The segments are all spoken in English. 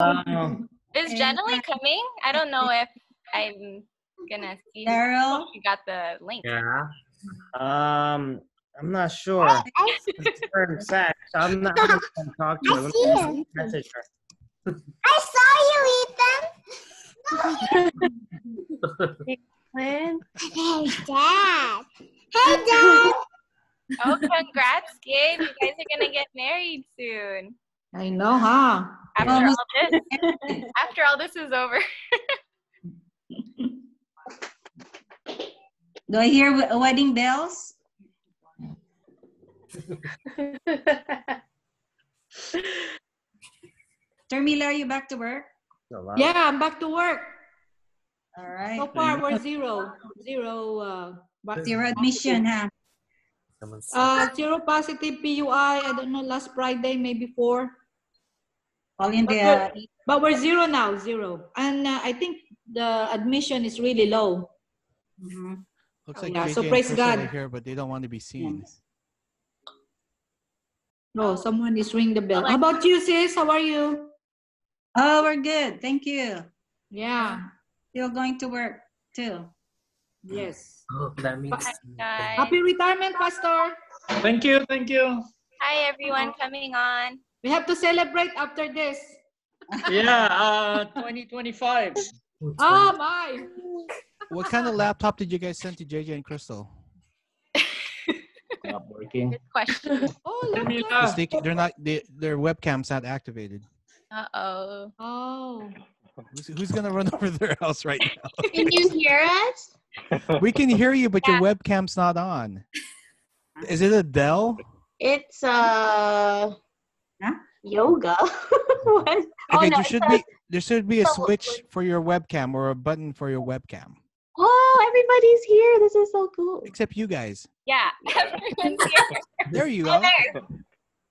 Um, Is Jenny coming? I don't know if I'm gonna see. Daryl? You got the link. Yeah. um, I'm not sure. It's her in fact, I'm not I'm not gonna talk to her. Let me see message her. I saw you, Ethan. When? Hey, Dad. Hey, Dad. Oh, congrats, Gabe! You guys are gonna get married soon. I know, huh? After all this, after all this is over. Do I hear wedding bells? Termila, are you back to work? Yeah, I'm back to work. All right. So far, we're zero. Zero. Uh, vac- Zero admission, huh? uh, zero positive PUI. I don't know, last Friday, maybe four. All in But the, we're, but we're zero now, zero. And uh, I think the admission is really low. Mhm. Looks like Yeah, so praise Crystal are God. here, but they don't want to be seen. No, someone is ringing the bell. How about you, sis? How are you? oh, we're good. Thank you. Yeah. you're going to work too. Yes. Oh, that means. Hi. Happy retirement, Pastor. Thank you, thank you. Hi, everyone coming on. We have to celebrate after this. Yeah, uh, 2025. Oh my. What kind of laptop did you guys send to JJ and Krystle? Not working. Good question. Oh, laptop. Camila. 'Cause they, they're not. They, their webcam's not activated. Uh oh. Oh. Who's, who's gonna run over their house right now? Can you hear us? We can hear you, but your webcam's not on. Is it a Dell? It's uh Huh? yoga. what? Okay, oh, no, there should says- be there should be a so- switch for your webcam or a button for your webcam. Oh, everybody's here. This is so cool. Except you guys. Yeah. Everyone's here. There you go.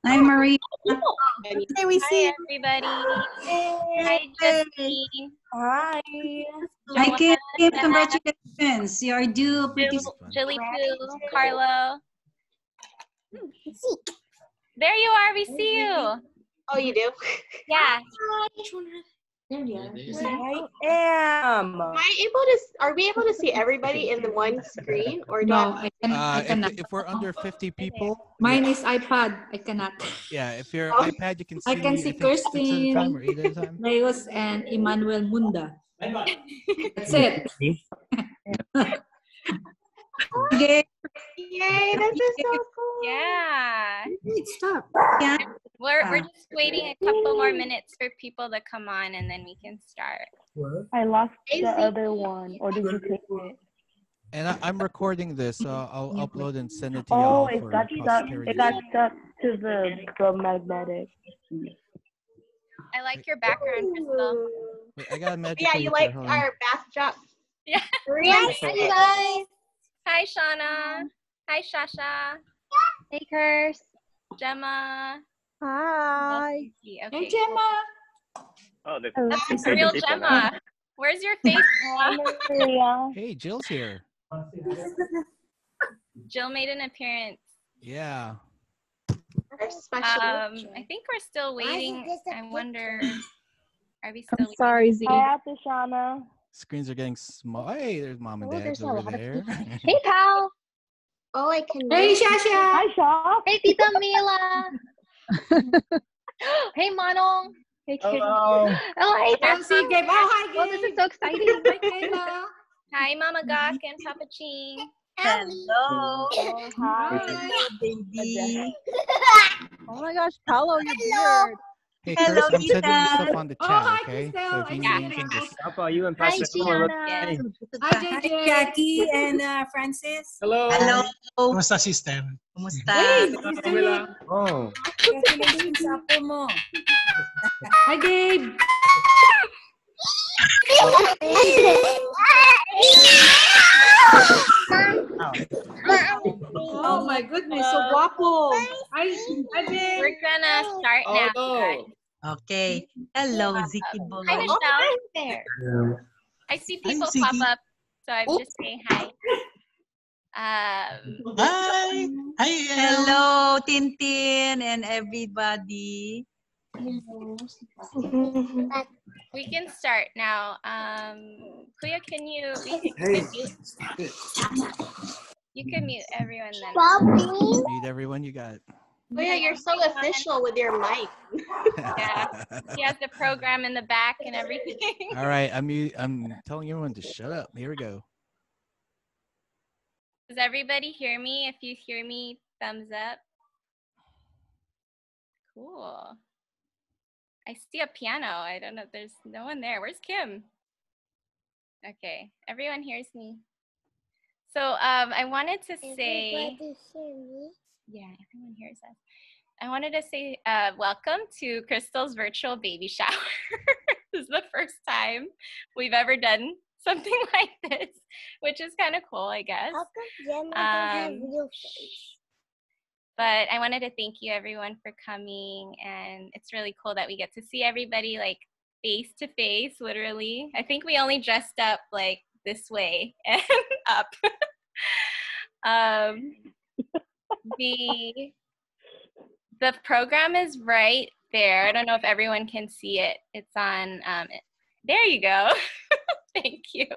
Hi, Marie. Hey, we see Hi, everybody. Hi, Justine. Hi. Hi, Kim. Kim, congratulations. You're due pretty Jill- Jilly Poo, Carlo. There you are. We see you. Oh, you do? Yeah. There you are. I am. Am I able to? s- Are we able to see everybody in the one screen, or do No, I? I, can, I Uh, cannot. if, if we're under 50 people, Mine is iPad. I cannot. yeah, if your Oh. iPad, you can see. I can see think six at a Christine. time or eight at a time. Leos and Emmanuel Munda. That's it. Okay. Yay! This is so cool. Yeah. Stop. Yeah. We're, we're just waiting a couple more minutes for people to come on and then we can start. What? I lost the other one, or did you take it? And I, I'm recording this, so I'll upload and send it to Oh, y'all it for got stuck. posterity. It got stuck to the the magnetic. I like your background, Krystle. Wait, I got a magic. Yeah, you like hold on. our backdrop. Yeah. Yes, you guys. Hi, Shauna. Hi, Shasha. Hey, Curse. Gemma. Hi. Okay. Hey, Gemma. Oh, the, That's real Gemma. Where's your face? Hey, Jill's here. Jill made an appearance. Yeah. Our special. Um, I think we're still waiting. I wonder. Are we still? waiting? Sorry, Z. Hi, Ate Shauna. Screens are getting small. Hey, there's mom and Oh, dad's over there. Hey, pal. oh, I can. Hey, Shasha. Hi, Shaw. Hey, Tita Mila. hey, Manong. Hey, kid. Hello. Oh, hey, Don't see Gabe. Oh, hi, Oh, this is so exciting. Hi, Hi, Mama Gok and Papa Ching. Hello. Hi. Baby. Oh my gosh, Paolo, you're weird. Hey, Hello, Chris, I'm sending you stuff on the Oh, chat, hi, okay? Krystle. So if you I need see anything, just How about you and Hi, Pastor Gianna. Yes. Hi, JJ. Jackie and uh, Francis. Hello. Hello. Kumusta, sister? Kumusta? Hey, Sister Lee. Oh. Congratulations sa apo mo. Hi, Gabe. Oh my goodness, so guapo. Hi, hi, Gabe. We're gonna start Oh, now. no. guys. Okay. Hello, Ziki Boy. Hi, Michelle. There. I see people pop up, so I'm just saying hi. Um, Hi! Hi, El. Hello, Tintin and everybody. We can start now. Um, Kuya, can you? We can, Hey. mute. You can mute everyone then. Meet everyone you got. Oh yeah, you're so official with your mic. Yeah. He has the program in the back and everything. All right, I'm I'm telling everyone to shut up. Here we go. Does everybody hear me? If you hear me, thumbs up. Cool. I see a piano. I don't know. There's no one there. Where's Kim? Okay, everyone hears me. So um, I wanted to say, yeah, everyone hears us. I wanted to say uh, welcome to Krystle's virtual baby shower. this is the first time we've ever done something like this, which is kind of cool, I guess. Um, but I wanted to thank you everyone for coming and it's really cool that we get to see everybody like face to face literally. I think we only dressed up like this way and up. um the the program is right there. I don't know if everyone can see it. It's on um there you go. thank you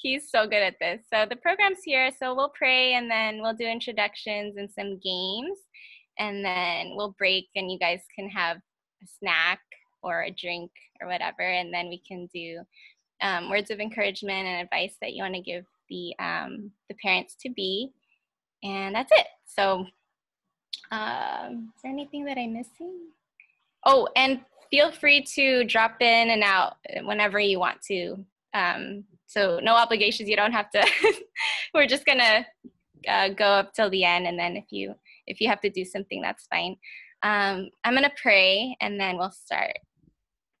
he's so good at this. So the program's here. So we'll pray and then we'll do introductions and some games. And then we'll break and you guys can have a snack or a drink or whatever. And then we can do um, words of encouragement and advice that you want to give the, um, the parents to be. And that's it. So um, is there anything that I'm missing? Oh, and feel free to drop in and out whenever you want to. Um, so no obligations. You don't have to. we're just gonna uh, go up till the end, and then if you if you have to do something, that's fine. Um, I'm gonna pray, and then we'll start.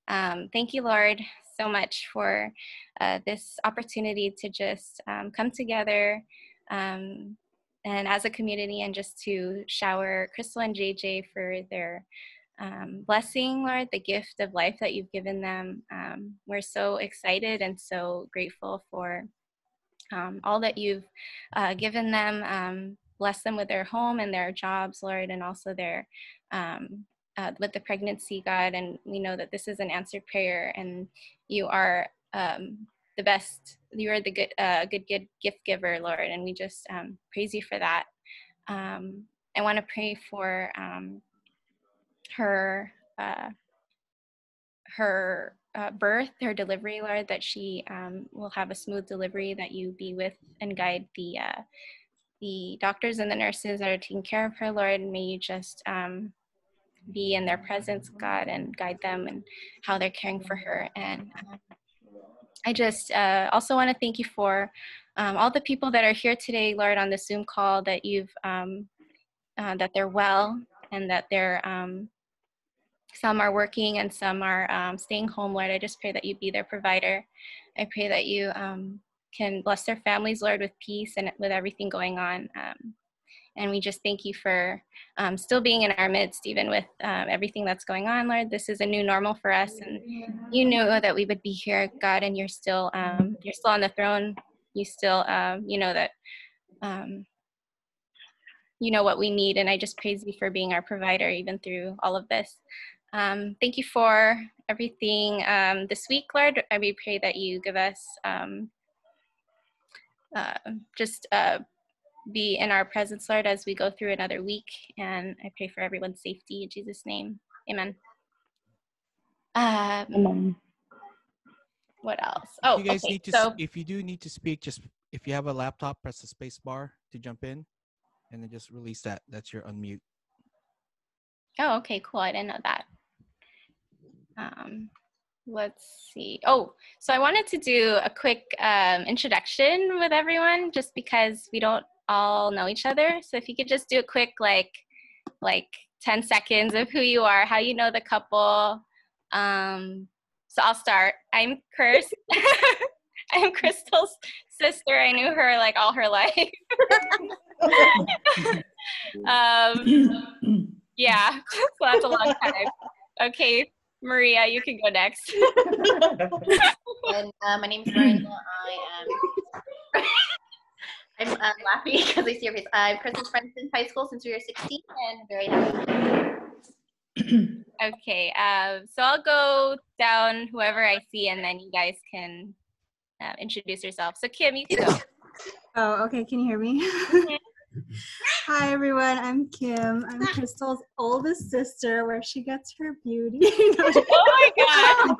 Um, thank you, Lord, so much for uh, this opportunity to just um, come together um, and as a community, and just to shower Krystle and JJ for their um, blessing, Lord, the gift of life that you've given them. Um, we're so excited and so grateful for um, all that you've uh, given them. Um, bless them with their home and their jobs, Lord, and also their um, uh, with the pregnancy, God. And we know that this is an answered prayer, and you are um, the best. You are the good, uh, good, good gift giver, Lord, and we just praise you for that. I want to pray for her uh, her uh, birth, her delivery, Lord, that she um, will have a smooth delivery, that you be with and guide the uh, the doctors and the nurses that are taking care of her, Lord. May you just um, be in their presence, God, and guide them and how they're caring for her. And um, I just uh, also want to thank you for um, all the people that are here today, Lord, on the Zoom call. That you've um, uh, that they're well and that they're um, some are working and some are um, staying home, Lord. I just pray that you be their provider. I pray that you um, can bless their families, Lord, with peace and with everything going on. Um, and we just thank you for um, still being in our midst, even with um, everything that's going on, Lord. This is a new normal for us, and you knew that we would be here, God, and you're still um, you're still on the throne. You still you know that you know what we need, and I just praise you for being our provider, even through all of this. Um, thank you for everything um, this week, Lord. I we pray that you give us um, uh, just uh, be in our presence, Lord, as we go through another week. And I pray for everyone's safety in Jesus' name. Amen. Um, Amen. what else? Oh, you guys okay. need to. so if you do need to speak, just if you have a laptop, press the space bar to jump in, and then just release that. That's your unmute. Oh, okay, cool. I didn't know that. Um, let's see. Oh, so I wanted to do a quick um, introduction with everyone, just because we don't all know each other. So if you could just do a quick, like, like 10 seconds of who you are, how you know the couple. Um, so I'll start. I'm Chris. I'm Krystle's sister. I knew her like all her life. um, yeah, so that's a long time. Okay, Maria, you can go next. And uh, my name is Miranda. I am. I'm uh, laughing because I see your face. I've Kristen's friend since high school since we were 16 and very happy. Okay, um, so I'll go down whoever I see, and then you guys can uh, introduce yourself. So Kim, you can go. Oh, okay. Can you hear me? Hi, everyone. I'm Kim. I'm Krystle's oldest sister, where she gets her beauty. oh my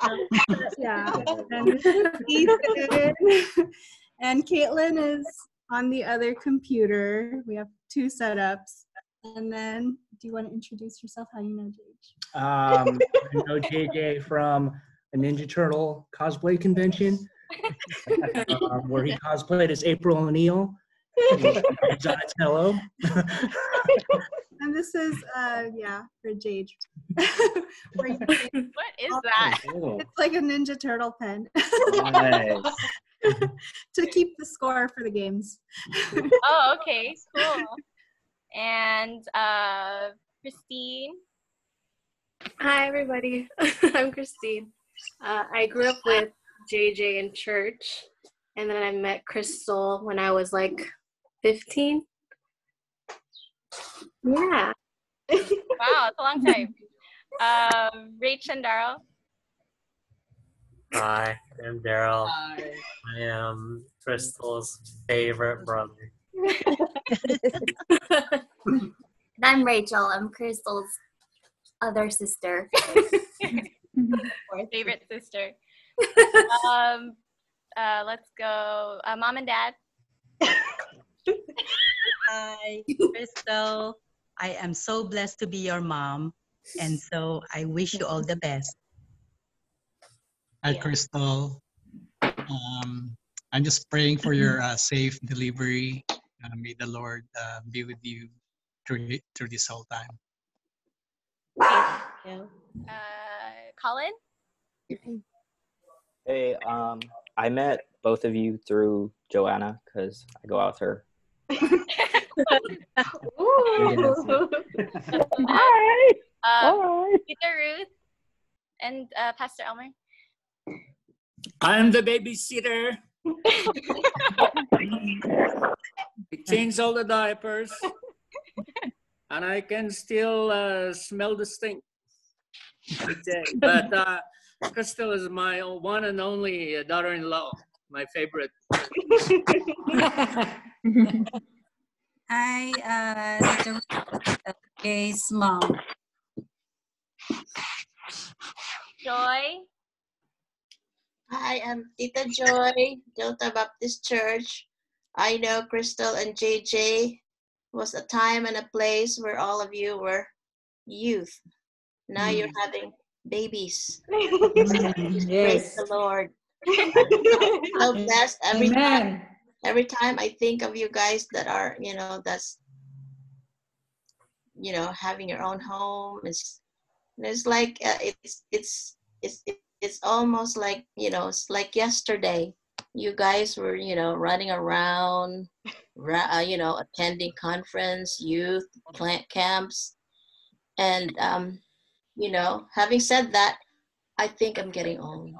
god! yeah. And this is Ethan. and Caitlin is on the other computer. We have two setups. And then, do you want to introduce yourself? How you know Jage? Um, I know JJ from a Ninja Turtle cosplay convention um, where he cosplayed as April O'Neil. Donatello. And this is, uh, yeah, for Jade. What is that? it's like a Ninja Turtle pen Nice. to keep the score for the games. Oh, okay, cool. And uh, Christine. Hi, everybody. I'm Christine. Uh, I grew up with JJ in church, and then I met Krystle when I was like 15. Yeah. Wow, it's a long time. Um, Rach and Daryl. Hi, I'm Daryl. I am Krystle's favorite brother. I'm Rachel. I'm Krystle's other sister. Or favorite sister. um, uh, let's go. Uh, Mom and Dad. Hi, Krystle. I am so blessed to be your mom. And so I wish you all the best. Hi, Krystle. Um, I'm just praying for your uh, safe delivery. Uh, may the Lord uh, be with you through, through this whole time. Uh, Colin. Hey, um, I met both of you through Joanna because I go out with her. Hi. Um, Peter Ruth and uh, Pastor Elmer. I'm the babysitter. I change all the diapers, and I can still uh, smell the stink. But uh, Krystle is my one and only daughter-in-law, my favorite. Hi, uh, Tita Ru- Jay's mom. Joy. Hi, I'm Tita Joy, Delta Baptist Church. I know Krystle and JJ was a time and a place where all of you were youth. Now you're Mm. having babies. yes. Praise the Lord. so blessed every time. Every time I think of you guys that are, you know, that's, you know, having your own home. It's, it's like uh, it's it's it's it's almost like you know it's like yesterday you guys were you know running around ra- uh, you know attending conference youth plant camps and um you know having said that i think i'm getting old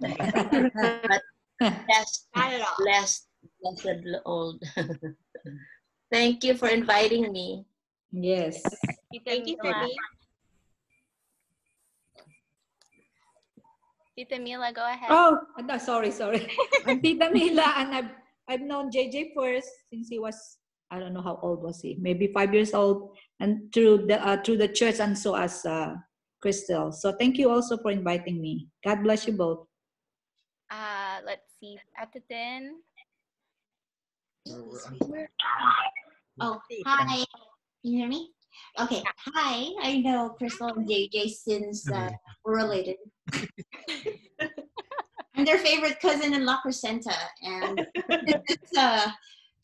but blessed blessed blessed old thank you for inviting me yes Thank you for me Tita Mila, go ahead. Oh, no, sorry, sorry. I'm Tita Mila, and I've I've known JJ first since he was I don't know how old was he, maybe five years old, and through the uh, through the church, and so as uh, Krystle. So thank you also for inviting me. God bless you both. Uh, let's see. Atatin. Oh, hi. Can you hear me? Okay. Hi. I know Krystle and JJ since uh, we're related. I'm their favorite cousin in La Crescenta, and it's uh,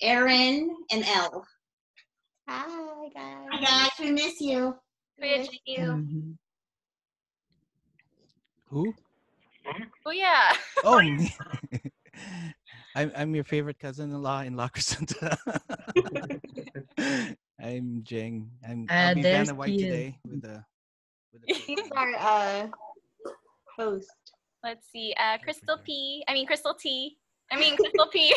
Erin and Elle. Hi guys. Hi guys. We miss you. We miss you. Who? Oh yeah. Oh, me. I'm I'm your favorite cousin-in-law in La Crescenta. I'm Jing. I'm Ah, I'll be Vanna White you. today with the. He's our uh, host. Let's see. Uh, Krystle P. I mean Krystle T. I mean Krystle P.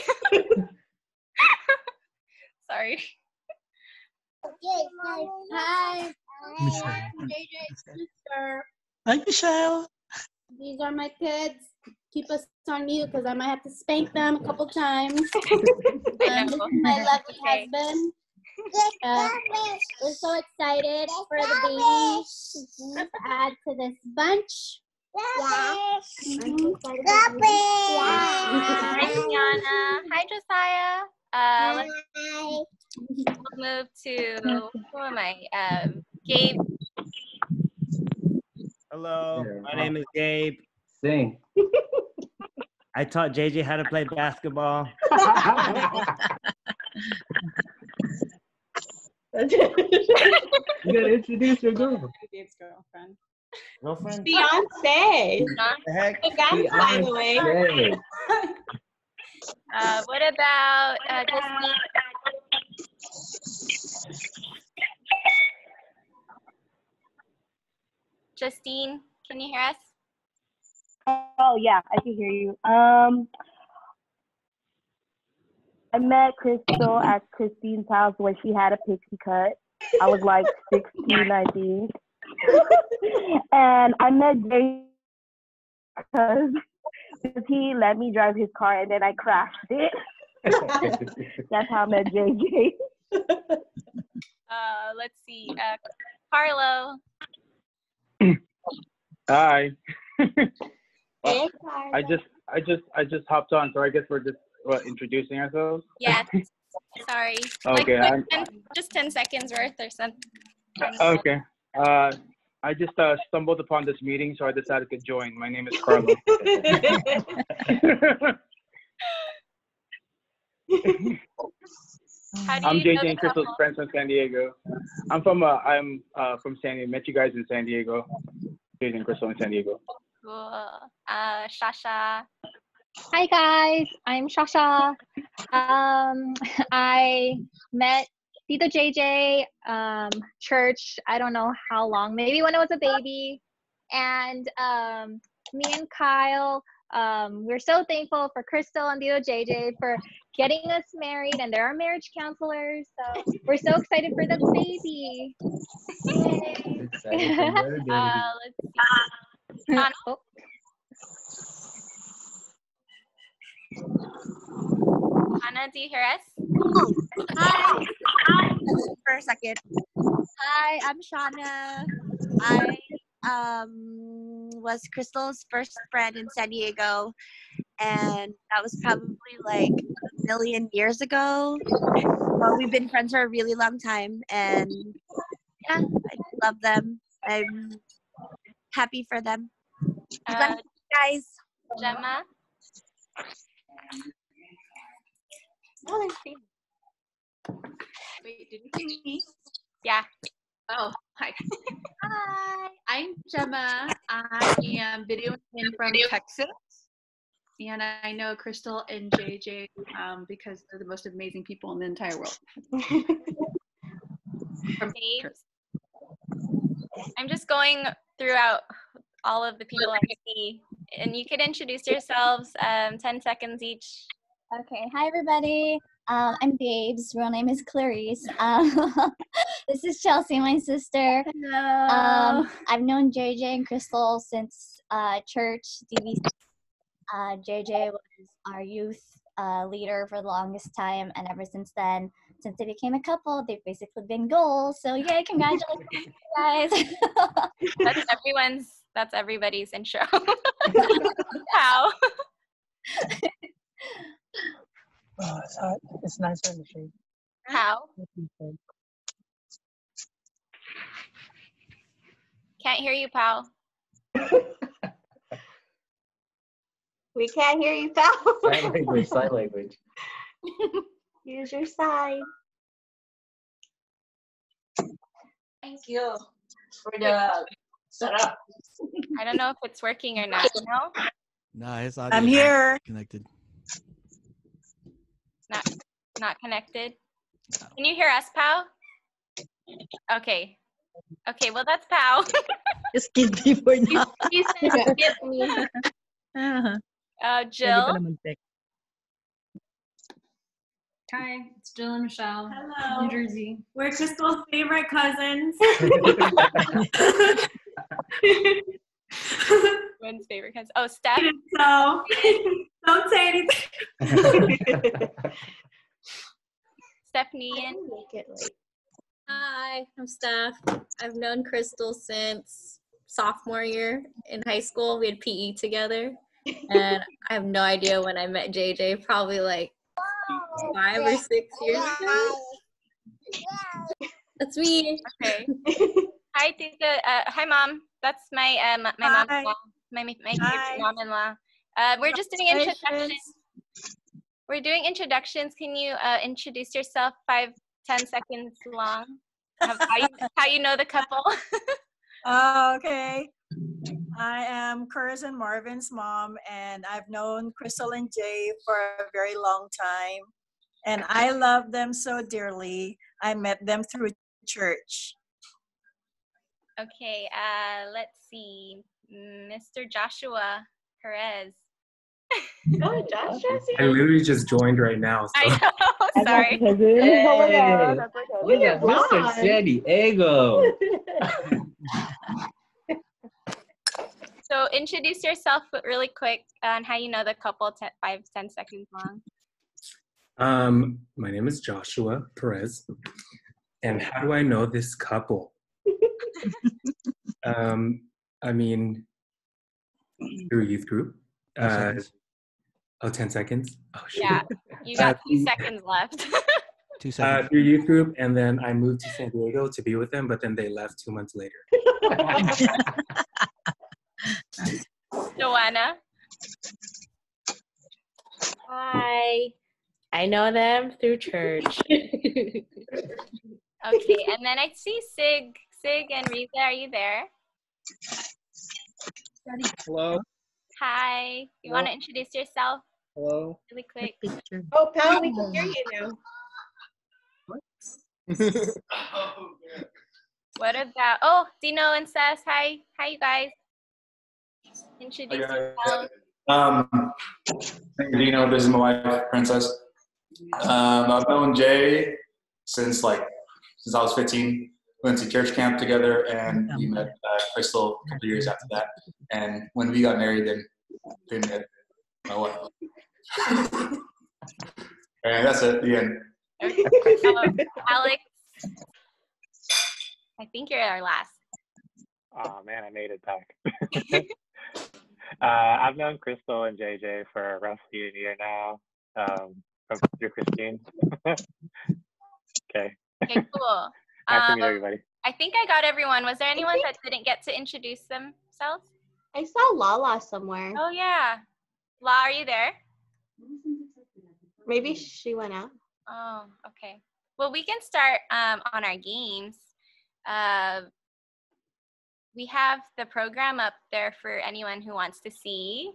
Sorry. Hi, Michelle. JJ's sister. Hi, Michelle. These are my kids. Keep us on mute because I might have to spank them a couple times. Um, my lovely husband. Uh, we're so excited for the baby to add to this bunch. Yeah. Hi, Tiana. Hi, Josiah. Uh, let's move to who am I? Um, Gabe. Hello, my name is Gabe. Sing. I taught JJ how to play basketball. You gotta introduce your girl. Dave's girlfriend. Girlfriend? Beyonce. The heck? The guy, by the way. Uh, what about uh, Justine? Justine, can you hear us? Oh yeah, I can hear you. Um, I met Krystle at Christine's house when she had a pixie cut. I was like 16, I think. and I met Jay because he let me drive his car and then I crashed it. That's how I met JJ. Uh, let's see. Uh, Carlo. Hi. Hey, I just, I just, I just hopped on, so I guess we're just what, introducing ourselves. Yes. Sorry. Okay, Like, I'm- 10 just 10 seconds worth or something. Okay. Uh, I just uh, stumbled upon this meeting, so I decided to join. My name is Carlo. How I'm JJ and Krystle's couple? friends from San Diego. I'm from, uh, I'm uh, from San Diego. Met you guys in San Diego. JJ and Krystle in San Diego. Cool. Uh, Shasha. Hi guys, I'm Shasha. Um, I met Tito JJ um, church. I don't know how long, maybe when I was a baby. And um, me and Kyle, um, we're so thankful for Krystle and Tito JJ for getting us married, and they're our marriage counselors. So we're so excited for the baby. Yay. Uh, let's see. Anna. Oh. Anna, do you hear us? Hi. For a second. Hi, I'm Shauna. I um, was Krystle's first friend in San Diego, and that was probably like a million years ago. Well, we've been friends for a really long time, and yeah, I love them. I'm happy for them. Uh, guys. Gemma. Oh, Wait, did you see me? Yeah. Oh, hi. Hi, I'm Gemma. I am videoing in from Texas. And I know Krystle and JJ um, because they're the most amazing people in the entire world. From I'm just going throughout all of the people I see, and you could introduce yourselves, um, 10 seconds each. Okay, hi everybody. Um, I'm Babes. Real name is Clarice. Um, this is Chelsea, my sister. Hello. Um, I've known JJ and Krystle since uh, church DVC. Uh, JJ was our youth uh, leader for the longest time, and ever since then, since they became a couple, they've basically been goals. So yay, congratulations, guys! That's everyone's, that's everybody's intro. How? Oh, it's hot. It's nicer in the shade. How? Can't hear you, pal. We can't hear you, pal. Sign language, sign language. Use your sign. Thank you for the setup. I don't know if it's working or not. No? Nah, his audio I'm here. Connected. Not not connected. Can you hear us, Pow? Okay. Okay, well that's Pow. Just give me for now. He said skip me. Uh, Jill. pa naman text. Hi, it's Jill and Michelle. Hello. New Jersey. We're Krystle's favorite cousins. Everyone's favorite cousin. Oh, Steph. so don't say anything. Stephanie and Hi, I'm Steph. I've known Krystle since sophomore year in high school. We had PE together. And I have no idea when I met JJ, probably like five or six years ago. That's me. Okay. hi, Tita. Uh, hi, mom. That's my uh, my my Hi. mom. My my, mom-in-law. Uh, we're just doing introductions. We're doing introductions. Can you uh, introduce yourself five, ten seconds long? How, how, you, how you know the couple? Oh, okay. I am Curtis and Marvin's mom, and I've known Krystle and Jay for a very long time. And I love them so dearly. I met them through church. Okay, uh, let's see. Mr. Joshua Perez. Oh, Joshua's I literally just joined right now. So. I know, sorry. Hey. Look at Mr. Ron. San Diego. So introduce yourself really quick on how you know the couple, te- five, ten seconds long. Um, my name is Joshua Perez, and how do I know this couple? um, I mean, through youth group. Uh, oh, 10 seconds. Oh shit. Yeah, you got Uh, two seconds left. Two Uh, seconds. through youth group, and then I moved to San Diego to be with them, but then they left two months later. Joanna. Hi. I know them through church. Okay, and then I see Sig. Sig and Riza, are you there? Hello. Hi. You want to introduce yourself Hello. really quick? Oh, pal, we can hear you now. What about? Oh, Dino and Seth. Hi. Hi, you guys. Introduce Hi, guys. yourself. Um, Dino. This is my wife, Princess. Um, I've known Jay since like since I was 15. We went to church camp together, and we met uh, Krystle a couple years after that. And when we got married, then they met my wife. and that's it. The end. Um, Alex. I think you're our last. Oh man, I made it back. uh, I've known Krystle and JJ for roughly a year now. Um, from through Christine. okay. Okay, cool. Nice to meet Um, everybody. I think I got everyone. Was there anyone that didn't get to introduce themselves? I saw Lala somewhere. Oh yeah. La, are you there? Maybe she went out. Oh, okay. Well, we can start um, on our games. Uh, we have the program up there for anyone who wants to see.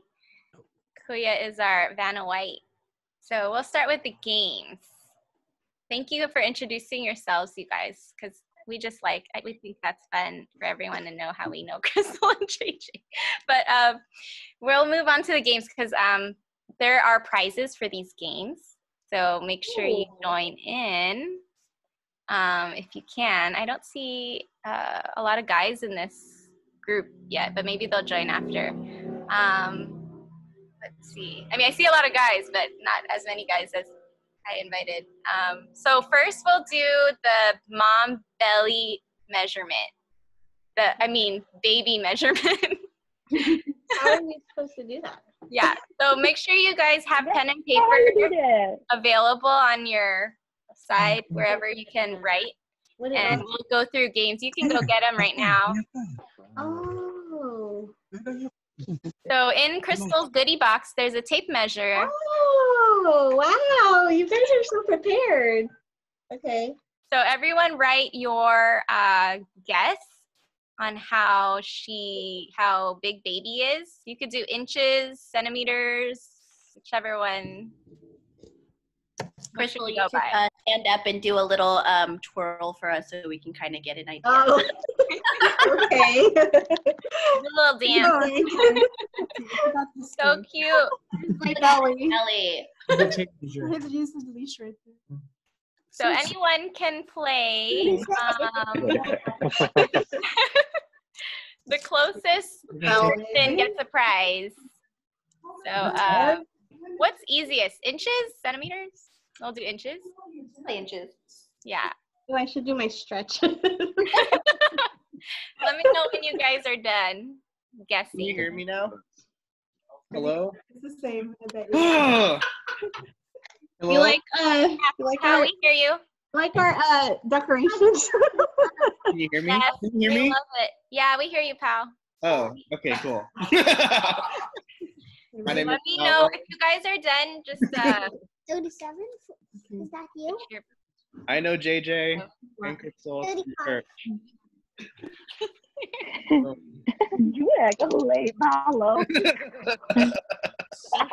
Kuya is our Vanna White. So we'll start with the games. Thank you for introducing yourselves, you guys, because we just like, we think that's fun for everyone to know how we know Krystle and JJ. But um, we'll move on to the games because um, there are prizes for these games. So make sure you join in um, if you can. I don't see uh, a lot of guys in this group yet, but maybe they'll join after. Um, let's see. I mean, I see a lot of guys, but not as many guys as I invited. Um, so first, we'll do the mom belly measurement. The I mean, baby measurement. How are we supposed to do that? yeah. So make sure you guys have pen and paper available on your side wherever you can write. And we'll go through games. You can go get them right now. Oh. So in Krystle's goodie box, there's a tape measure. Oh, wow. You guys are so prepared. Okay. So everyone write your uh, guess on how she, how big baby is. You could do inches, centimeters, whichever one. Krystle, you you go should by. uh, stand up and do a little um, twirl for us so we can kind of get an idea. Oh, okay. a little dance. so cute. My belly. belly. His use the leash right there. So anyone can play. Um, the closest person gets a prize. So, uh, what's easiest? Inches? Centimeters? We'll do inches. inches. Yeah. Oh, I should do my stretch. Let me know when you guys are done guessing. Can you hear me now? Hello? It's the same. I bet Hello? You like uh you like How our we hear you? like our uh decorations? Can you hear me? Yes, Can you hear we me? love it. Yeah, we hear you, pal. Oh, okay, cool. My name Let is me know if you guys are done. Just uh, 37? Is that you? I know JJ and Krystle. or- you act late, Paulo. thank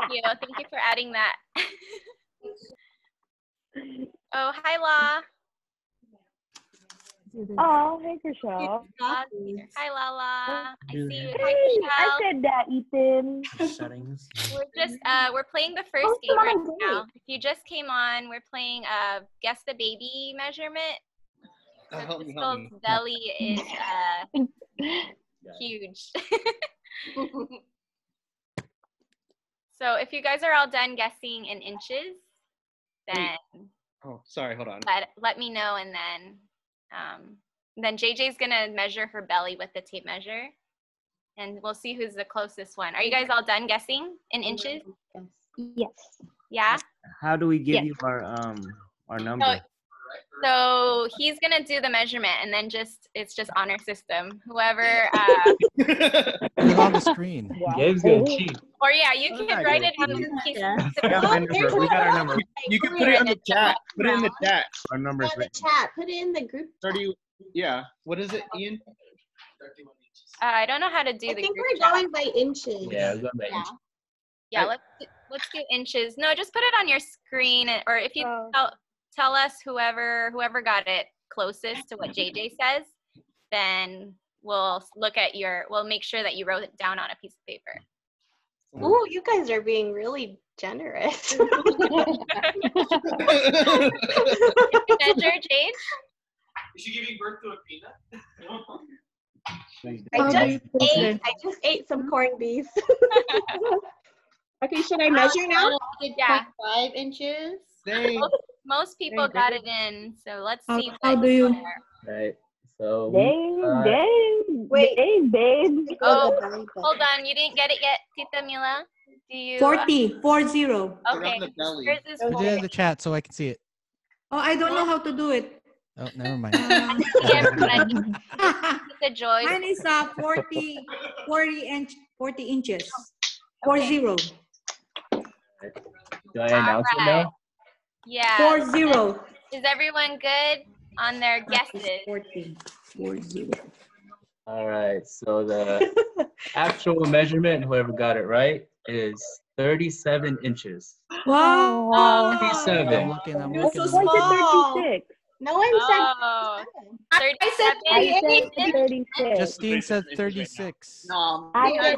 you. Thank you for adding that. oh, hi, Law. Oh, hey, Krisha. Law's here. Hi, Lala. I see you. Hi, Hey, I said that, Ethan. Settings. We're just uh we're playing the first Oh, game right come now. If you just came on, we're playing uh guess the baby measurement. Oh, So help me, Krystle's me. belly is uh huge. so if you guys are all done guessing in inches, then Oh, sorry, hold on. let let me know and then um then JJ's gonna measure her belly with the tape measure. And we'll see who's the closest one. Are you guys all done guessing in inches? Yes. Yeah? How do we give Yes. you our um our number? So he's gonna do the measurement, and then just it's just honor system. Whoever, uh, it on the screen. Gabe's gonna cheat. or yeah, you can I write it on the piece. We got my number. We got our number. You can put it in the chat. Put it in the chat. Our number's the chat. Put it in the group. 30, yeah. What is it, Ian? Uh, I don't know how to do I the think group we're chat. going by inches. Yeah, go by Yeah. inch. Yeah, let's do- let's do inches. No, just put it on your screen, or if you tell tell us whoever whoever got it closest to what JJ says, then we'll look at your. We'll make sure that you wrote it down on a piece of paper. Ooh, you guys are being really generous. Measure, Jade. Is she giving birth to a peanut? I oh, just ate. I just ate some corned beef. okay, should I measure now? Yeah. Five inches. Most, most people got it in, so let's How- see. how what- do you- Right. So Dang, uh, dang, Wait. dang, babe. Oh, hold on, you didn't get it yet, Tita Mila. Do you? 40, four zero. Okay. Yours Put it in the chat so I can see it. Oh, I don't know how to do it. Oh, never mind. The joy. Mine is uh, 40, 40 inch, 40 inches. Four zero. do I announce it now? Yeah. Four zero. Is everyone good on their guesses? 40, four zero. All right. So the actual measurement, whoever got it right, is 37 inches. Wow. 37. I'm looking. I'm looking. so small. 36. No one said. Oh, I said 36. Justine said 36. No. I said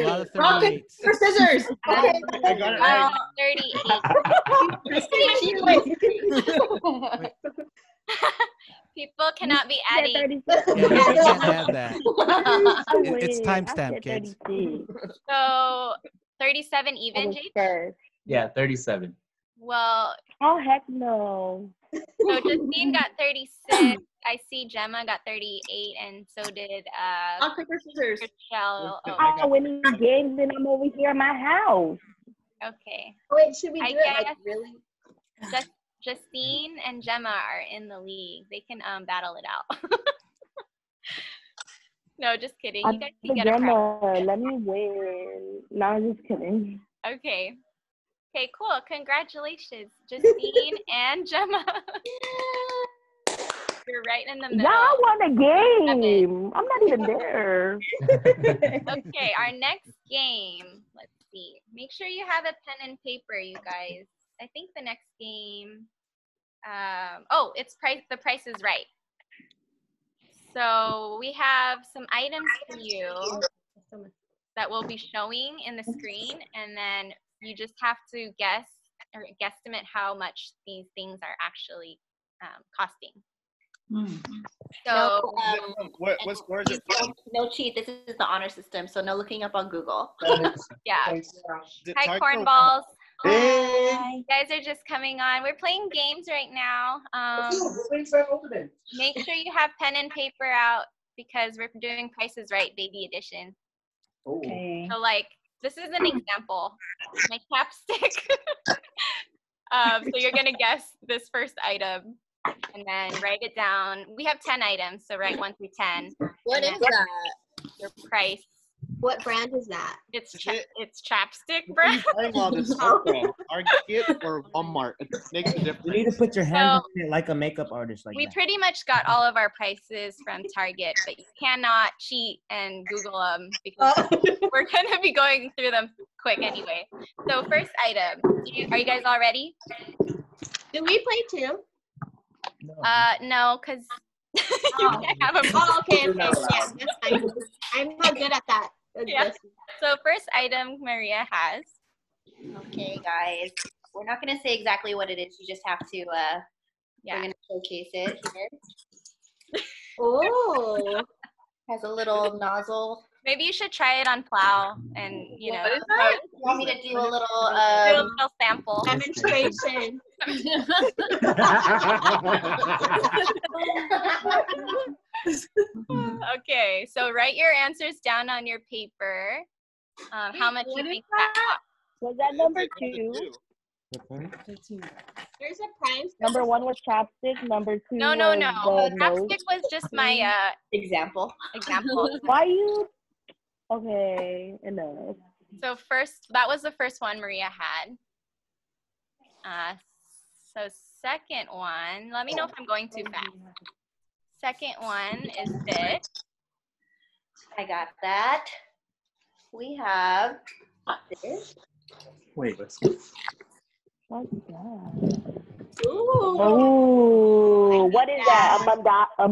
A lot of 36. Rock, 38. paper, scissors. I got it Uh, 38. People cannot be adding. 36. Yeah, you can't add that. It- it's win. I timestamp, kids. So 37 even, was Jade? first. Yeah, 37. Well, Oh, heck no. So Justine got 36. I see Gemma got 38, and so did uh, Rock, paper, scissors. Michelle. Oh, I'm winning games and I'm over here at my house. okay. Wait, should we do I it like guess- really? Just, Justine and Gemma are in the league. They can um battle it out. no, just kidding. You guys can get a prize. Let me win. No, I'm just kidding. Okay. Okay, cool. Congratulations, Justine and Gemma. You're right in the middle. Y'all won a game. I'm not even there. Okay, our next game. Let's see. Make sure you have a pen and paper, you guys. I think the next game. Um, oh, it's price. The price is right. So we have some items for you that will be showing in the screen, and then you just have to guess or guesstimate how much these things are actually um, costing. So No, um, What, what score is it no, no cheat. This is the honor system, so no looking up on Google. yeah. Is Hi, Target or- cornballs. Hey. You guys are just coming on. We're playing games right now. Um, make sure you have pen and paper out because we're doing Prices Right Baby Edition. Okay. So like this is an example. My chapstick. um, so you're gonna guess this first item and then write it down. We have 10 items, so write one through 10. What and is then that? Your price. What brand is that? It's cha- it's chapstick What are you brand. buying all this? Target or Walmart? It makes a difference. You need to put your hand So- on it like a makeup artist, like we that. pretty much got all of our prices from Target, but you cannot cheat and Google them because we're gonna be going through them quick anyway. So first item, do you, are you guys all ready? Do we play too? Uh, no, cause you can't have them. Oh, okay, okay, yeah, that's fine. I'm not good at that. That's Yeah. So first item Maria has. Okay, guys. We're not gonna say exactly what it is. You just have to. Uh, Yeah. We're gonna showcase it here. Oh. Has a little nozzle. Maybe you should try it on plow and you know. What is that? You want me to do a little? do a Um, little sample. Demonstration. okay, so write your answers down on your paper. Um, how much you think that costs. Was that number two? There's a prize. Number one was chapstick. Number two No, no, no. Chapstick was just my uh example. example. Why you? Okay, enough. So first, that was the first one Maria had. Uh, so second one, let me know if I'm going too fast. Second one is this. I got that. We have this. Wait, let's go. What's that? Ooh. Ooh, what is that? A, manda- a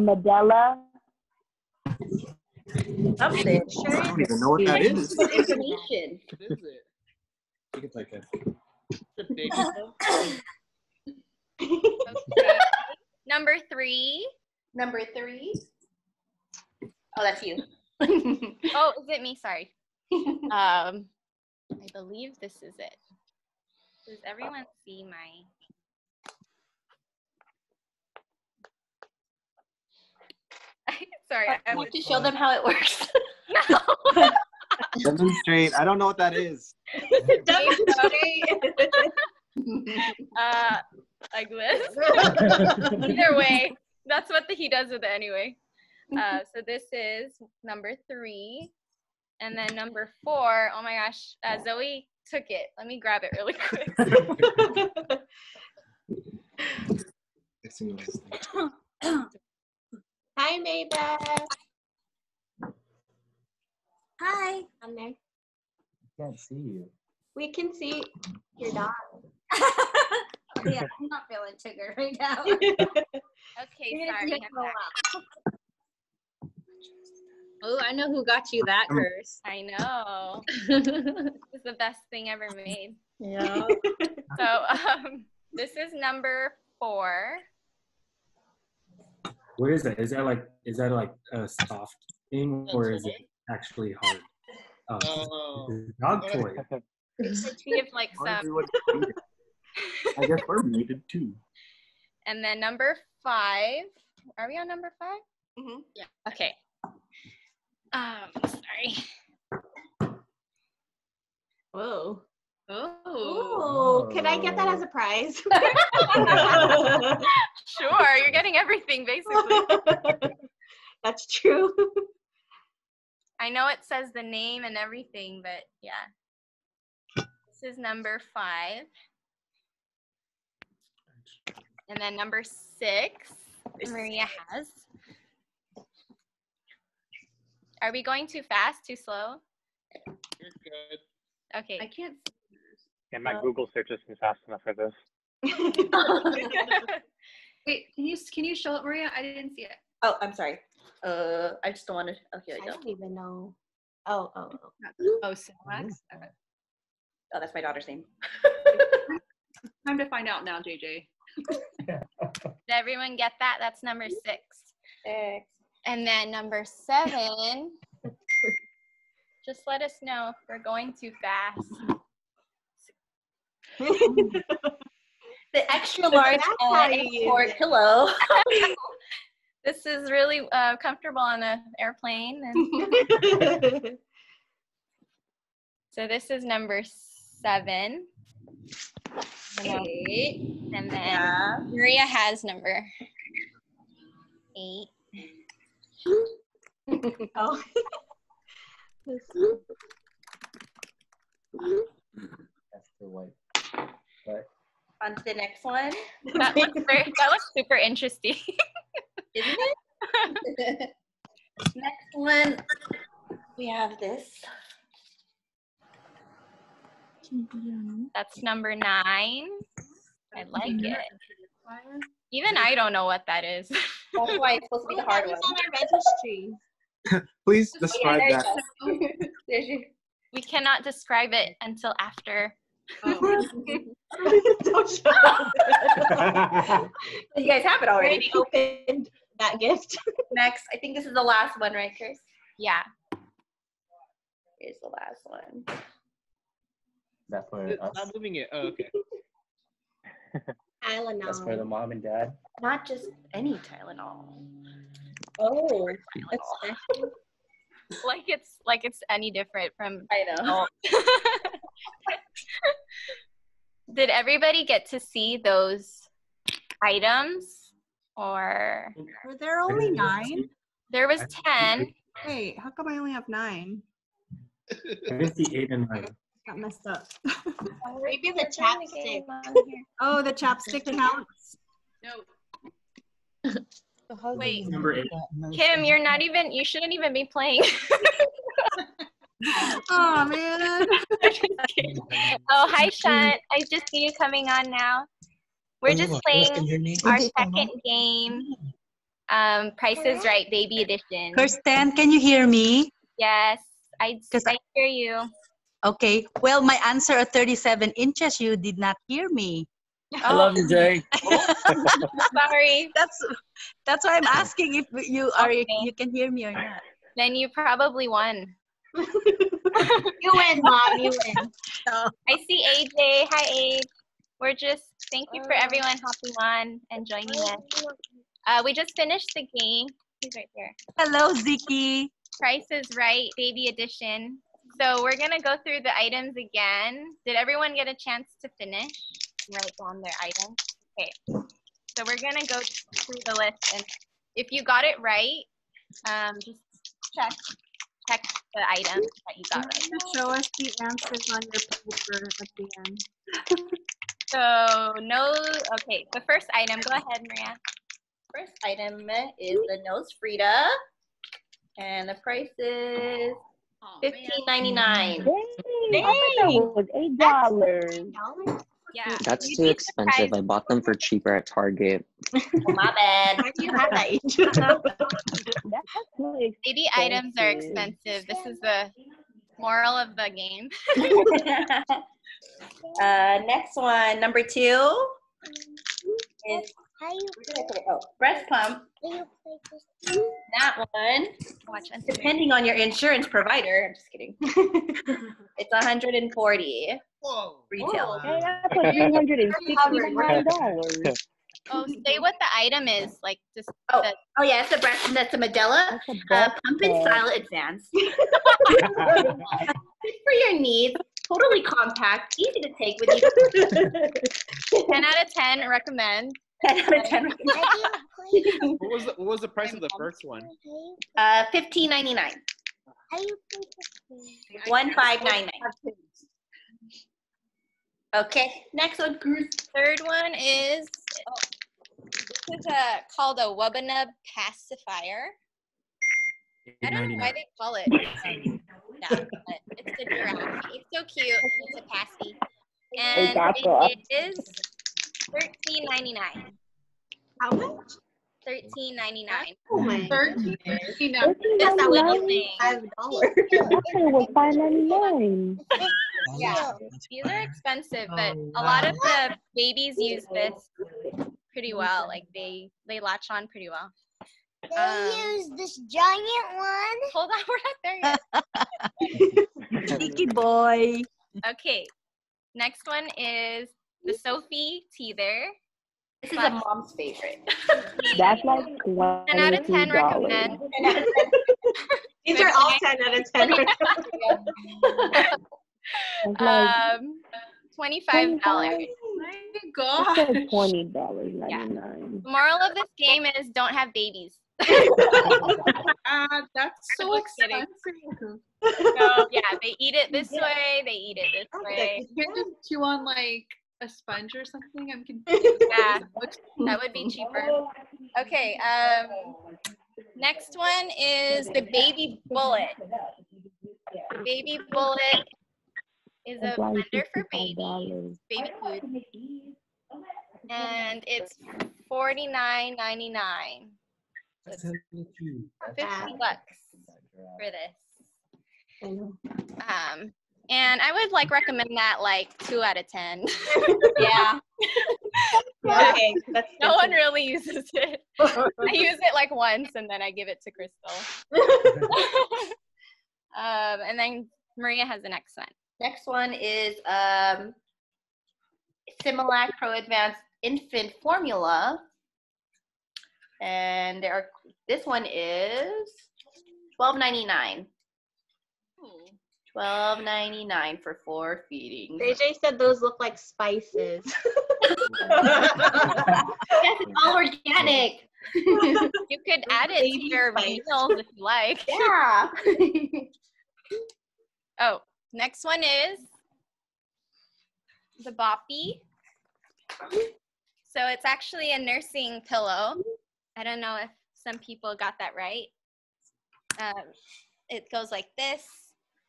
Medela? Something. I don't even know what that is. information. What is it? I think it's like a The baby? Okay. Number three. Number three. Oh, that's you. Oh, is it me? Sorry. Um, I believe this is it. Does everyone see my? Sorry, I I'm have to show them how it works. Demonstrate. I don't know what that is. uh, like this. Either way, that's what the, he does with it anyway. Uh, so this is number three. And then number four, oh my gosh, uh, Zoe took it. Let me grab it really quick. Hi, Maybeth. Hi. On there. Can't see you. We can see your dog. yeah, I'm not feeling too good right now. Okay, sorry. I'm back. Oh, I know who got you that curse. I know. This is the best thing ever made. Yeah. So um, this is number four. What is that? Is that like is that like a soft thing or is it actually hard? Oh, Oh. dog toy. We like some. I guess we're muted too. And then number five. Are we on number 5 Mm-hmm. Yeah. Okay. Um, sorry. Whoa. Oh. Ooh, can I get that as a prize? sure, you're getting everything basically. That's true. I know it says the name and everything, but yeah. This is number five. And then number six, Maria has. Are we going too fast, too slow? You're good. Okay. I can't. Yeah, my Google search isn't fast enough for this. Wait, can you can you show it, Maria? I didn't see it. Oh, I'm sorry. Uh, I just don't want to. Okay, I I don't even know. Oh, oh, oh. Oh, Cinemax. Okay. Oh, that's my daughter's name. Time to find out now, JJ. Did everyone get that? That's number six. Six. And then number seven. just let us know if we're going too fast. The extra large uh, airport pillow. this is really uh, comfortable on the airplane. And so this is number seven. Eight. And then Maria has number eight. oh. That's the white. Right. On to the next one. That looks, very, that looks super interesting. Isn't it? next one, we have this. That's number nine. I like it. Even I don't know what that is. That's why it's supposed to be the hard one. on our registry. Please describe Yeah, that. there's your- there's your- We cannot describe it until after. Oh. You guys have it already. opened that gift. Next, I think this is the last one, right, Chris? Yeah. Here's the last one. That's for It's us. not moving it. Oh, okay. Tylenol. That's for the mom and dad. Not just any Tylenol. Oh, Like it's like it's any different from I know. Did everybody get to see those items or Were there only nine? there was 10 Wait, how come I only have nine? I didn't see eight and nine. Got messed up. Oh, maybe the chapstick. Oh, the chapstick counts. No. Wait, Number eight. Kim, you're not even you shouldn't even be playing. Oh man. oh, hi Sean. I just see you coming on now. We're just playing our second game. Um, Price is Right, Baby Edition. Kirsten, can you hear me? Yes, I, 'Cause I hear you. Okay. Well, my answer at 37 inches, you did not hear me. I love you, Jay. Sorry. That's that's why I'm asking if you are you can hear me or not. Then you probably won. You win, mom. You win. I see AJ. Hi, AJ. We're just thank you for everyone hopping on and joining us. Uh, we just finished the game. He's right there. Hello, Ziki. Price is Right, Baby Edition. So we're gonna go through the items again. Did everyone get a chance to finish? Write down their items. Okay. So we're gonna go through the list, and if you got it right, um, just check check the items that you got right. Show us the answers on your paper at the end. So no. Okay. The first item. Go ahead, Maria. First item is the nose Frida, and the price is fifteen ninety nine. Dang, I thought that was eight dollars. Yeah. That's too expensive. I bought them for cheaper at Target. My bad. Why do you have that? Baby items are expensive. This is the moral of the game. uh, next one, number two is where did I put it? Oh, breast pump. That one, Watch depending on your insurance provider, I'm just kidding. it's 140 Whoa. retail. Hey, that's for three hundred and sixty-nine dollars. Oh, say what the item is. Like just. Oh, the- oh yeah, it's the breast. That's a Medela uh, pump and style advance. Good for your needs. Totally compact, easy to take with you. 10 out of 10 recommend. 10 out of 10 What was the, what was the price of the first one? Uh, fifteen ninety nine. One five nine nine. Okay, next one, Cruz. Third one is oh, this is a, called a Wubbanub pacifier. I don't know why they call it um, that, but it's a giraffe. It's so cute. It's a passy. And it is thirteen ninety nine. How much? Thirteen ninety nine. Oh my Thirteen. That's what you think. Five dollars. I thought it was five ninety-nine. Yeah, these are expensive, oh, but a lot of the babies use this pretty well. Like they they latch on pretty well. They um, use this giant one. Hold on, we're not there yet. Cheeky boy. Okay, next one is the Sophie Teether. This is a mom's favorite. That's like 10 out of 10 recommend. These are all 10 out of 10. Um, $25. it says twenty dollars ninety nine. The moral of this game is don't have babies. Uh, that's so exciting. kidding. expensive. No, yeah, they eat it this way, they eat it this way. You can just chew on like a sponge or something. I'm confused. Yeah, that would be cheaper. Okay, um, next one is the baby bullet. Baby bullet is a That's why it's blender for $55. babies, baby food, and it's forty nine ninety nine. Fifty bucks for this. Um, and I would like recommend that like two out of ten. yeah. Okay, that's no one really uses it. I use it like once and then I give it to Krystle. um, and then Maria has the next one. Next one is um, Similac Pro Advanced Infant Formula. And there are this one is twelve ninety nine. Twelve ninety nine for four feedings. JJ said those look like spices. Yes, it's all organic. you could add it to your meals if you like. Yeah. oh, next one is the Boppy. So it's actually a nursing pillow. I don't know if some people got that right. Um, it goes like this,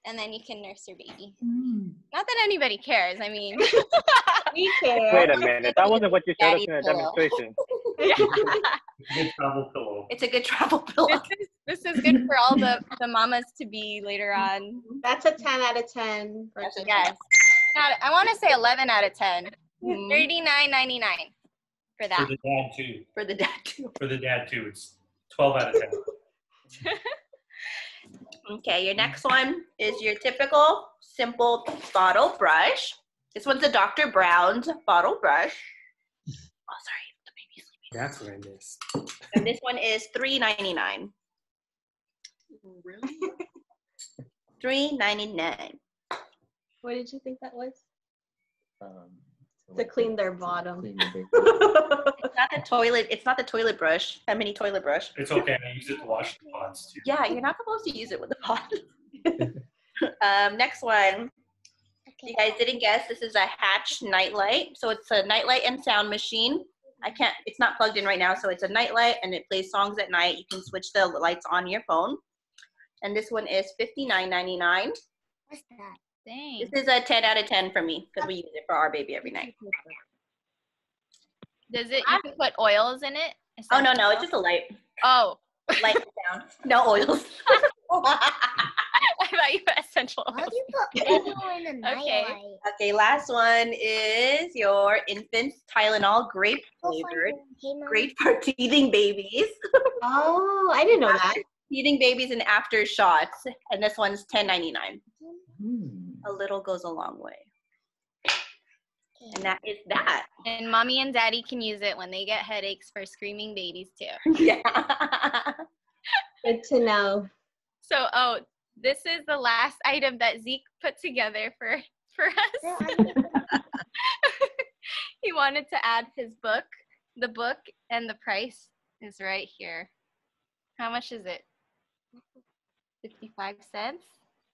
and then you can nurse your baby. Not that anybody cares. I mean, we care. Wait a minute. That wasn't what you showed us in the Daddy pillow. demonstration. Good travel pillow. It's a good travel pillow. This is good for all the, the mamas to be later on. That's a 10 out of 10. Yes. Not, I want to say 11 out of 10. Mhm. 39.99 for that. For the dad too. For the dad too. For the dad too. It's twelve out of ten. Okay, your next one is your typical simple bottle brush. This one's a Dr. Brown's bottle brush. Oh, sorry. The baby's sleeping. That's what I missed. And this one is three ninety nine. Really? Three ninety nine. What did you think that was? Um, To clean their bottom. It's not the toilet. It's not the toilet brush. That mini toilet brush. It's okay. I use it to wash the pots too. Yeah, you're not supposed to use it with the pot. um, next one. You guys didn't guess. This is a Hatch nightlight. So it's a nightlight and sound machine. I can't. It's not plugged in right now. So it's a nightlight and it plays songs at night. You can switch the lights on your phone. And this one is fifty nine ninety nine. What's that? Dang. This is a ten out of ten for me because we use it for our baby every night. Does it, you can put oils in it? Oh no no, it's just a light. Oh. Light and sound. No oils. I thought you put essential oils. How do you put oil in a nightlight? Okay, last one is your infant Tylenol grape flavored. Great for teething babies. Oh, I didn't know that. Teething babies and after shots. And this one's ten ninety nine. Hmm. A little goes a long way. And that is that. And mommy and daddy can use it when they get headaches for screaming babies too. Yeah. Good to know. So, oh, this is the last item that Zeke put together for for us. he wanted to add his book. The book and the price is right here. How much is it? 55 cents?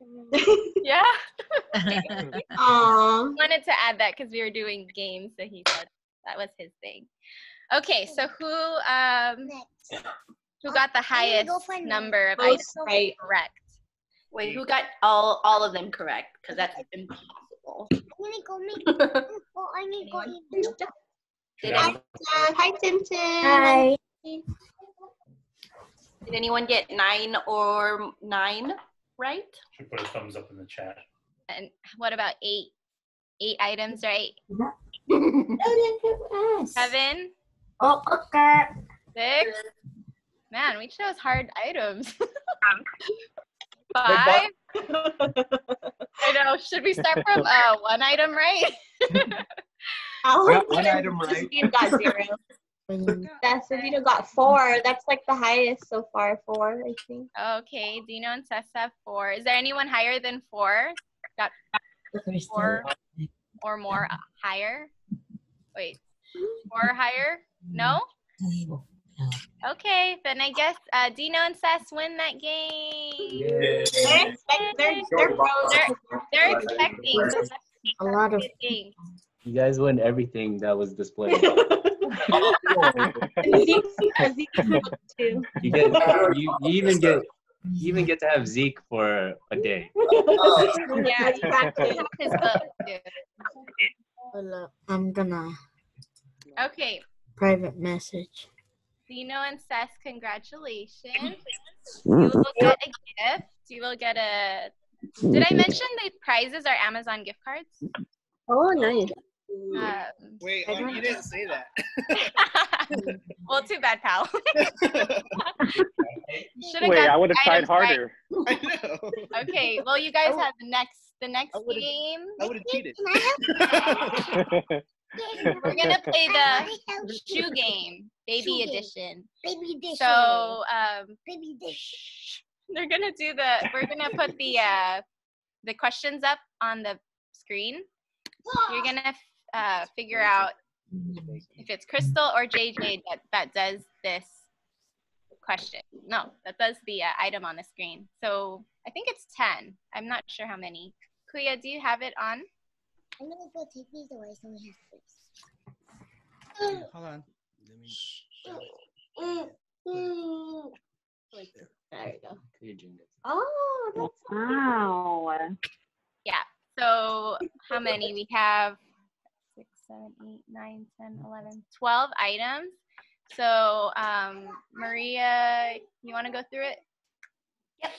yeah. Aww. wanted to add that because we were doing games, so he said that was his thing. Okay, so who um who got the highest number of Both items right. correct? Wait, who got all all of them correct? Because that's impossible. Oh, I need to go eat. Did, Hi, any- Dad. Hi, Tim Tim. Hi. did anyone get nine or nine right? Should put a thumbs up in the chat. and what about eight? Eight items, right? Seven, Oh, okay. six. Man, we chose hard items. Five. I know. Should we start from uh, one item, right? One item right. Christine got zero. That's Savino got four. That's like the highest so far. Four, I think. Okay, Dino and Sessa have four. Is there anyone higher than four? Got four or more uh, higher? Wait, four or higher? No? Okay, then I guess uh, Dino and Sess win that game. They're, expect- they're, they're. They're, they're expecting. A lot of- good game. You guys won everything that was displayed. too. You get you, you even get you even get to have Zeke for a day. yeah, exactly. His book. Hello, I'm gonna Okay, private message. Dino and Sess, congratulations. Mm. You will get a gift. You will get a. Did I mention the prizes are Amazon gift cards? Oh, nice. Um, Wait, oh, you didn't say that. well, too bad, pal. Wait, I would have tried items right. harder. Okay, well, you guys have the next the next would've- game. I would have cheated. We're gonna play the shoe game, baby Shoe game. edition. Baby edition. So um, Baby dish. they're gonna do the. We're gonna put the uh, the questions up on the screen. You're gonna uh, figure out if it's Krystle or JJ that that does this question. No, that does the uh, item on the screen. So I think it's ten. I'm not sure how many. Kuya, do you have it on? I'm gonna go take these away so we have space. Hold on. Let me. There you go. Oh, that's Wow. Yeah. So how many? We have six, seven, eight, nine, 10, 11, 12 items. So um, Maria, you want to go through it? Yep.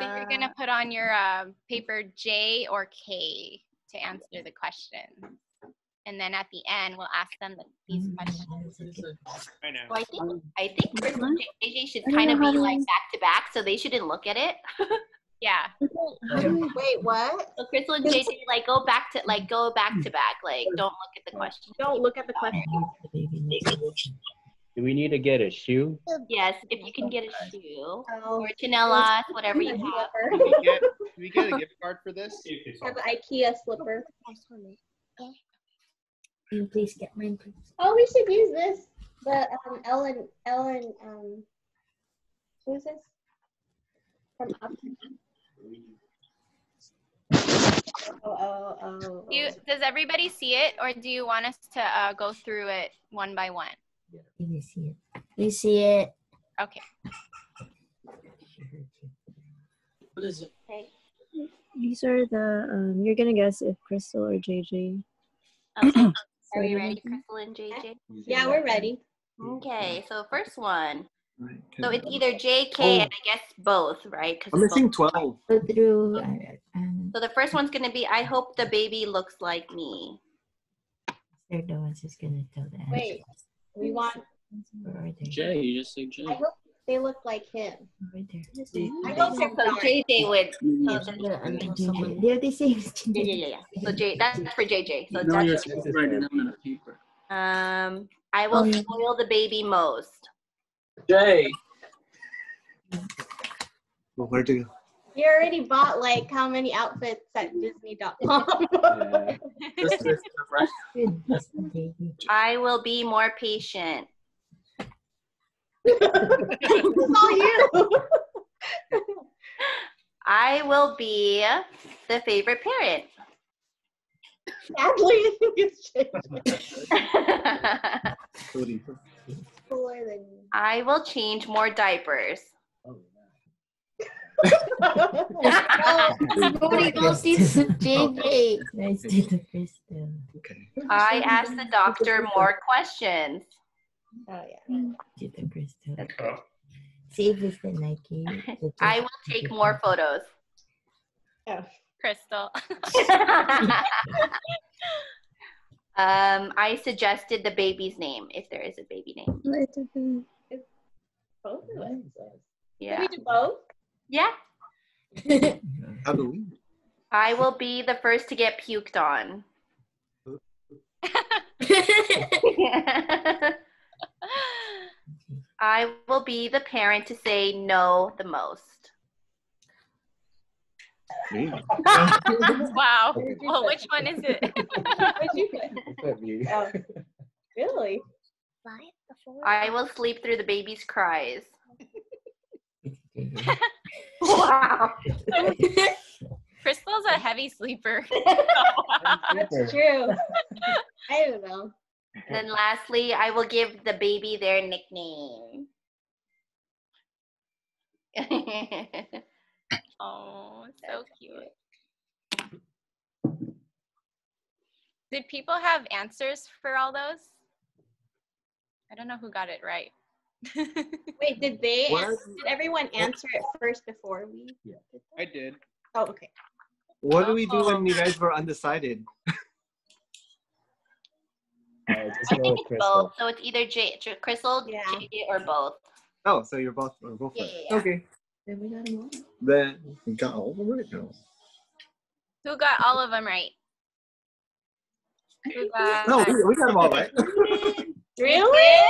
So you're gonna put on your um, paper J or K to answer the question, and then at the end we'll ask them the, these questions. I know. Well, I think I think Krystle and JJ should kind of be like back to back, so they shouldn't look at it. Yeah. Wait, what? So Krystle and JJ like go back to like go back to back, like don't look at the question. Don't look at the question. Do we need to get a shoe? Yes, if you can get a shoe Oh. or chanelas, whatever you have. Can we get, can we get a gift card for this? Have an IKEA slipper. Can you please get mine, please? Oh, we should use this. The um, Ellen, Ellen, um, who's this? From up. Oh, oh, oh. Do you, does everybody see it, or do you want us to uh, go through it one by one? Let me see it. We see it. Okay. What is it? Okay. These are the um you're gonna guess if Krystle or JJ. Okay. Are we ready, Krystle and JJ? Yeah, we're ready. Okay, so first one. So it's Oh. either JK and I guess both, right? 'Cause I'm missing 12. Go through. Um, So the first one's gonna be I hope the baby looks like me. they're the ones who's gonna tell the answer. Wait, we want. Where are they? Jay, you just say Jay. I hope they look like him. Right there. I hope they're So JJ would. So yeah, and then JJ. They're the same. Yeah, yeah, yeah, yeah. So J, that's for JJ. So No, you're that's supposed to write it down on a paper. um, I will Oh, yeah. spoil the baby most. Jay. Well, where'd you go? You already bought like how many outfits at Disney.com? This is right. I will be more patient. it's all you. I will be the favorite parent. Sadly, I think it's Cody. Cooler than you. I will change more diapers. Oh, Nobody goes. Nice Krystle. I ask the doctor more questions. Oh yeah. To the Krystle. Save is the Nike. I will take more photos. Oh. Krystle. Um, I suggested the baby's name, if there is a baby name. Both of us. Yeah. Can we do both? Yeah. Halloween. I will be the first to get puked on. I will be the parent to say no the most. wow. Well, which one is it? What'd you put? Oh, really? I will sleep through the baby's cries. wow. Krystle's a heavy sleeper. That's true. I don't know. And then lastly, I will give the baby their nickname. Oh, so cute. Did people have answers for all those? I don't know who got it right. Wait, did they? What? Did everyone answer it first before we? Yeah. I did. Oh, okay. What do we do when you oh. guys were undecided? I think it's both. So it's either J, J Krystle, JJ, or both. Oh, so you're both or both. Yeah, yeah, yeah. Okay. Then we got them all. Then we got all of them right now. Who got all of them right? Who got No, we, we got them all right. Really?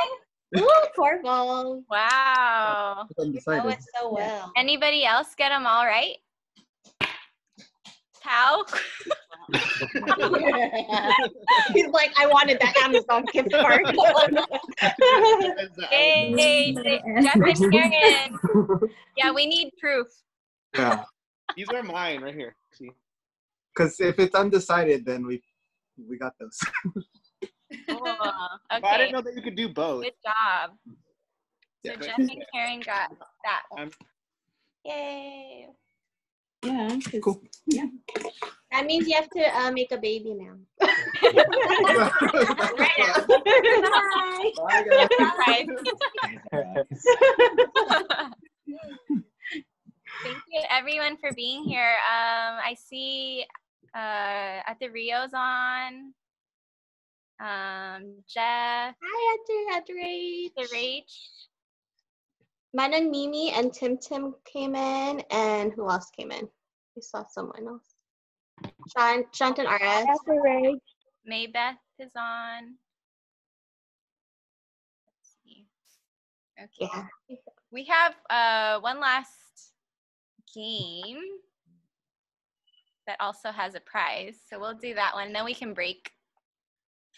Ooh, Corval. Wow. You know it so well. Anybody else get them all right? Pow. He's like, I wanted that Amazon gift card. Hey, hey, hey, Jeff and Karen. Yeah, we need proof. Yeah. These are mine right here. See? Because if it's undecided, then we we got those. Cool. But I didn't know that you could do both. Good job. So Yeah. Jeff and Karen got that one. I'm- Yay. Yeah. Cool. Yeah. That means you have to uh, make a baby now. right now. Bye. Thank you everyone for being here. Um, I see uh, at the Rio's on. Um, Jeff. Hi, Ate, Ate Rach. The Rach. Man Mimi and Tim Tim came in, and who else came in? We saw someone else. Sean, Shantan RS. Maybeth is on. Let's see. Okay. Yeah. We have uh, one last game that also has a prize. So we'll do that one. and Then we can break.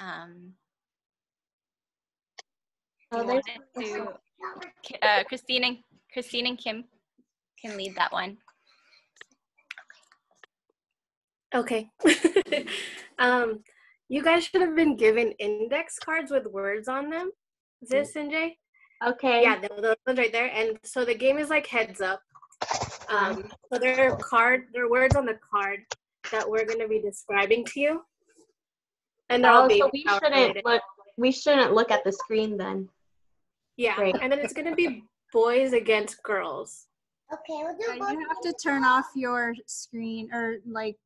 Um, Oh, you there's- wanted to, uh, Christine and Christine and Kim can lead that one. Okay. um, you guys should have been given index cards with words on them. Is this Sanjay? Okay. Yeah, tho- those ones right there. And so the game is like heads up. Um, so there are card, there are words on the card that we're gonna be describing to you. And they're Oh, being so we shouldn't look. We shouldn't look at the screen then. Yeah, Great. and then it's gonna be boys against girls. Okay, we'll Uh, you have to turn off your screen or like,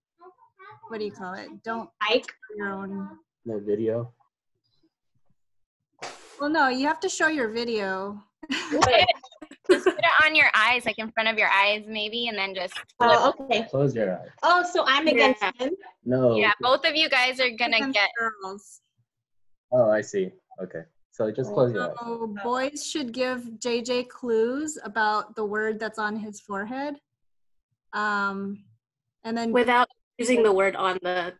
what do you call it? Don't mic your own. No video. Well, no, you have to show your video. Just put it on your eyes, like in front of your eyes, maybe, and then just. Oh, okay. Close your eyes. Oh, so I'm against him. No. Yeah, both of you guys are gonna get. girls. Oh, I see. Okay. So just close your eyes. So boys should give JJ clues about the word that's on his forehead. Um, and then Without using the word on the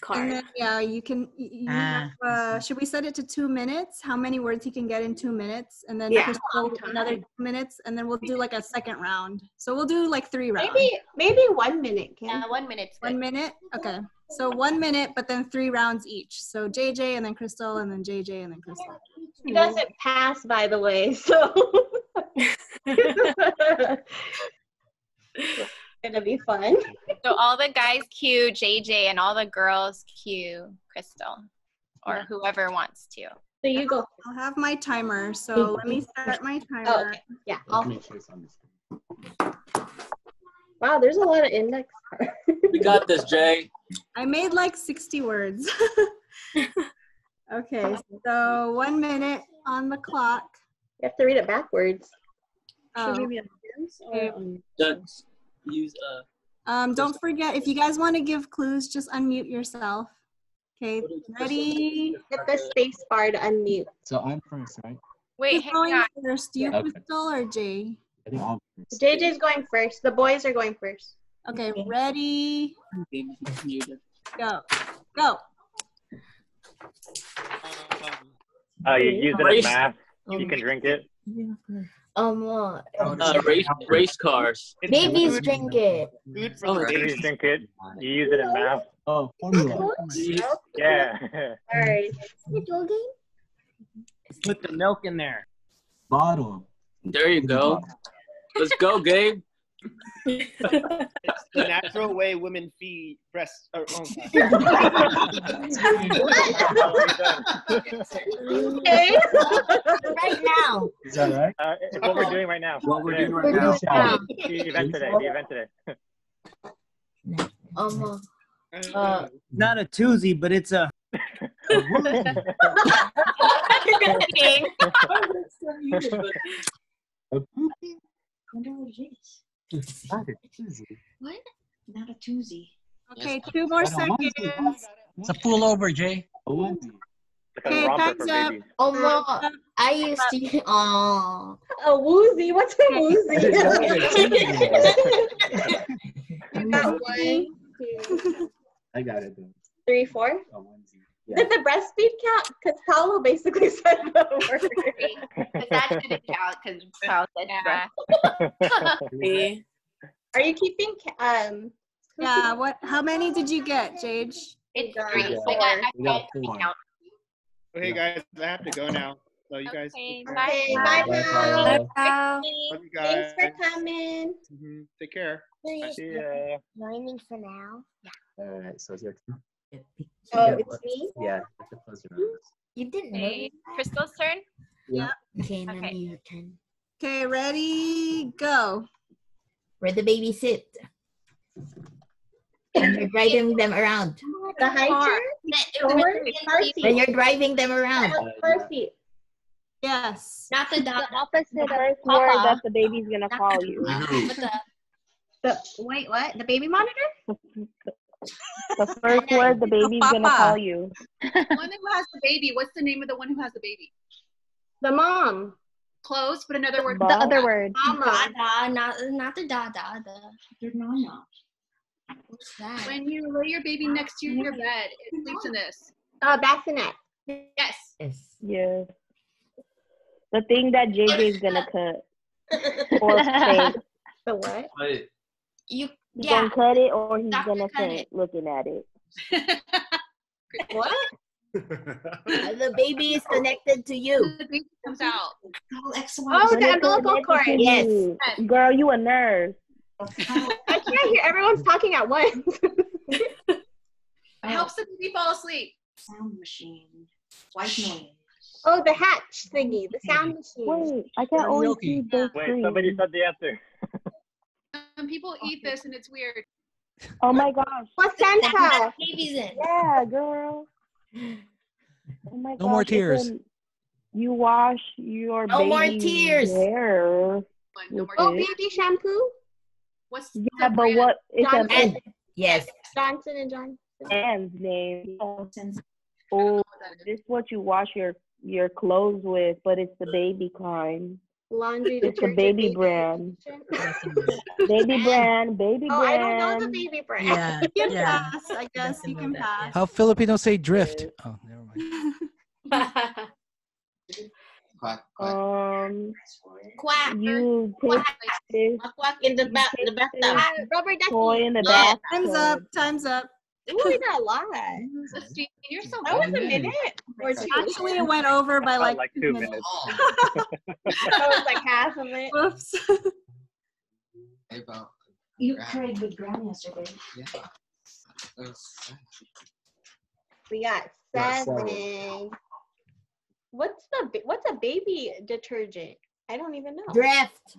card. And then, yeah, you can. y- y- You have, uh, should we set it to two minutes? How many words he can get in two minutes, and then Yeah. Krystle another two minutes, and then we'll do like a second round. So we'll do like three rounds. Maybe maybe one minute. Kim. Yeah, one minute. One minute. Okay. So one minute, but then three rounds each. So JJ and then Krystle and then JJ and then Krystle. He doesn't pass, by the way. So gonna be fun. So all the guys cue JJ and all the girls cue Krystle, or whoever wants to. So you go. I'll have my timer. So let me start my oh, timer. Oh, okay. Yeah. I'll, Make sure on the screen. Wow, there's a lot of index cards. We got this, Jay. I made like 60 words. okay, so one minute on the clock. You have to read it backwards. Oh. Should we be Okay. Done. Use uh. Um, don't forget, if you guys want to give clues, just unmute yourself. Okay, ready? Hit the space bar to unmute. So I'm first, right? Wait, Who's hang going on. first? You, Okay. Krystle, or Jay? I think I'm first. JJ's going first. The boys are going first. Okay, ready? Go. Go. Uh, you use it in Race- math. You can drink it. Um, uh, Uh, race race cars. babies drink it. Food for Oh, the okay. You drink it. You use it in math. Oh, formula. Yeah. All right. Put the milk in there. Bottle. There you go. Let's go, Gabe. It's the natural way women feed breast. Or, oh, Okay. right now. Is that right? Uh, what we're doing right now. What we're doing right now. now. The event today. The event today. Um, uh, Not a toozy, but it's a. What? Not a toozy. Okay, two more seconds. It's a pullover, Jay. A onesie. It's Okay, romper time's up. babies. um, uh, I used to. Oh, A woozy. What's a woozy? You got one, two, I got it though. three, four. A onesie. Yeah. Did the breastfeed count? Because Paolo basically said the word. But that didn't count because Paul said Yeah. Are you keeping um? Yeah, what? How many did you get, Jage? It's got three. four. I got, I got got four. count. okay, guys, I have to go now. So you guys, Okay, Okay, bye. bye, Bye, Paolo. Paolo. love you guys. Thanks for coming. Mhm. Take care. See ya. Joining for now. Yeah. All right, so it's your turn. Oh, it's what- me. Yeah, you have to close your hmm? you didn't know. Okay, Krystle's turn. Yeah. Okay, now Okay. your turn. Okay, ready? Go. Where the baby sit. And you're driving them around. The high Car. chair. It Or was car When seat. you're driving them around. Car seat. Yes. Not the dog. opposite The of first word Papa. that the baby's gonna call you. The The wait, what? The baby monitor? The first word the baby's gonna Papa. call you. one who has the baby. What's the name of the one who has the baby? The mom. Close, but another word. The other word. Mama. Dada, not not the dada. The They're nana. what's that? When you lay your baby next to your bed, it sleeps in this. Uh, bassinet. Yes. Yes. Yeah. The thing that JJ's gonna cut or say. The what? Wait. You He's yeah. gonna cut it or he's Doctor gonna cut faint it. looking at it. What? the baby is connected to you. The baby comes out. Oh, excellent. Oh, the umbilical cord. to Yes. you. Girl, you a nurse. I can't hear. Everyone's talking at once. It helps the baby fall asleep. Sound machine. White noise. oh, the hatch thingy. The sound machine. Wait, I can only Karaoke. see those Wait, screens. somebody said the answer. Some people oh, eat this and it's weird. Oh my gosh. Placenta. Baby's in. Yeah, girl. Oh my No more gosh, it's tears. You wash your No more tears. hair. No more Oh, Okay. baby shampoo. What's Yeah, the but brand? what? It's Johnson. a yes. Johnson and Johnson. man's name. Since Oh, what that is. this is what you wash your your clothes with, but it's the baby kind. Laundry It's the detergent. baby brand. Baby brand, baby Oh, I don't know the baby brand. Yeah. You can Yeah. pass. I guess you can pass. How Filipinos say drift? Oh, never mind. Quack, quack. Um, Quack. you take this Quack in the back, the bathtub. Rubber ducky. toy in the Yeah. Time's up. Time's up. Ooh, we got a lot. Christine, you're so That was a minute or two. Actually, it went over by like, like two two minutes. minutes. that was like half of it. Oops. Hey, about you Grab. carried good ground yesterday. yeah. We got Got seven. seven. What's the what's a baby detergent? I don't even know. Drift.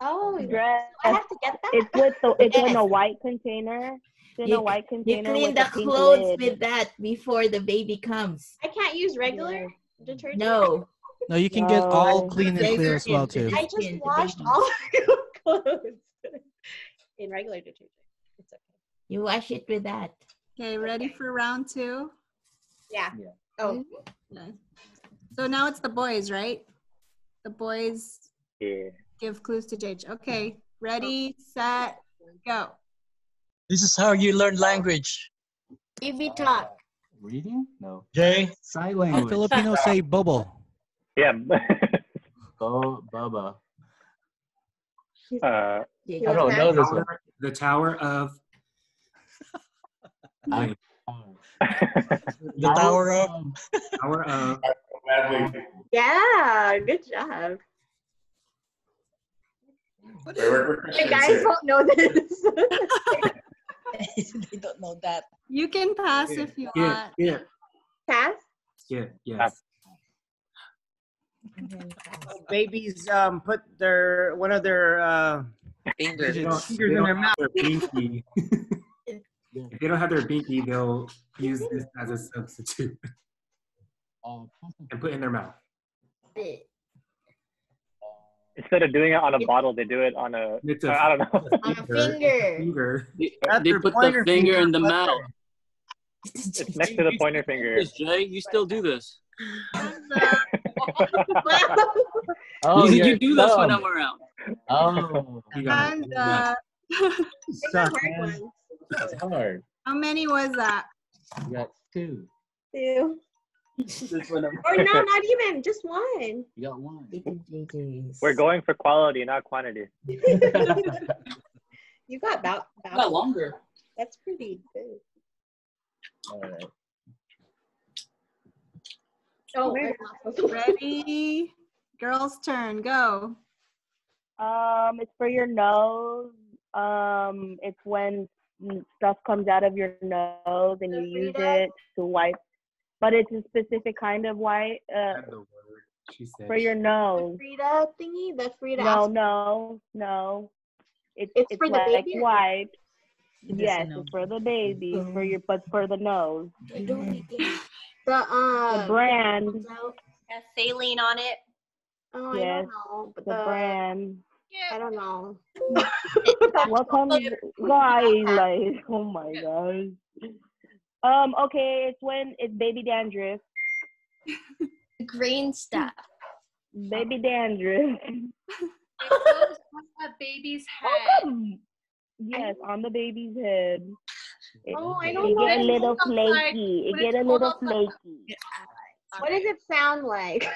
Oh, Dress. I have to get that. It's with the. It's in Yes. a white container. It's in You, a white you clean with the a clothes lid. with that before the baby comes. I can't use regular detergent. No. No, you can get all No. clean and clear as well too. I just washed all my clothes in regular detergent. It's okay. You wash it with that. Okay, ready for round two? Yeah. Yeah. Oh. Mm-hmm. Okay. So now it's the boys, right? The boys Yeah. give clues to JJ. Okay, ready, set, go. This is how you learn language. Baby talk. Reading? No. Jay. Sign How language. Filipinos say bobo. Yeah. Bo Bubba. uh, I don't know this one. The Tower of. Wait, The Tower of. Tower of. Yeah, good job. Wait, where- where The guys won't know this. they don't know that. You can pass if you Yeah, want. yeah, Pass? yeah, yes. Babies um put their one of their uh Fingers. Fingers in their mouth. their binky. if they don't have their binky, they'll use this as a substitute and put in their mouth. Instead of doing it on a bottle, they do it on a. It's a I don't know. On a finger. Finger. They, That's they their put the finger finger in the plus mouth. It's next to the pointer finger. Yes, Jay, you still do this. Oh, you, you're do this when. I'm around. Oh, You got. And uh, hard man. that's hard. how many was that? You got two. Two. This one I'm- Or no, not even, just one. You got one. We're going for quality, not quantity. You got about, I got about longer. that's pretty good. All right. Oh, I'm not supposed to- Ready? Girls' turn. Go. Um, it's for your nose. Um, it's when stuff comes out of your nose and you use it to wipe. But it's a specific kind of white. uh, the word. She said. for your The nose. Frida thingy, the Frida. No, aspirin. no, no. It's It's it's for the like baby or- wipes. Yes, Yes, I know. it's for the baby, for your but for the nose. I don't need. The The um. brand, Has saline on it. Oh, I yes, don't know. The the, brand. I don't know. What comes, guys? Like, oh my gosh. Um. Okay, it's when it's baby dandruff. Green stuff. Baby dandruff. It goes on a baby's head. Um, yes, on the baby's head. It, Oh, I don't know. get a it little looks like, flaky. It get a little almost like- flaky. What does it sound like?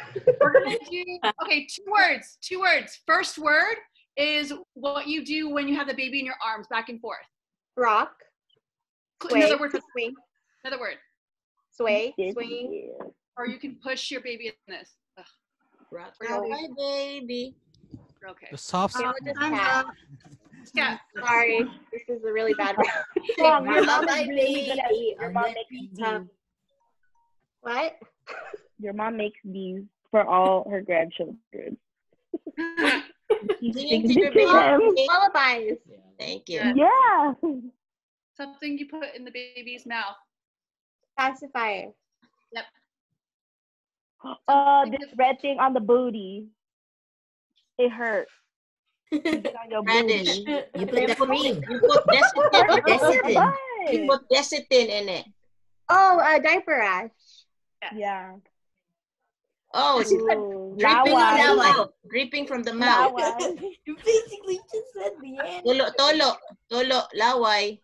We're gonna do okay. Two words. Two words. First word is what you do when you have the baby in your arms, back and forth. Rock, Cl- Another word for swing, another word. sway, Yes, swing. Or you can push your baby in this. Ugh. Rock my baby. Okay. The soft. Okay, just time's pass. Yeah. Sorry, this is a really bad round. Mom, your mom my is really good at baby your mom makes treetop. these. What? Your mom makes these for all her grandchildren. She Singing sings to your it to Lullabies. Thank you. Yeah. Something you put in the baby's mouth. Pacifier. Yep. Uh, this red thing on the booty. It hurts. Put it on your Radish. booty. You put the cream. You put Desitin. Desitin. You put Desitin in it. Oh, a diaper rash. Yeah. Oh, it's Ooh, dripping on the mouth. Dripping from the mouth. You basically just said the end. Tolo, tolo, tolo, laway.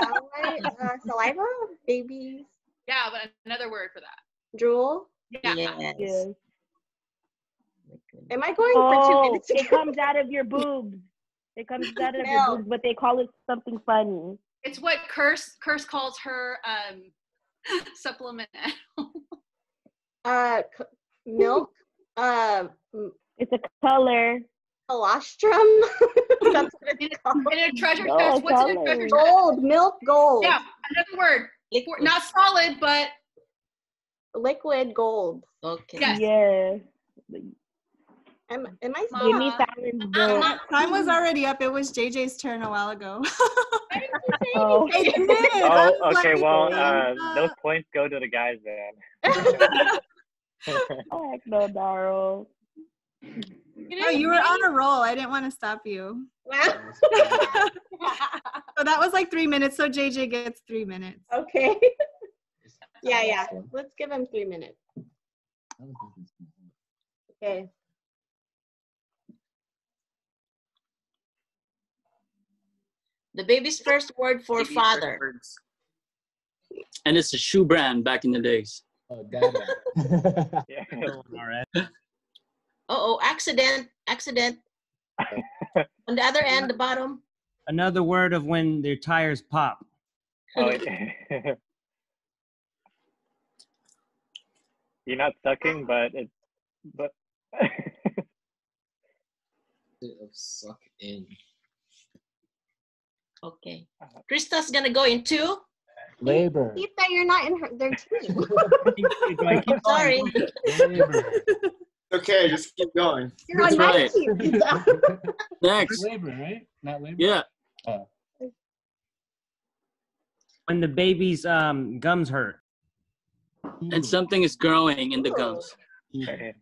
Laway, uh, saliva, babies, Yeah, but another word for that. drool. Yeah. Yes. Yes. Am I going for two Oh, minutes? it comes out of your boobs. It comes out of your boobs, but they call it something funny. It's what Curse Curse calls her um supplement. Uh, c- milk. Uh, It's a color. Colostrum. That's what in, it's called. a, in a treasure No, chest. it's What's in a treasure in. chest? Gold, milk, gold. Yeah, another word. Liquid. Not solid, but Liquid gold. Okay. Yes. Yeah. Am, am I Jimmy Fallon's book. Uh, Time was already up. It was JJ's turn a while ago. Oh. It did. I Oh, okay. like, Well, uh, uh, those points go to the guys then. Oh, heck no, Daryl. Oh, you were on a roll. I didn't want to stop you. so that was like three minutes. So JJ gets three minutes. Okay. yeah, yeah. Let's give him three minutes. Okay. The baby's first word for father. And it's a shoe brand back in the days. Oh, dada. Uh oh, accident, accident. On the other end, the bottom. Another word of when their tires pop. Oh, yeah. You're not sucking, but it's but of suck in. Okay. Krista's gonna go in two. Labor. Keep that you're not in her, their team. Sorry. Okay, just keep going. You're on my right. team. Next. Labor, right? Not labor. Yeah. Oh. When the baby's um, gums hurt. And something is growing in the gums. Okay.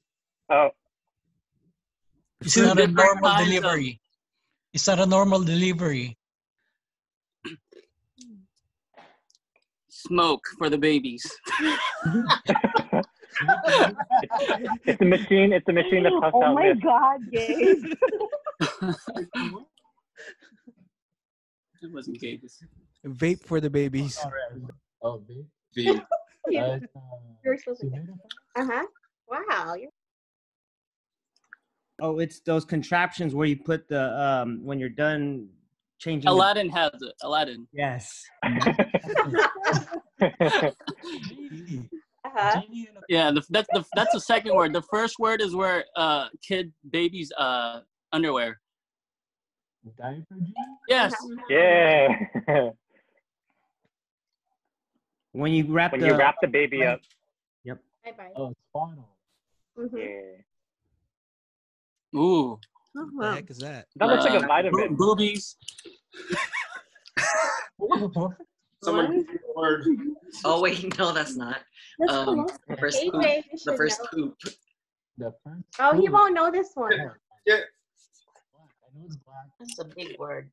oh, It's Two not a normal kinds of- delivery. It's not a normal delivery. Smoke for the babies. it's a machine. It's a machine that puffs Oh out my mist. God, Gabe. It wasn't Gabe's. Vape for the babies. Oh, babe. Vape. Yeah. Uh, You're supposed to. Uh huh. Wow. You're Oh, it's those contraptions where you put the um when you're done changing. the- Aladdin has it. Aladdin. yes. uh-huh. Yeah, the, that's the that's the second word. The first word is where uh kid babies uh underwear. Diaper Yes. Yeah. When you wrap when the you wrap the baby up. Yep. Bye bye. Oh, swaddle. Mm-hmm. Yeah. Ooh. Oh, What the heck is that? That looks like a Uh, vitamin. bo- boobies. Someone word. Oh wait, no, that's not. That's Um, cool. the first AJ, poop. The first poop. The first. Oh, he won't know this one. Yeah. I know it's black. That's a big word.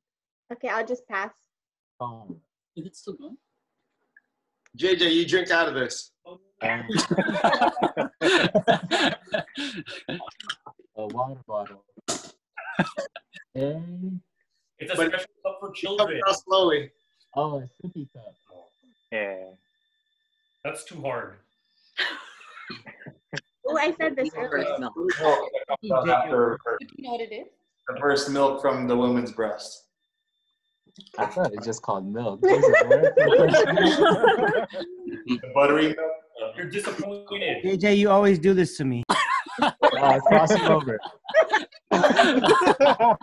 Okay, I'll just pass. Tom. Is it still going? JJ, you drink out of this. Um, a water bottle. A. It's a But- special cup for children. down slowly. Oh, a sippy cup. Yeah. That's too hard. Oh, I said this First earlier. milk. After Do you know what it is? the first milk from the woman's breast. I thought it just called milk. The The buttery milk. You're disappointed. JJ, you always do this to me. Uh, cross it over.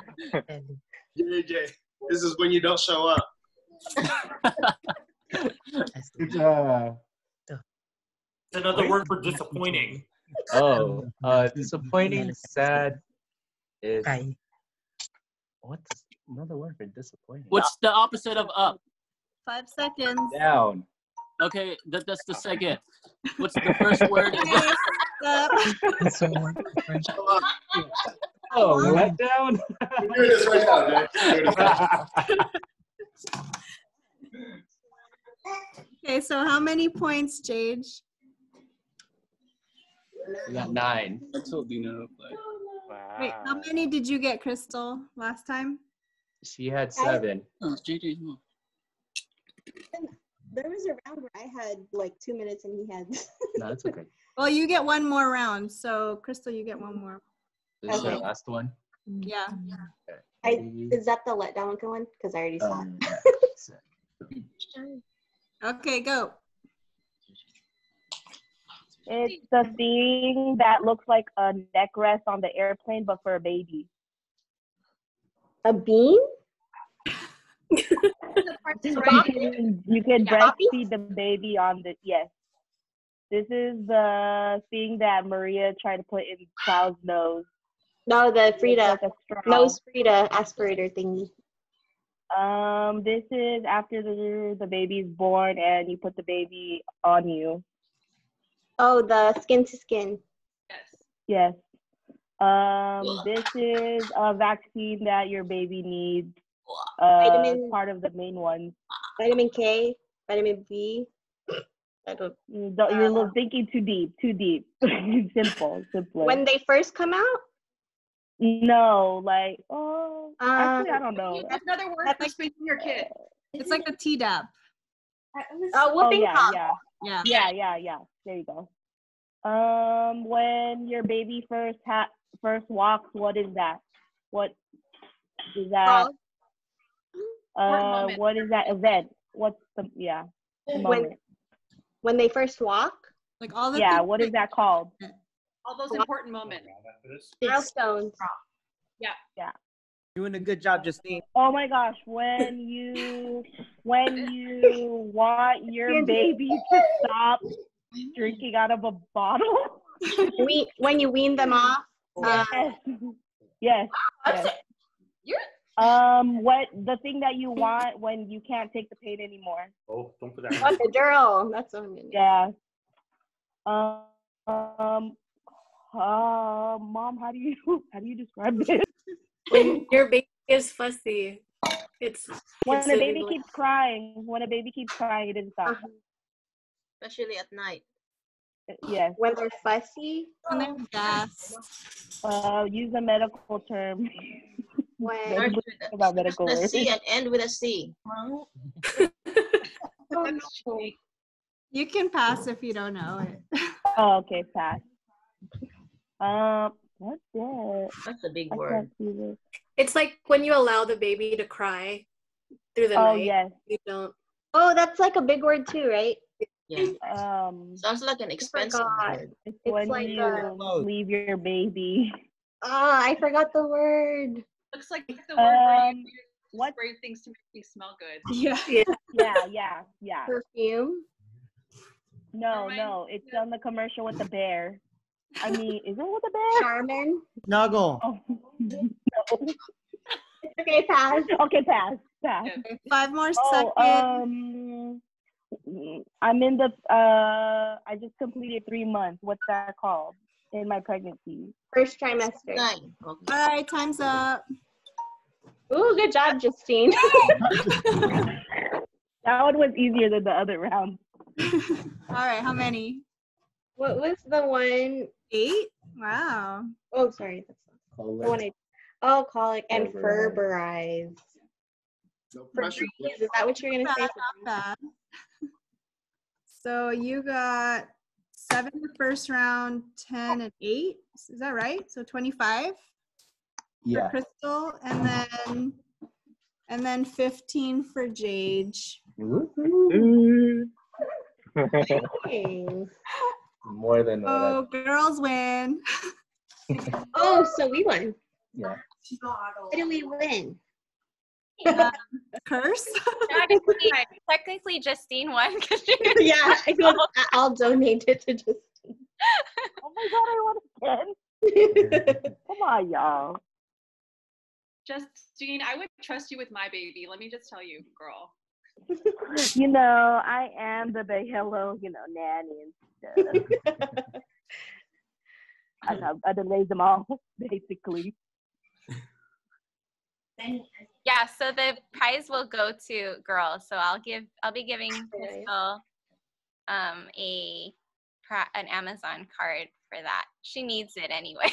JJ, this is when you don't show up. It's, uh, It's another word for disappointing. oh, uh, disappointing, sad is. What's another word for disappointing? What's the opposite of up? Five seconds. Down. Okay, that, that's the second. What's the first word? Stop. It's a word for French. Oh, let down. You're doing this right now, Jay. You're doing this. Okay, so how many points, Jade? We got nine. I told you no. Wait, how many did you get, Krystle, last time? She had seven. Oh, it's JJ's mom. There was a round where I had like two minutes and he had. No, that's okay. Well, you get one more round. So, Krystle, you get one more. This is the last one. Yeah. I, is that the letdown one? Because I already saw Um, it. Okay, go. It's the thing that looks like a neck rest on the airplane, but for a baby. A bean? You can, you can breastfeed the baby on the yes. This is the thing that Maria tried to put in Cloud's nose No, the Frida. like a. Nose Frida aspirator thingy. Um, this is after the the baby's born and you put the baby on you. Oh, the skin to skin. Yes. Yes. Um, this is a vaccine that your baby needs. Uh, Vitamin- part of the main ones. Vitamin K, vitamin B. I don't. You don't- You're li- thinking too deep. Too deep. Simple. Simpler. When they first come out. No, like oh, actually I don't know. That's another word for spanking your kid. It's like the Tdap. Oh, Oh whooping yeah, cough. yeah, Yeah. yeah, yeah, yeah. There you go. Um, when your baby first ha- first walks, what is that? What is that? Uh, moment. what is that event? What's the yeah? The When moment. when they first walk. Like all the Yeah, what is that called? All those important moments. Milestones. Yeah. Yeah. Doing a good job, Justine. Oh my gosh, when you when you want your baby to stop drinking out of a bottle. We when you wean them off. Uh, yes. Yes. yes. Um, what the thing that you want when you can't take the pain anymore? Oh, don't put that. oh, the dural. That's what I'm gonna. Yeah. Um. Um. Uh, mom, how do you how do you describe this? When your baby is fussy, it's When it's a baby like- keeps crying, when a baby keeps crying, it doesn't stop. Especially at night. Yes. When they're fussy. When they're gassed. Uh, use a medical term. When about medical A words. C and end with a C. You can pass if you don't know it. Oh, okay, pass. Um, what's that? That's a big I word. can't see this. It's like when you allow the baby to cry through the Oh, night. yes. You don't. Oh, that's like a big word too, right? Yeah. Um, Sounds like an expensive forgot. word. it's It's when like you a- leave your baby. Ah, I forgot the word. Looks like the word where Um, you what? spray things to make you smell good. Yeah. Yeah. Yeah, yeah, yeah. Perfume. No, no, it's on the commercial with the bear. I mean, is it with the bear? Charmin. Snuggle. Oh, no. Okay, pass. Okay, pass, pass. Five more Oh, seconds. um, I'm in the. Uh, I just completed three months. What's that called? In my pregnancy. First trimester. Nine. Okay. All right, time's up. Ooh, good job, Justine. That one was easier than the other round. All right, how many? what was the one? Eight? Wow. Oh, sorry. That's not the one I. Oh, colic and ferberize. Febreze, Is that what you're gonna say? Not bad. So you got seven the first round, ten and eight. Is that right? So twenty-five yeah. for Krystle, and then and then fifteen for Jade. Thanks. More than what I- Oh, girls win. Oh, so we won. yeah. What do we win? Uh, curse. Technically, technically Justine won. 'cause she- yeah, I feel I'll donate it to Justine. Oh my god, I want again. Come on, y'all. Justine, I would trust you with my baby. Let me just tell you, girl. You know, I am the big hello, you know, nanny and stuff. I, know, I done raised them all, basically. yeah, so the prize will go to girls. So I'll give I'll be giving Krystle um a an Amazon card for that. She needs it anyway.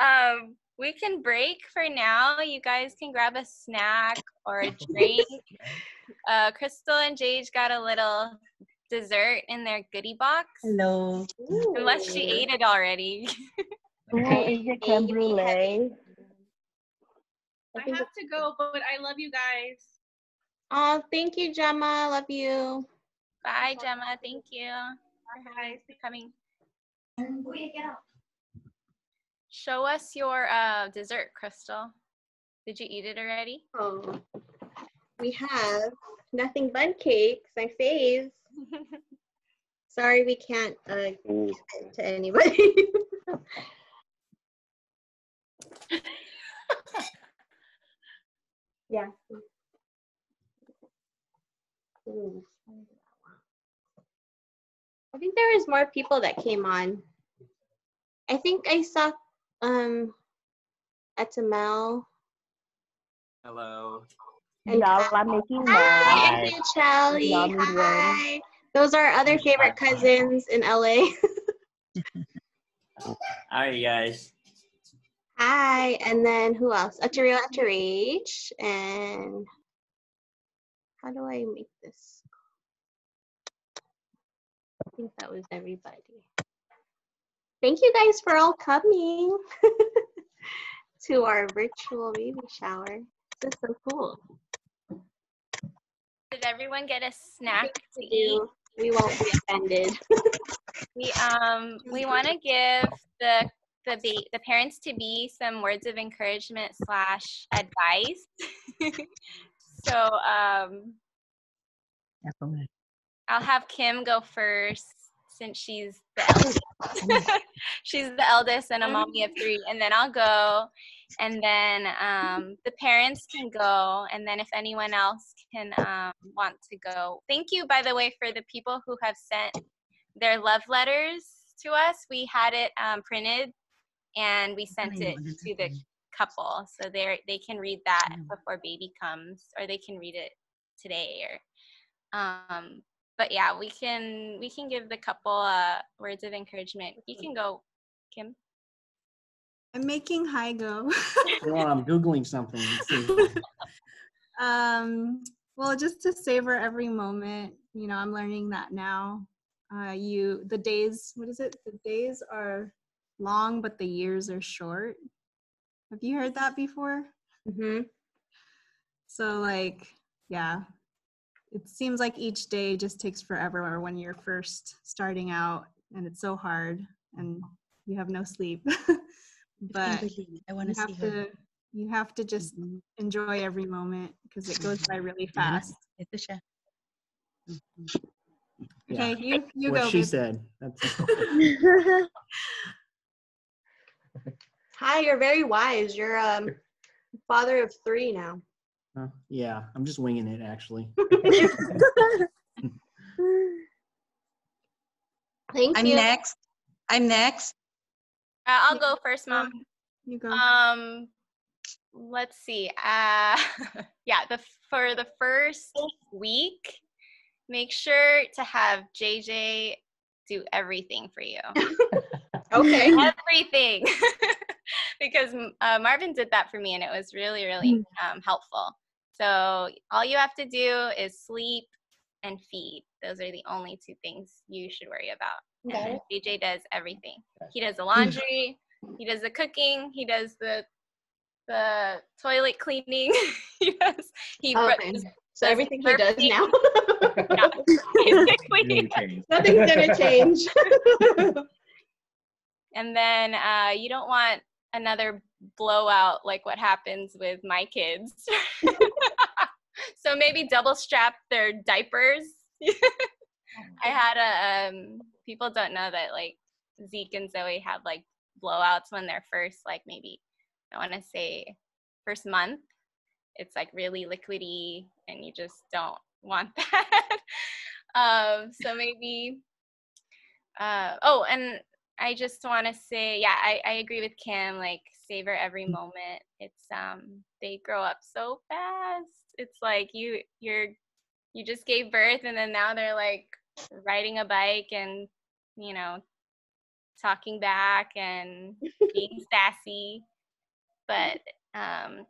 um we can break for now. You guys can grab a snack or a drink. uh Krystle and Jade got a little dessert in their goodie box. Hello. Unless she ate it already. Ooh, is it creme brulee? I have to go, but I love you guys. Oh, thank you, Gemma. I Love you. Bye, Gemma. Thank you Bye. for coming. Show us your uh, dessert, Krystle. Did you eat it already? Oh, we have nothing but cakes, my faves. Sorry, we can't uh, give it to anybody. yeah. I think there was more people that came on. I think I saw um Etamel Hello. and Y'all, I'm making Hi, noise. Charlie. Y'all need one. Hi. Those are our other favorite cousins in LA. All right, guys. Hi, and then who else? Atario Atarich, and how do I make this? I think that was everybody. Thank you guys for all coming to our virtual baby shower. This is so cool. Did everyone get a snack to We eat? We won't be offended. We um we want to give the the ba- the parents to be some words of encouragement slash advice. so um I'll have Kim go first since she's the eldest. she's the eldest and a mommy of three, and then I'll go, and then um, the parents can go, and then if anyone else can um, want to go. Thank you, by the way, for the people who have sent their love letters to us. We had it um, printed, and we sent it to the couple, so they they can read that before baby comes, or they can read it today, or um but yeah we can we can give the couple uh words of encouragement you can go kim I'm making high go. Hold on, I'm googling something. Um, well, just to savor every moment. You know, I'm learning that now. Uh, you the days. What is it? The days are long, but the years are short. Have you heard that before? Mm-hmm. So like, yeah, it seems like each day just takes forever when you're first starting out, and it's so hard, and you have no sleep. but I want you to have see her. to you have to just enjoy every moment because it goes by really fast. Ito siya. Okay, you you what go. she babe. said. That's Hi, you're very wise. You're um father of three now. Uh, yeah, I'm just winging it actually. Thank you. I'm you. next. I'm next. uh, i'll go first mom You go. um let's see uh yeah the for the first week make sure to have jj do everything for you Okay. everything because uh, marvin did that for me and it was really really um, helpful so all you have to do is sleep and feed. Those are the only two things you should worry about. Got and jj does everything. He does the laundry he does the cooking he does the the toilet cleaning. He does he Okay. does- So does everything he does now. yeah, basically. Nothing's gonna change. And then uh, you don't want another blowout like what happens with my kids. so maybe double strap their diapers. I had a um, people don't know that like Zeke and Zoe have like blowouts when they're first like maybe I want to say first month. It's like really liquidy and you just don't want that. um, so maybe uh, oh, and I just want to say, yeah, I, I agree with Kim. Like, savor every moment. It's um, they grow up so fast. It's like you you're you just gave birth, and then now they're like riding a bike and you know talking back and being sassy. But um,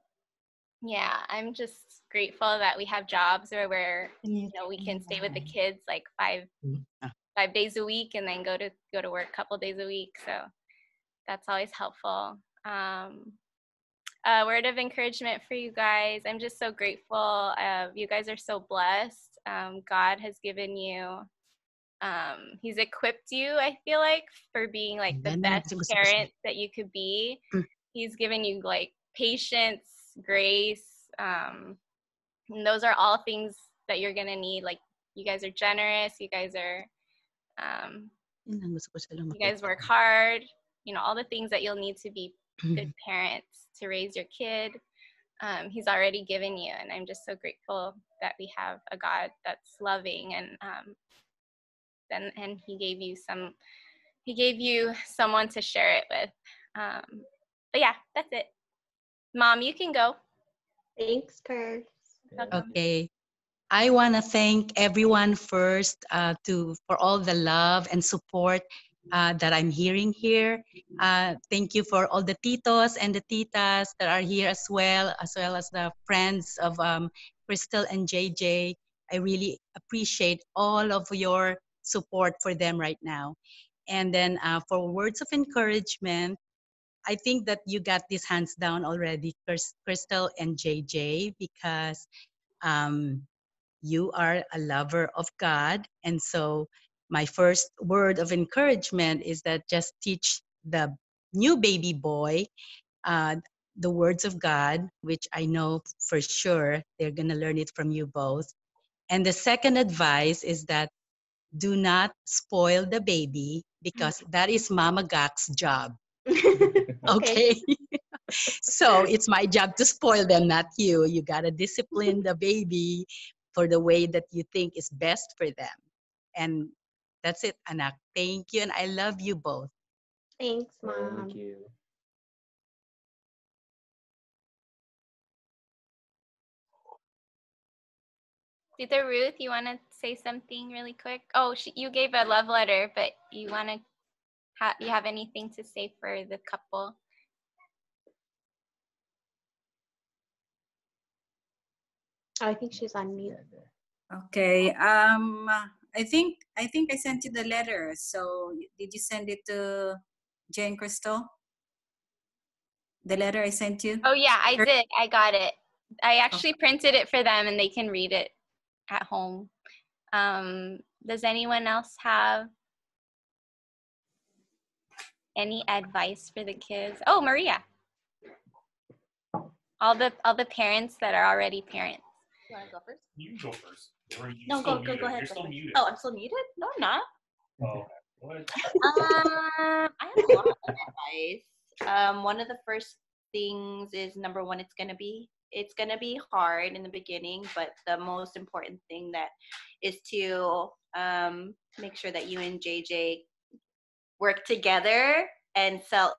yeah, I'm just grateful that we have jobs where we're you know we can stay with the kids like five five days a week and then go to go to work a couple days a week so that's always helpful um, a word of encouragement for you guys. I'm just so grateful uh, you guys are so blessed. Um, god has given you um, he's equipped you i feel like for being like the best gusto ko siya. parent that you could be. He's given you like patience grace um, and those are all things that you're gonna need. Like you guys are generous you guys are um, Yun ang gusto ko siya lang you guys work hard you know all the things that you'll need to be good parents to raise your kid um, He's already given you, and I'm just so grateful that we have a God that's loving and um, and and He gave you some. He gave you someone to share it with. Um, but yeah, that's it. Mom, you can go. Thanks, Kurt. Okay. I want to thank everyone first uh, to for all the love and support uh, that I'm hearing here. Uh, thank you for all the titos and the titas that are here as well, as well as the friends of um, Krystle and JJ. I really appreciate all of your support for them right now. And then uh, for words of encouragement, I think that you got this hands down already, Krystle and JJ, because um, you are a lover of God. And so, my first word of encouragement is that just teach the new baby boy uh, the words of God, which I know for sure they're going to learn it from you both. And the second advice is that do not spoil the baby because that is Mama Gak's job. okay. so it's my job to spoil them, not you. You got to discipline the baby for the way that you think is best for them. And that's it, Anak. Thank you. And I love you both. Thanks, Mom. Thank you. Tita Ruth, you want to say something really quick? Oh, she, you gave a love letter, but you want to, ha- you have anything to say for the couple? I think she's on mute. Okay. Um, I think I think I sent you the letter. So did you send it to Jane Krystle? The letter I sent you. Oh yeah, I did. I got it. I actually printed it for them, and they can read it at home. Um, does anyone else have any advice for the kids? Oh, Maria. All the all the parents that are already parents. You want to go first? You go first. No, go, go, go ahead. You're still muted. Oh, I'm still muted? No, I'm not. Oh, what? um, I have a lot of advice. Um, one of the first things is number one, it's gonna be it's gonna be hard in the beginning, but the most important thing that is to um, make sure that you and JJ work together and sell.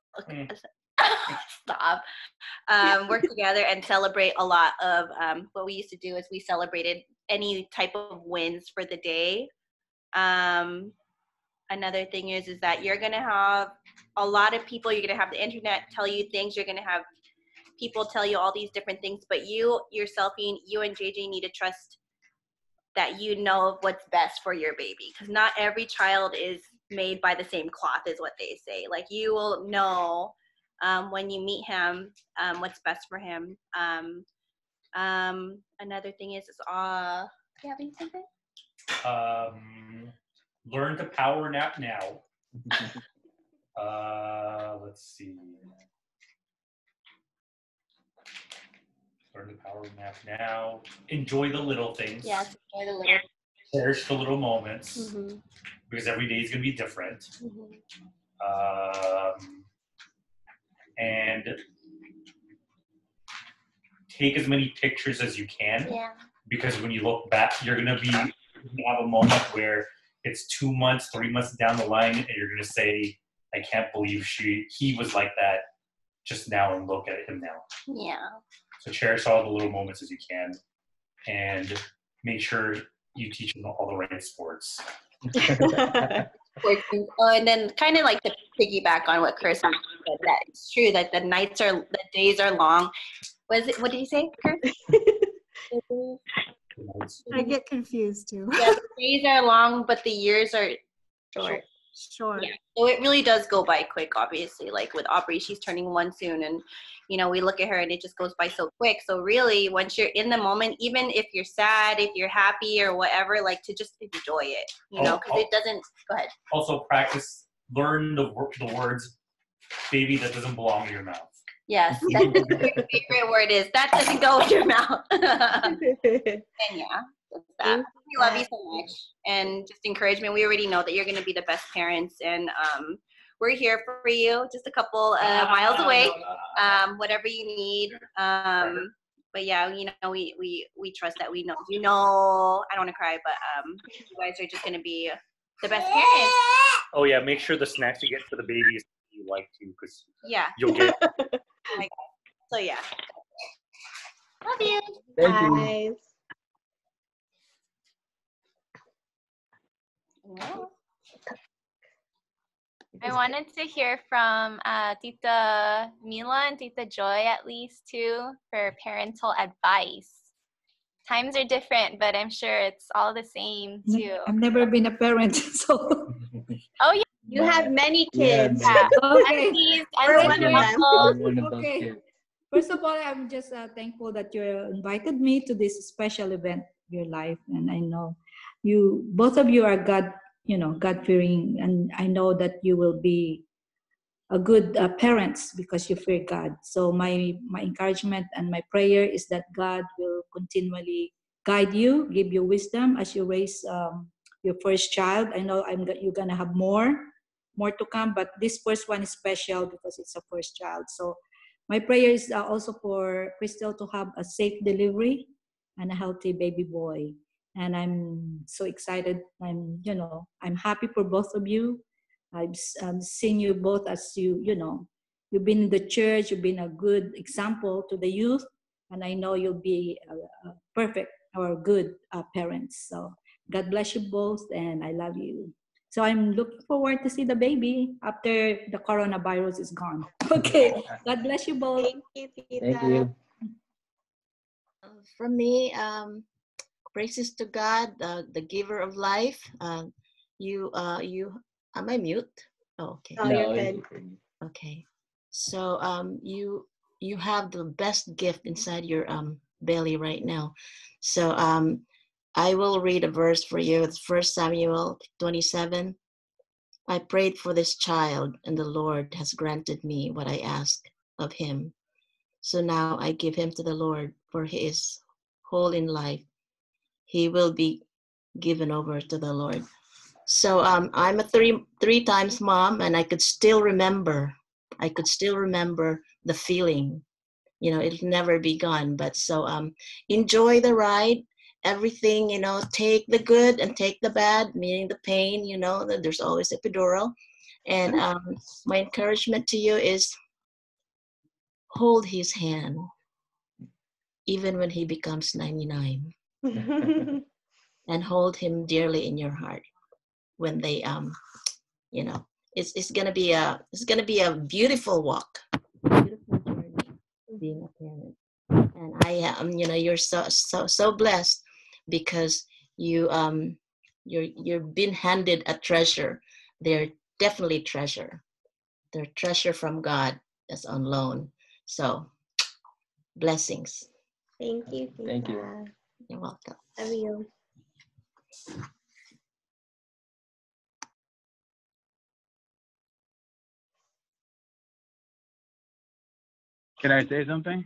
Stop. Um, work together and celebrate a lot of um, what we used to do is we celebrated any type of wins for the day. Um, another thing is is that you're gonna have a lot of people you're gonna have the internet tell you things you're gonna have people tell you all these different things but you yourself you, you and jj need to trust that you know what's best for your baby because not every child is made by the same cloth is what they say like you will know um, when you meet him um, what's best for him um, um, another thing is, is uh do you have anything Um, learn to power nap now. uh, let's see. Learn to power nap now. Enjoy the little things. yes enjoy the little Cherish the little moments Mhm. because every day is going to be different. Mhm. Um, and take as many pictures as you can yeah because when you look back, you're gonna be you're have a moment where it's two months, three months down the line, and you're gonna say, "I can't believe she he was like that just now," and look at him now. yeah So cherish all the little moments as you can, and make sure you teach them all the right sports. Working- oh, and then kind of like to piggyback on what Chris said, that it's true that the nights are, the days are long. Was it? What did you say, Chris? I get confused too. yeah, the days are long, but the years are short. Sure. Yeah. So it really does go by quick, obviously. Like with Aubrey, she's turning one soon, and you know, we look at her and it just goes by so quick. So really, once you're in the moment, even if you're sad, if you're happy or whatever, like to just enjoy it, you know, Oh, because it doesn't. Go ahead. Also practice, learn the the words, "baby" that doesn't belong in your mouth. Yes, that's your favorite word is that doesn't go in your mouth. and yeah, that's that. We love you so much, and just encouragement. We already know that you're going to be the best parents, and um, we're here for you. Just a couple uh, miles away. Um, whatever you need. Um, but yeah, you know, we we we trust that we know. You know, I don't want to cry, but um, you guys are just gonna be the best parents. Oh yeah, make sure the snacks you get for the babies you like to, because Yeah. you'll get. My God. So yeah. Love you. Thank you. I wanted to hear from uh, Tita Mila and Tita Joy at least too for parental advice. Times are different, but I'm sure it's all the same too. I've never been a parent, so. Oh yeah. You have many Yeah, kids. many. Okay. Aunties, We're aunties, one of them. uncles. One of those Okay. First of all, I'm just uh, thankful that you invited me to this special event of your life, and I know you, both of you are God, you know, God fearing, and I know that you will be a good uh, parents because you fear God. So my my encouragement and my prayer is that God will continually guide you, give you wisdom as you raise um, your first child. I know I'm you're gonna have more, more to come, but this first one is special because it's a first child. So my prayer is uh, also for Krystle to have a safe delivery and a healthy baby boy. And I'm so excited. I'm, you know, I'm happy for both of you. I've s- um, seen you both as you, you know, you've been in the church. You've been a good example to the youth, and I know you'll be a, a perfect or good uh, parents. So God bless you both, and I love you. So I'm looking forward to see the baby after the coronavirus is gone. Okay. God bless you both. Thank you, Thank you. From me, um, praises to God, uh, the giver of life. Um, you, uh, you, am I mute? Oh, okay. Oh, you're good. Okay. So, um, you, you have the best gift inside your um belly right now. So, um, I will read a verse for you. It's First Samuel 27. I prayed for this child, and the Lord has granted me what I asked of him. So now I give him to the Lord, for he is whole in life. He will be given over to the Lord. So um, I'm a three three times mom, and I could still remember. I could still remember the feeling. You know, it'll never be gone. But so um, enjoy the ride. Everything, you know, take the good and take the bad, meaning the pain. You know, that there's always epidural. And um, my encouragement to you is hold his hand, even when he becomes 99 and hold him dearly in your heart when they um you know it's it's gonna be a it's gonna be a beautiful walk. Beautiful journey being a parent. And i am you know you're so so so blessed because you um you're you're been handed a treasure. They're definitely treasure. They're treasure from god that's on loan. So blessings. Thank you. Thank you. Tita. you're welcome Love you. Can I say something?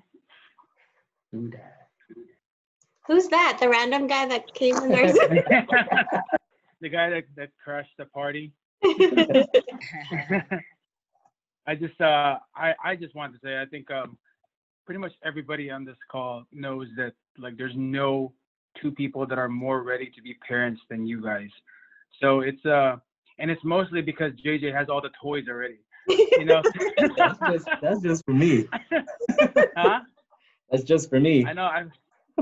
Who's that? The random guy that came in there? the guy that, that crashed the party. I just uh I, I just wanted to say I think um pretty much everybody on this call knows that like there's no two people that are more ready to be parents than you guys. So it's uh and it's mostly because JJ has all the toys already. You know That's just that's just for me. huh? That's just for me. I know I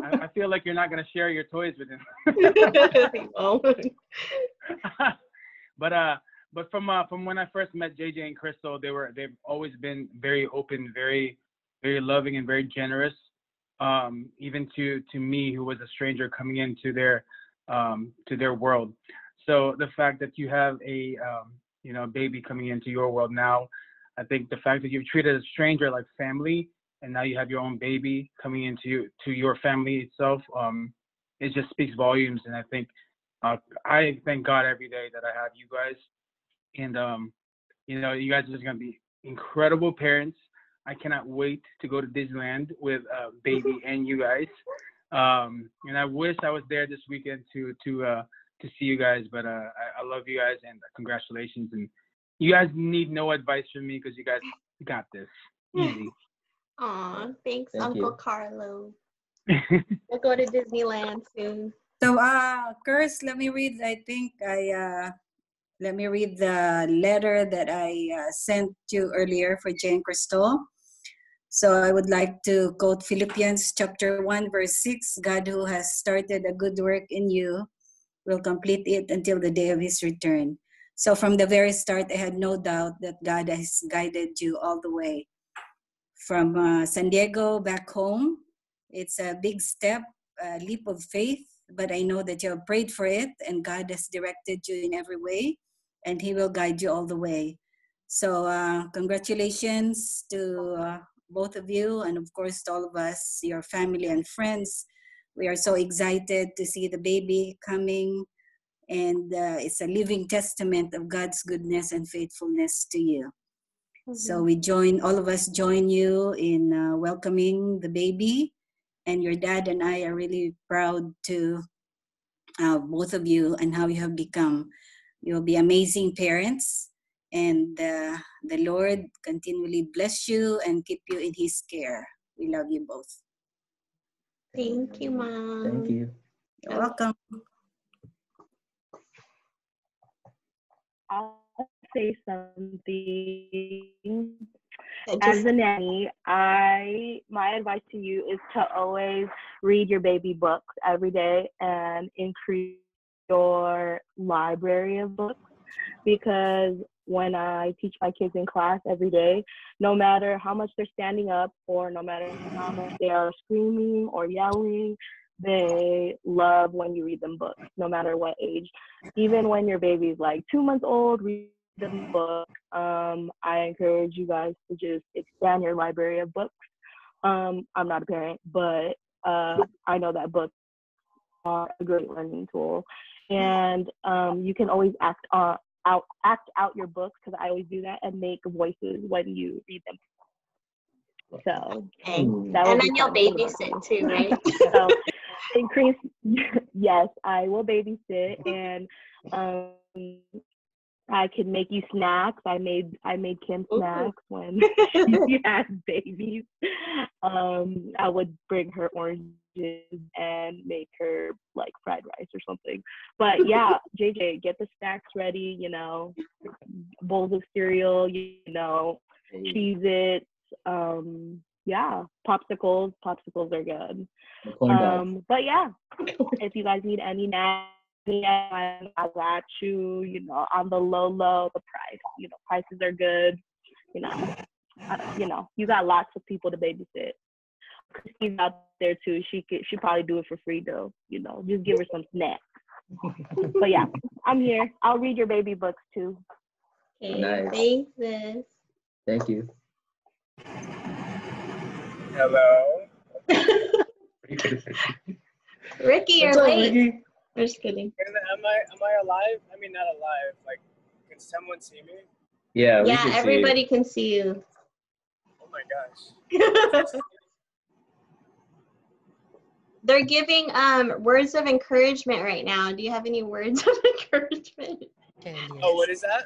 I I feel like you're not gonna share your toys with him. but uh but from uh from when I first met JJ and Krystle, they were they've always been very open, very very loving and very generous. Um, even to to me who was a stranger coming into their um to their world. So the fact that you have a um you know baby coming into your world now, I think the fact that you've treated a stranger like family and now you have your own baby coming into to your family itself, um, it just speaks volumes. And I think uh, I thank God every day that I have you guys. And um, you know, you guys are just gonna be incredible parents. I cannot wait to go to Disneyland with uh, baby and you guys. Um, and I wish I was there this weekend to to uh, to see you guys. But uh, I, I love you guys and congratulations. And you guys need no advice from me because you guys got this easy. Aw, thanks, Thank Uncle you. Carlo. We'll go to Disneyland soon. So, uh, Curse, let me read. I think I uh, let me read the letter that I uh, sent you earlier for Jane Krystle. So I would like to quote Philippians chapter 1, verse 6 God who has started a good work in you will complete it until the day of his return. So from the very start, I had no doubt that God has guided you all the way. From uh, San Diego back home, it's a big step, a leap of faith, but I know that you have prayed for it and God has directed you in every way and he will guide you all the way. So uh, congratulations to uh, both of you and of course to all of us, your family and friends. We are so excited to see the baby coming and uh, it's a living testament of God's goodness and faithfulness to you. So we join, all of us join you in uh, welcoming the baby and your dad and I are really proud to uh, both of you and how you have become. You will be amazing parents and uh, the Lord continually bless you and keep you in his care. We love you both. Thank you, Mom. Thank you. You're welcome. I'll say something. As a nanny, I my advice to you is to always read your baby books every day and increase your library of books because when I teach my kids in class every day, no matter how much they're standing up or no matter how much they are screaming or yelling, they love when you read them books, no matter what age. Even when your baby's like two months old, read them book. Um, I encourage you guys to just expand your library of books. Um, I'm not a parent, but uh, I know that books are a great learning tool, and um, you can always act on out act out your books because I always do that and make voices when you read them. So Okay. And then you'll fun for the babysit too, right? so increase yes i will babysit and um i can make you snacks i made i made kim snacks when she had babies um i would bring her and make her like fried rice or something. But yeah jj get the snacks ready you know bowls of cereal you know cheese it um yeah popsicles popsicles are good. Um but yeah if you guys need any nanny i got you you know on the low low the price you know prices are good you know you know you got lots of people to babysit christine's out there too she could she probably do it for free though you know just give her some snacks but yeah i'm here i'll read your baby books too Okay, Nice. thanks, sis. Thank you. Hello. Ricky, you're What's up, late. Ricky? I'm just kidding. Am I am I alive? I mean, not alive. Like, can someone see me? Yeah, we yeah, can see you. everybody can see you. Oh my gosh. They're giving um words of encouragement right now. Do you have any words of encouragement? Oh, what is that?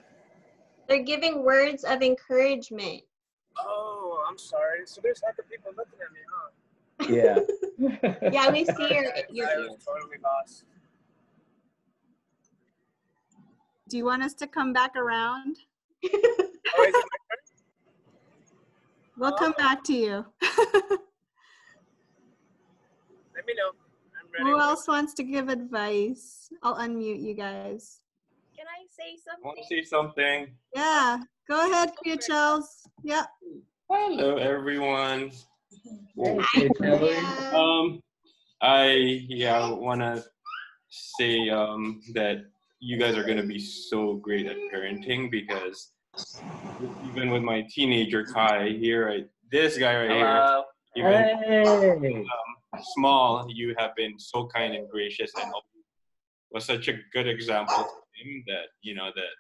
They're giving words of encouragement. Oh, I'm sorry. So there's other people looking at me, huh? Yeah. Yeah, we see your your I was totally lost. Do you want us to come back around? Oh, We'll come back to you. Let me know. I'm ready. Who else wants to give advice? I'll unmute you guys. Can I say I something? want to say something. Yeah, go ahead, Kuya Chels. Yeah. Hello, everyone. Hey, Taylor. Um, I yeah want to say um that you guys are gonna be so great at parenting because even with my teenager Kai here, I, this guy right Hello. here, even Hey. um, small, you have been so kind and gracious and was such a good example to him that you know that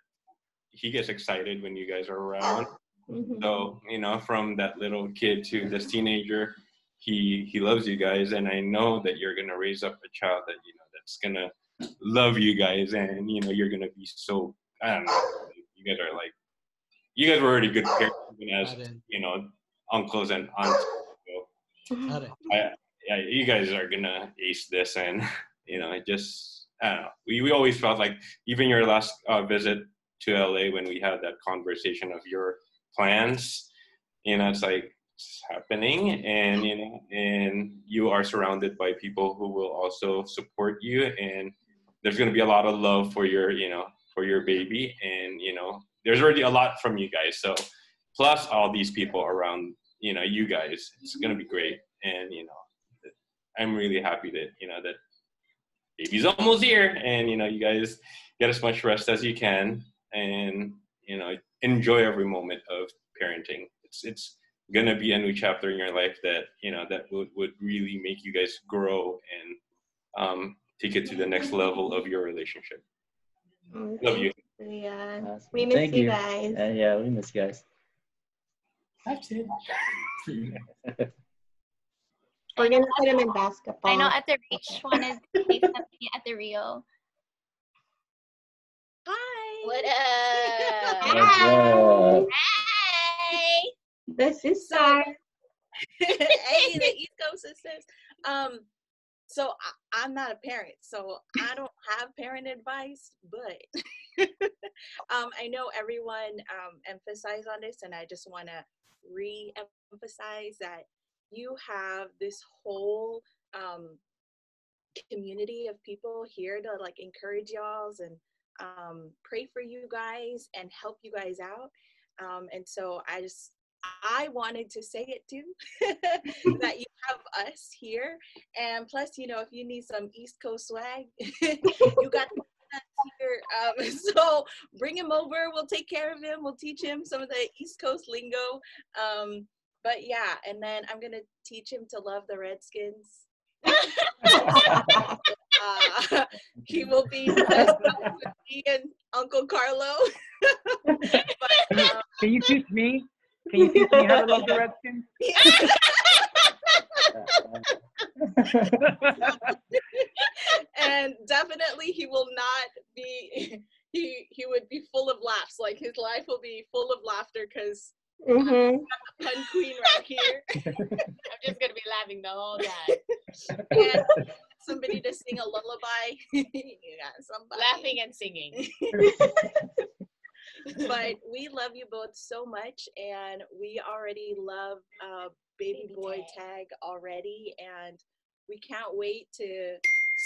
he gets excited when you guys are around. Mm-hmm. So you know, from that little kid to this teenager, he he loves you guys, and I know that you're gonna raise up a child that you know that's gonna love you guys, and you know you're gonna be so I don't know. You guys are like, you guys were already good parents, even as you know uncles and aunts. So I, yeah, you guys are gonna ace this, and you know, it just I don't know. We we always felt like even your last uh, visit to LA when we had that conversation of your plans, you know, it's like it's happening, and you know, and you are surrounded by people who will also support you, and there's gonna be a lot of love for your you know for your baby, and you know, there's already a lot from you guys, so plus all these people around you know you guys it's going to be great and you know i'm really happy that you know that baby's almost here and you know you guys get as much rest as you can and you know enjoy every moment of parenting it's it's going to be a new chapter in your life that you know that would, would really make you guys grow and um, take it to the next level of your relationship love you Yeah, we miss Thank you you. guys. Uh, yeah, we miss you guys. That's it. We're gonna put him in basketball. I know at the Reach one is at the Rio. Hi. What up? What's up? Hey. This is So- Sarah. hey, the East Coast sisters. Um, so I, I'm not a parent, so I don't have parent advice, but um, I know everyone um, emphasized on this, and I just want to re-emphasize that you have this whole um, community of people here to like encourage y'all's and um, pray for you guys and help you guys out. Um, and so I just I wanted to say it too that you have us here, and plus, you know, if you need some East Coast swag, you got. Um, so bring him over. We'll take care of him. We'll teach him some of the East Coast lingo. Um, but yeah, and then I'm gonna teach him to love the Redskins. uh, he will be with me and Uncle Carlo. but, um, Can you teach me? Can you teach me how to love the Redskins? and definitely he will not be he he would be full of laughs like his life will be full of laughter because Mhm. the pun queen right here I'm just gonna be laughing the whole time. and somebody to sing a lullaby got somebody Laughing and singing. but we love you both so much and we already love uh, baby boy tag already and we can't wait to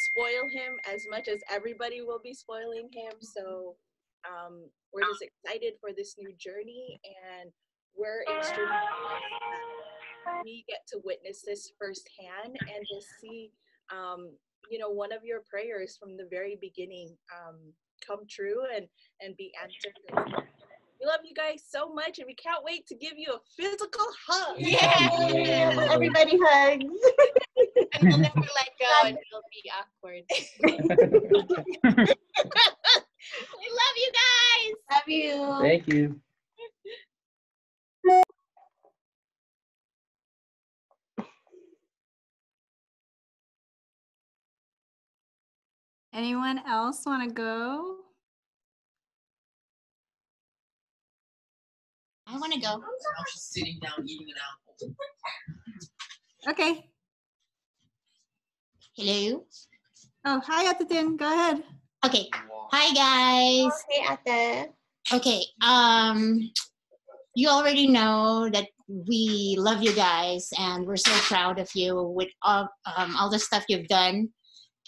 spoil him as much as everybody will be spoiling him so um, we're just excited for this new journey and we're extremely blessed we get to witness this firsthand and to see um, you know one of your prayers from the very beginning um, come true and and be answered we love you guys so much and we can't wait to give you a physical hug Yeah. Everybody hugs. And we'll never let go and it'll be awkward. we love you guys. Love you. Thank you. Anyone else want to go? I want to go. I was just sitting down eating an apple. Okay. Hello. Oh, hi, Atatin. Go ahead. Okay. Hi guys. Hey, Ate. Okay. Um, you already know that we love you guys, and we're so proud of you with all um, all the stuff you've done,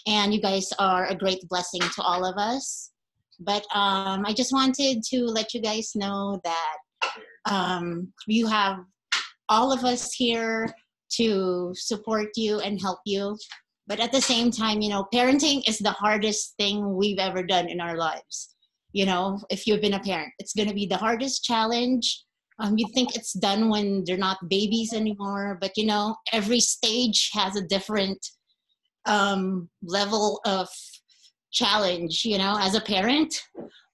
and you guys are a great blessing to all of us. But um, I just wanted to let you guys know that um, you have all of us here to support you and help you. But at the same time, you know, parenting is the hardest thing we've ever done in our lives. You know, if you've been a parent, it's going to be the hardest challenge. Um, you think it's done when they're not babies anymore, but you know, every stage has a different um, level of challenge, you know, as a parent.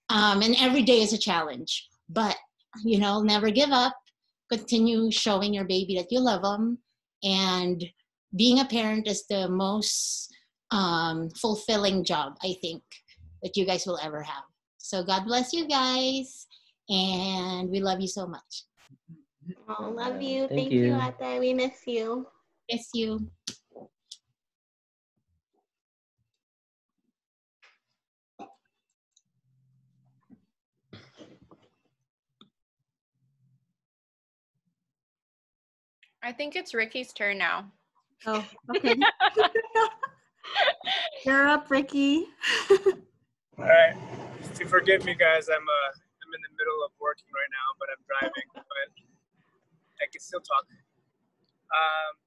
Um, and every day is a challenge. But, you know, never give up. Continue showing your baby that you love them. And being a parent is the most um, fulfilling job, I think, that you guys will ever have. So God bless you guys. And we love you so much. Oh, love you. Thank Thank, you, you. Ate. We miss you. Miss you. I think it's Ricky's turn now. Oh, okay. You're up, Ricky. All right. To forgive me, guys. I'm uh, I'm in the middle of working right now, but I'm driving. but I can still talk. Um,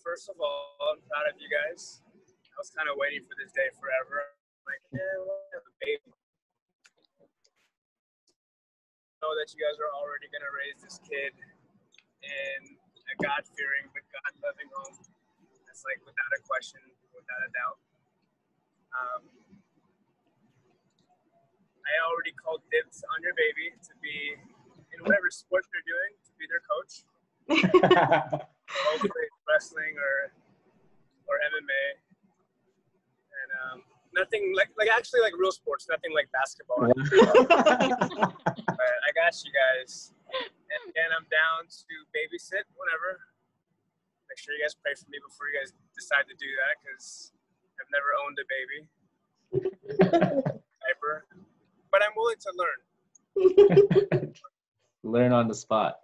first of all, I'm proud of you guys. I was kind of waiting for this day forever. Like, yeah, we'll have a baby. Know that you guys are already gonna raise this kid in a God-fearing but God-loving home. That's like without a question, without a doubt. Um, I already called dibs on your baby to be in whatever sport they're doing to be their coach. Hopefully wrestling or or MMA. And um, nothing like like actually like real sports, nothing like basketball. but I got you guys. And again, I'm down to babysit whenever. Make sure you guys pray for me before you guys decide to do that because I've never owned a baby. Diaper. But I'm willing to learn. Learn on the spot.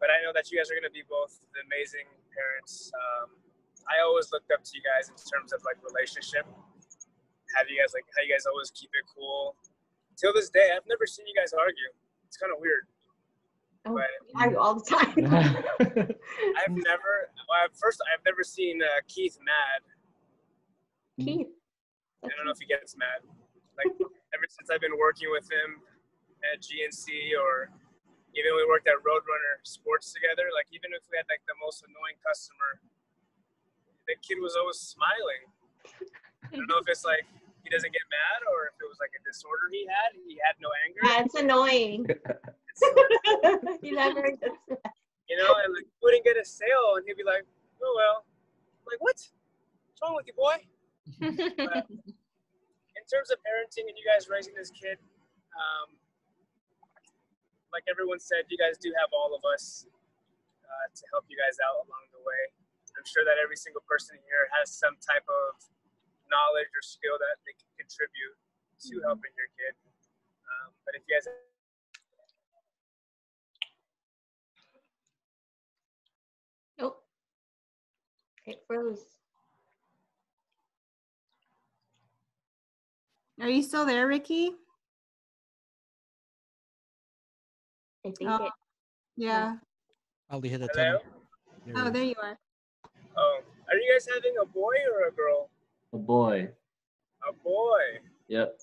but I know that you guys are going to be both the amazing parents. Um, I always looked up to you guys in terms of like relationship. Have you guys like how you guys always keep it cool? Till this day, I've never seen you guys argue. It's kind of weird. Oh, But we argue all the time. I've never, well, I've- first, I've never seen uh, Keith mad. Keith. I don't know if he gets mad. Like ever since I've been working with him at GNC or even when we worked at Roadrunner Sports together, like even if we had like the most annoying customer, the kid was always smiling. I don't know if it's like he doesn't get mad or if it was like a disorder he had. He had no anger. That's annoying. he never gets that. You know, and like wouldn't get a sale and he'd be like, Oh well. I'm like, what? What's wrong with you, boy? But in terms of parenting and you guys raising this kid, um, like everyone said, you guys do have all of us uh, to help you guys out along the way. I'm sure that every single person here has some type of knowledge or skill that they can contribute to helping your kid. Um, but if you guys Nope. It froze. Are you still there, Ricky? I think Oh, it. yeah. Probably hit a Hello? tunnel. Oh, there you are. Oh, are you guys having a boy or a girl? A boy. A boy. Yep.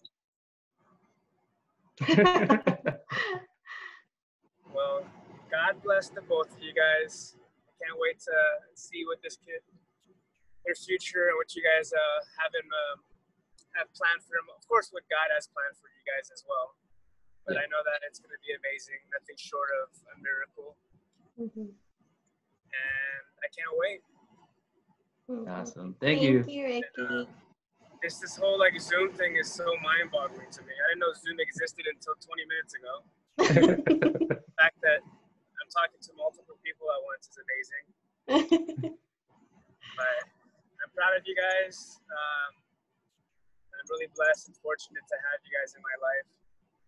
Well, God bless the both of you guys. I can't wait to see what this kid, their future, and what you guys uh, have in um, have planned for him. Of course, what God has planned for you guys as well. But I know that it's going to be amazing. Nothing short of a miracle, Mhm. and I can't wait. Awesome. Thank you. Thank you, Ricky. This this whole like Zoom thing is so mind-boggling to me. I didn't know Zoom existed until 20 minutes ago. the fact that I'm talking to multiple people at once is amazing. but I'm proud of you guys. Um, I'm really blessed and fortunate to have you guys in my life.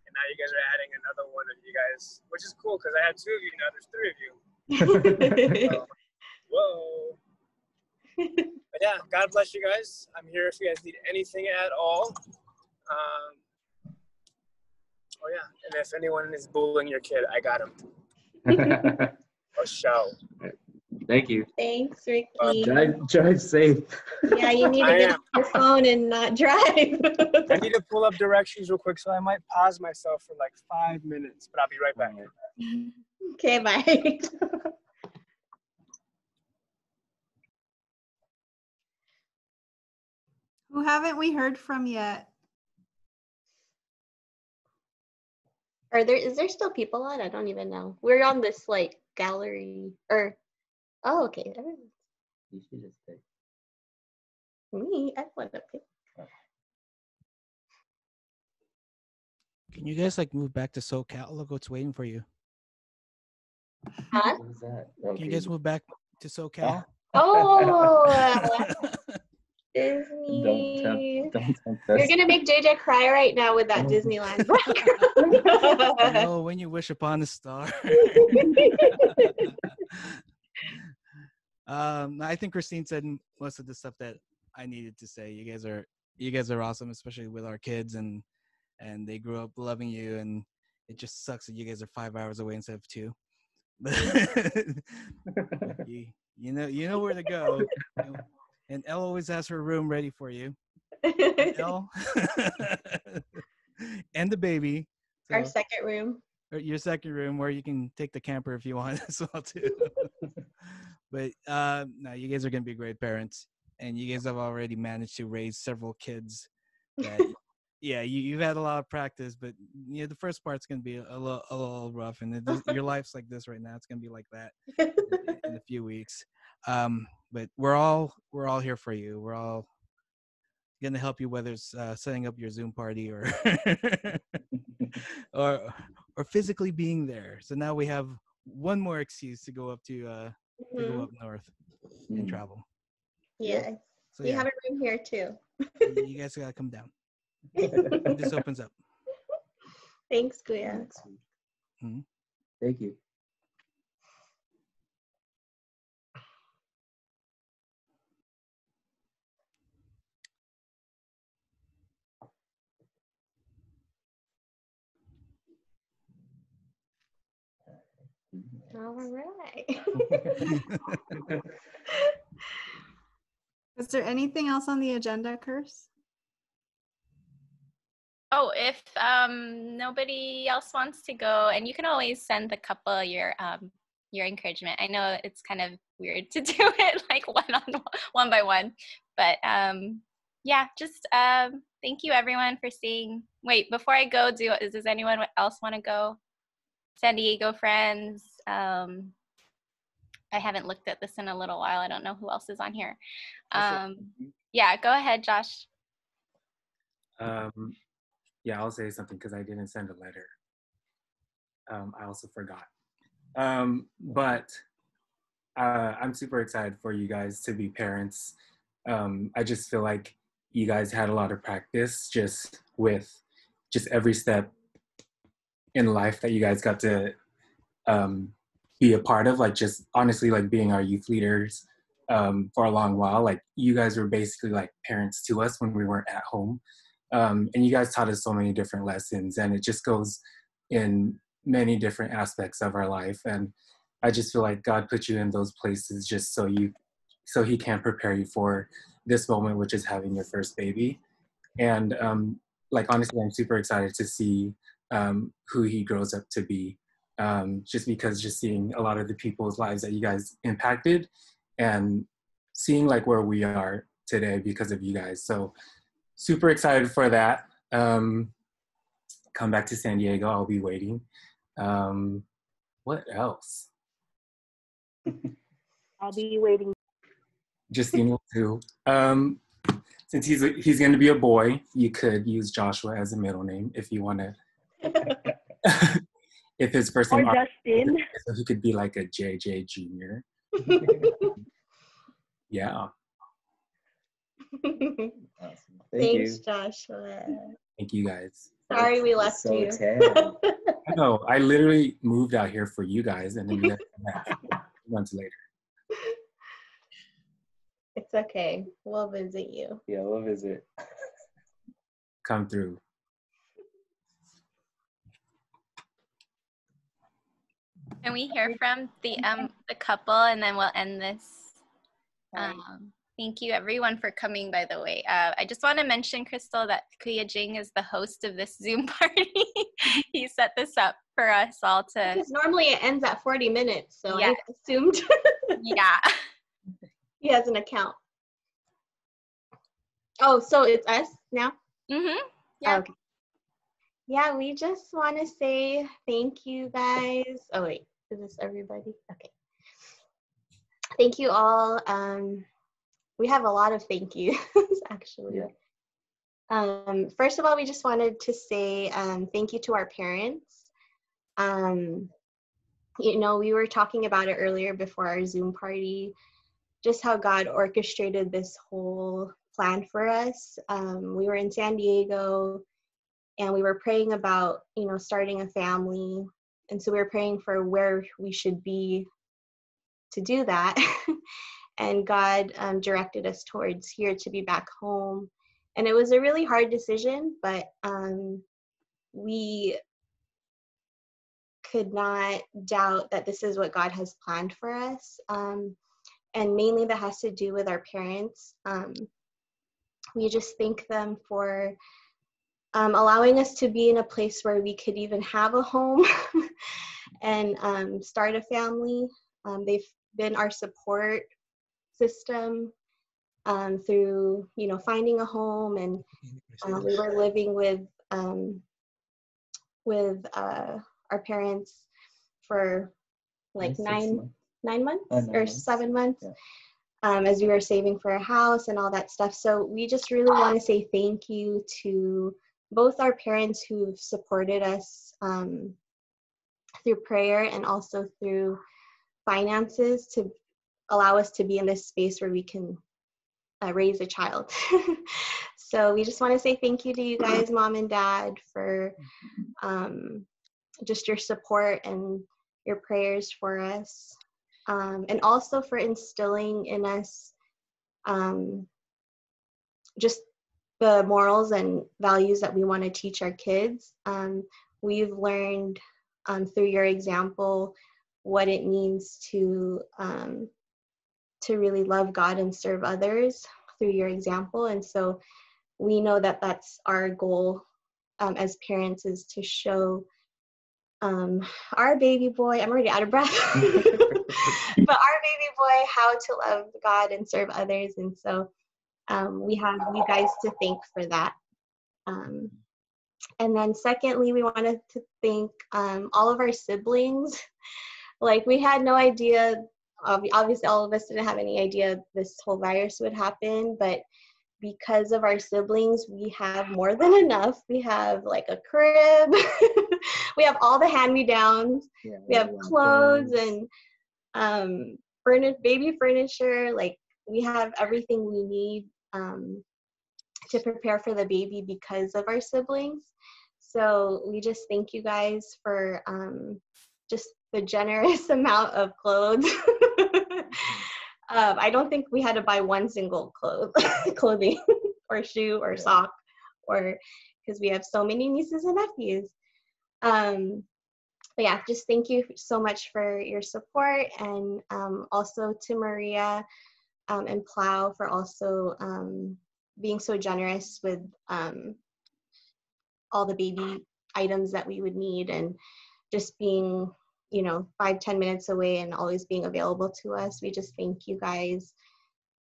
And now you guys are adding another one of you guys, which is cool because I had two of you, now there's three of you. So, whoa. But yeah, God bless you guys. I'm here if you guys need anything at all. Um, oh yeah, and if anyone is bullying your kid, I got him. For sure. Thank you. Thanks, Ricky. Drive, drive safe. Yeah, you need to get off your phone and not drive. I need to pull up directions real quick, so I might pause myself for like five minutes, but I'll be right back. okay, bye. Who haven't we heard from yet? Are there is there still people on? I don't even know. We're on this like gallery or oh okay. You should just pick. Me, I want to pick. Can you guys like move back to SoCal? Look what's waiting for you. Huh? What is that? Can you guys move back to SoCal? Oh, Disney. Don't tempt, don't tempt You're gonna make JJ cry right now with that Disneyland background. no, when you wish upon a star. um, I think Christine said most of the stuff that I needed to say. You guys are you guys are awesome, especially with our kids and and they grew up loving you and it just sucks that you guys are five hours away instead of two. you, you know you know where to go. you know, and Elle always has her room ready for you. Elle and the baby. Our second room. your second room where you can take the camper if you want as well too. but uh, no, you guys are gonna be great parents, and you guys have already managed to raise several kids. That, yeah, you, you've had a lot of practice, but you know the first part's gonna be a, little a little rough, and it, your life's like this right now. It's gonna be like that in, in a few weeks. Um, but we're all we're all here for you. We're all gonna help you whether it's uh, setting up your Zoom party or or or physically being there. So now we have one more excuse to go up to uh to go Mhm. up north and travel. Yeah. So you yeah, have a room here too. you guys gotta come down. When this opens up. Thanks, Kuya. Mhm. Thank you. All right. Is there anything else on the agenda, Curse? Oh, if um nobody else wants to go, and you can always send the couple your um your encouragement. I know it's kind of weird to do it like one on one, one by one, but um yeah, just um thank you everyone for seeing. Wait, before I go, do does anyone else want to go? San Diego friends. Um, I haven't looked at this in a little while. I don't know who else is on here. Um, yeah, go ahead, Josh. Um, yeah, I'll say something because I didn't send a letter. Um, I also forgot. Um, but uh, I'm super excited for you guys to be parents. Um, I just feel like you guys had a lot of practice just with just every step in life that you guys got to um, be a part of. Like just honestly, like being our youth leaders um, for a long while. Like you guys were basically like parents to us when we weren't at home um, and you guys taught us so many different lessons and it just goes in many different aspects of our life and i just feel like god put you in those places just so you so he can prepare you for this moment which is having your first baby and um, like honestly i'm super excited to see um, who he grows up to be um, just because just seeing a lot of the people's lives that you guys impacted and seeing like where we are today because of you guys so super excited for that. Um, come back to San Diego. I'll be waiting. Um, what else? I'll be waiting. Justine will too. Um, since he's a, he's going to be a boy, you could use Joshua as a middle name if you want to. if his first Or name Justin. so he could be like a JJ Junior. yeah. Thank Thanks, you. Joshua. Thank you guys. Sorry we left So you. No, I literally moved out here for you guys, and then you guys come back months later. It's okay. We'll visit you. Yeah, we'll visit. Come through. Can we hear from the um the couple and then we'll end this? Um, thank you everyone for coming. By the way, uh, I just want to mention, Krystle, that Kuya Jing is the host of this Zoom party. he set this up for us all to. Because normally it ends at 40 minutes, so Yeah. I assumed Yeah. he has an account. Oh, so it's us now? Mm-hmm. Yeah. Okay. Yeah, we just want to say thank you guys. Oh wait, is this everybody? Okay. Thank you all. Um, we have a lot of thank yous actually. Um, first of all, we just wanted to say um, thank you to our parents. Um, you know, we were talking about it earlier before our Zoom party, just how God orchestrated this whole plan for us. Um, we were in San Diego and we were praying about, you know, starting a family. And so we were praying for where we should be to do that. and God um, directed us towards here to be back home. And it was a really hard decision, but um, we could not doubt that this is what God has planned for us. Um, and mainly that has to do with our parents. Um, we just thank them for um, allowing us to be in a place where we could even have a home and um, start a family. Um, they've been our support system um, through, you know, finding a home, and uh, we were living with um, with uh, our parents for like nine months. nine months nine or months. seven months um, as we were saving for a house and all that stuff. So we just really want to say thank you to both our parents who've supported us um, through prayer and also through finances to allow us to be in this space where we can uh, raise a child. so we just want to say thank you to you guys, mom and dad, for um, just your support and your prayers for us, um, and also for instilling in us um, just the morals and values that we want to teach our kids. Um, we've learned um, through your example what it means to um, to really love God and serve others through your example, and so we know that that's our goal um, as parents is to show um, our baby boy. I'm already out of breath. but our baby boy how to love God and serve others, and so um, we have you guys to thank for that. Um, and then secondly, we wanted to thank um, all of our siblings. Like we had no idea. Obviously, all of us didn't have any idea this whole virus would happen, but because of our siblings, we have more than enough. We have like a crib. we have all the hand-me-downs. we have clothes and um, baby furniture. Like we have everything we need um, to prepare for the baby because of our siblings. So we just thank you guys for um, just the generous amount of clothes. um, I don't think we had to buy one single clothes, clothing or shoe or sock or because we have so many nieces and nephews. Um, but yeah, just thank you so much for your support and um, also to Maria um, and Plow for also um, being so generous with um, all the baby items that we would need and just being, you know, five, ten minutes away and always being available to us. We just thank you guys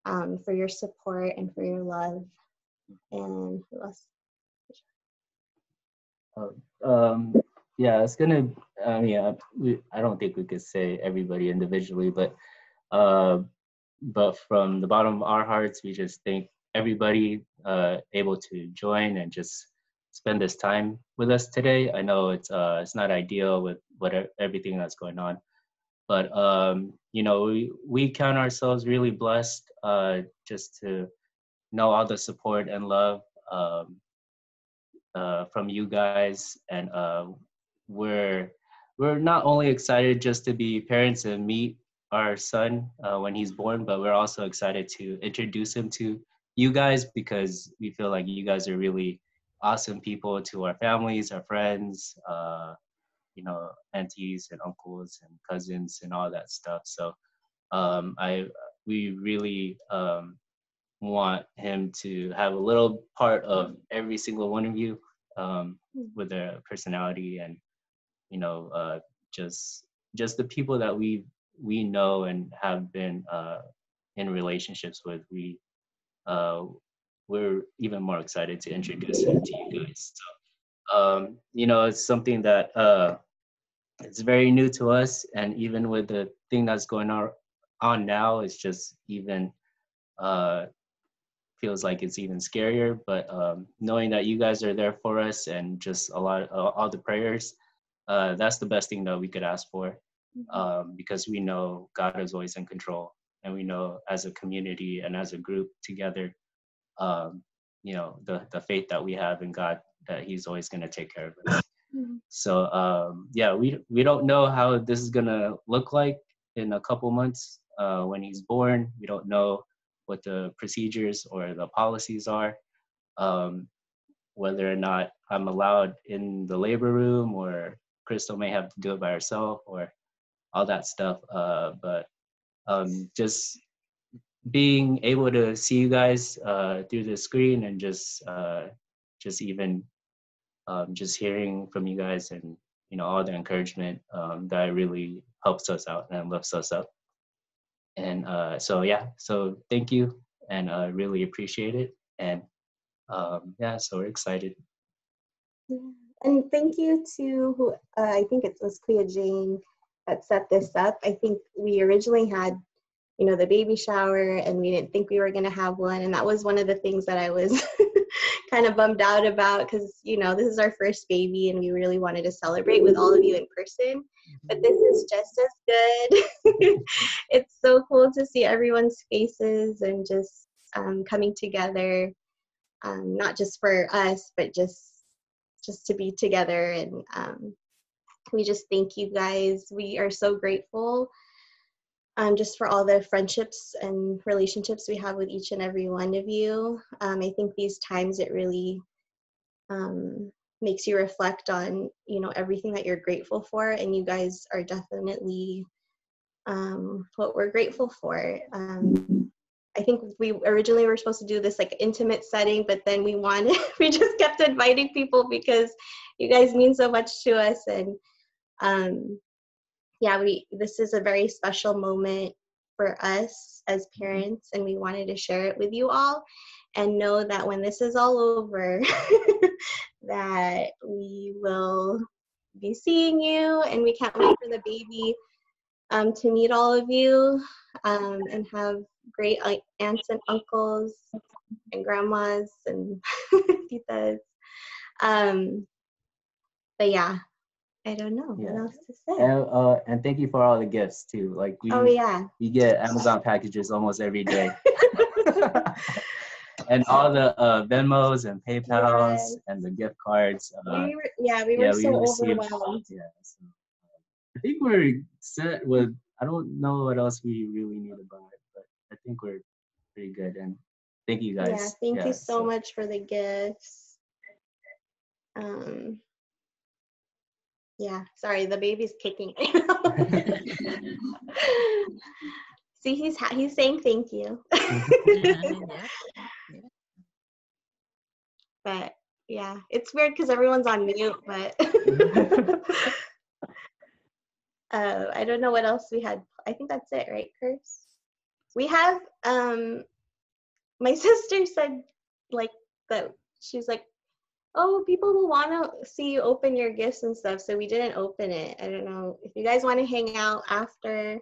um, for your support and for your love. And who else? um yeah it's gonna i mean I, we, I don't think we could say everybody individually but uh but from the bottom of our hearts we just thank everybody uh able to join and just spend this time with us today. I know it's uh it's not ideal with what everything that's going on but um you know we we count ourselves really blessed uh just to know all the support and love um uh, from you guys, and uh, we're we're not only excited just to be parents and meet our son uh, when he's born, but we're also excited to introduce him to you guys because we feel like you guys are really awesome people to our families, our friends, uh, you know, aunties and uncles and cousins and all that stuff. So um, I we really um, want him to have a little part of every single one of you um, with their personality and you know uh, just just the people that we we know and have been uh, in relationships with we uh, we're even more excited to introduce him to you guys. So um, you know it's something that uh, it's very new to us. And even with the thing that's going on on now it's just even uh, feels like it's even scarier. But um, knowing that you guys are there for us and just a lot, uh, all the prayers, uh, that's the best thing that we could ask for, um, because we know God is always in control, and we know as a community and as a group together, um, you know, the the faith that we have in God that He's always going to take care of us. So um, yeah, we we don't know how this is gonna look like in a couple months uh, when he's born. We don't know what the procedures or the policies are, um, whether or not I'm allowed in the labor room or Krystle may have to do it by herself or all that stuff. Uh, but um, just being able to see you guys uh, through the screen and just uh, just even um, just hearing from you guys and you know all the encouragement um, that really helps us out and lifts us up. And uh, so yeah, so thank you, and I uh, really appreciate it. And um, yeah, so we're excited. Yeah. And thank you to who uh, I think it was Clea Jane that set this up. I think we originally had you know, the baby shower and we didn't think we were going to have one. And that was one of the things that I was kind of bummed out about because, you know, this is our first baby and we really wanted to celebrate with all of you in person. But this is just as good. it's so cool to see everyone's faces and just um, coming together, um, not just for us, but just just to be together and um, we just thank you guys we are so grateful um, just for all the friendships and relationships we have with each and every one of you. Um, I think these times it really um, makes you reflect on you know everything that you're grateful for, and you guys are definitely um, what we're grateful for. Um, I think we originally were supposed to do this like intimate setting, but then we wanted we just kept inviting people because you guys mean so much to us and um, yeah, we this is a very special moment for us as mm-hmm. parents, and we wanted to share it with you all and know that when this is all over, that we will be seeing you, and we can't wait for the baby um, to meet all of you um, and have great aunts and uncles and grandmas and titas. Um, but yeah, I don't know yeah. what else to say. And, uh, and thank you for all the gifts too. Like we, oh yeah, we get Amazon packages almost every day. and all the uh, Venmos and PayPal's yes. and the gift cards. Uh, we were, yeah, we were yeah, so we overwhelmed. Yeah, so, uh, I think we're set with. I don't know what else we really need to buy, but I think we're pretty good. And thank you guys. Yeah, thank yeah, you so, so much for the gifts. Um, yeah, sorry, the baby's kicking. See, he's he's saying thank you. but yeah, it's weird because everyone's on mute, but uh, I don't know what else we had. I think that's it, right, Curse? We have um, my sister said like that. She's like, oh, people will want to see you open your gifts and stuff. So we didn't open it. I don't know if you guys want to hang out after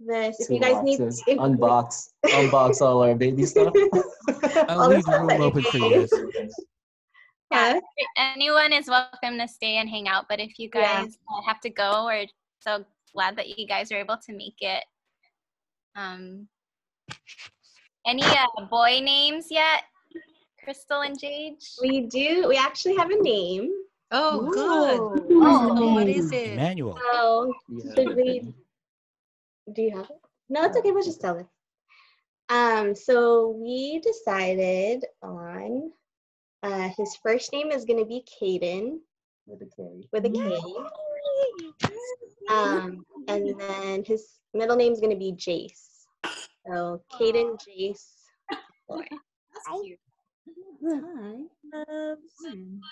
this. If you guys boxes. need if, unbox, unbox all our baby stuff. I'll leave the room open for you guys. Yeah, anyone is welcome to stay and hang out. But if you guys yeah. have to go, we're so glad that you guys are able to make it. Um, any uh, boy names yet? Krystle and Jade? We do. We actually have a name. Oh, Ooh. good. Oh, what is it? Manual. So, should we? Do you have it? No, it's okay. We'll just tell it. Um, so we decided on uh, his first name is going to be Caden with a K. With a K. Um, and then his middle name is going to be Jace. So Caden Jace. Boy. That's cute. Hi. Mm.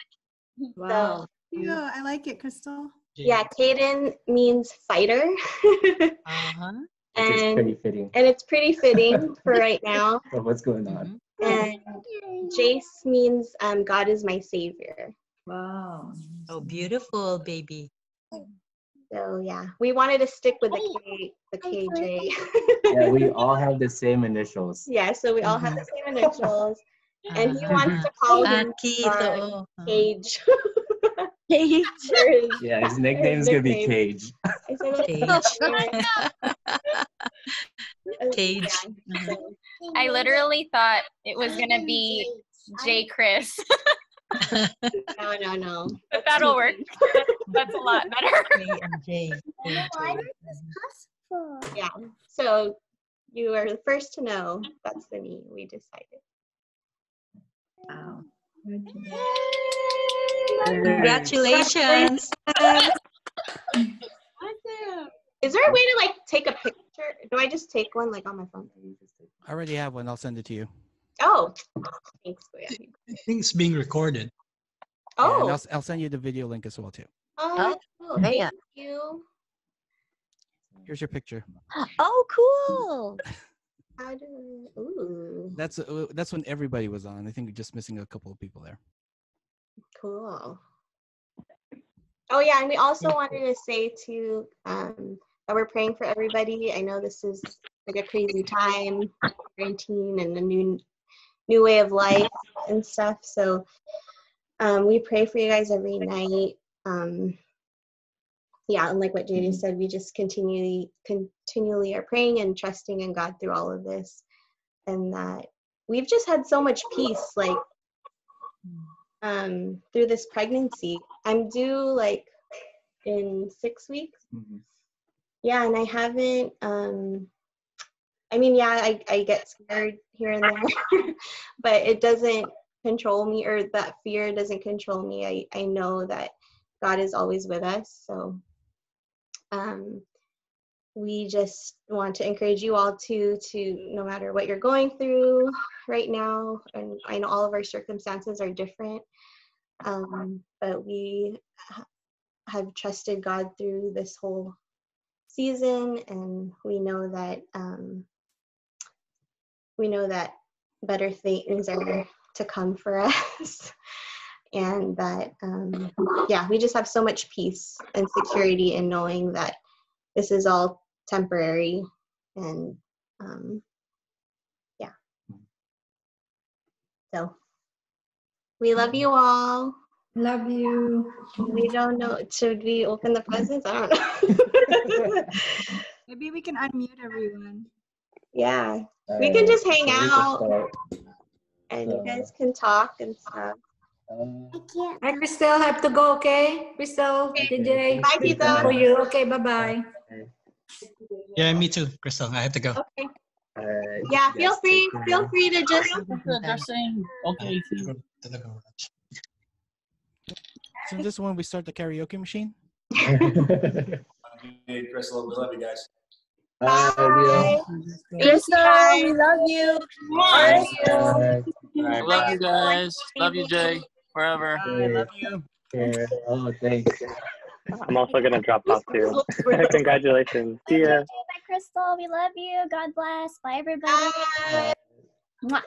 Wow. yeah, I like it, Krystle. Yeah, Caden means fighter. uh-huh. And, it's pretty fitting. And it's pretty fitting for right now. Oh, what's going on? Mm-hmm. And Jace means um, God is my savior. Wow. Oh, beautiful, baby. So yeah, we wanted to stick with the K, the KJ. yeah, we all have the same initials. Yeah, so we all have the mm-hmm. same initials and he wants to call him uh, Cage. Cage. Yeah, his nickname is gonna be nickname. Cage. I Cage. I literally thought it was gonna be J. Chris, No, no, no. but that'll work. That's a lot better. Yeah. So you are the first to know. That's the me. We decided. Wow. Congratulations. Is there a way to like take a picture? Do I just take one like on my phone? I already have one. I'll send it to you. Oh, thanks. Kuya. I think it's being recorded. Oh. Yeah, Oh, I'll, I'll send you the video link as well too. oh, Oh, thank yeah. you. Here's your picture. Oh, cool. How do? Ooh, That's uh, that's when everybody was on. I think we're just missing a couple of people there. cool. Oh yeah, and we also wanted to say too um, that we're praying for everybody. I know this is like a crazy time, quarantine, and a new new way of life and stuff. So um, we pray for you guys every night. Um, yeah, and like what JJ said, we just continually continually are praying and trusting in God through all of this, and that we've just had so much peace, like um, through this pregnancy. I'm due like in six weeks. Yeah, and I haven't. Um, I mean, yeah, I, I get scared here and there, but it doesn't control me, or that fear doesn't control me. I, I know that God is always with us. So um, we just want to encourage you all to to no matter what you're going through right now, and I know all of our circumstances are different, um, but we ha- have trusted God through this whole season, and we know that um, we know that better things are to come for us. And that um, yeah we just have so much peace and security in knowing that this is all temporary and um, yeah. So we love you all. Love you. We don't know should we open the presents? I don't know. Maybe we can unmute everyone. yeah. We can just hang out. and you guys can talk and stuff Uh, Hi, Krystle. Have to go, okay? Krystle, DJ. Bye, Tita. For you. Okay, bye-bye. Yeah, me too, Krystle. I have to go. okay yeah feel free feel free to just Okay. So this is when we start the karaoke machine. Hey, Krystle, we love you guys. Bye. Krystle, we love you. Love Love you guys. Love you, Jay. Forever. I love you. Yeah. Oh, thanks. I'm also gonna drop off too. Congratulations. See ya. Bye, Krystle. We love you. God bless. Bye, everybody. Bye. Mwah.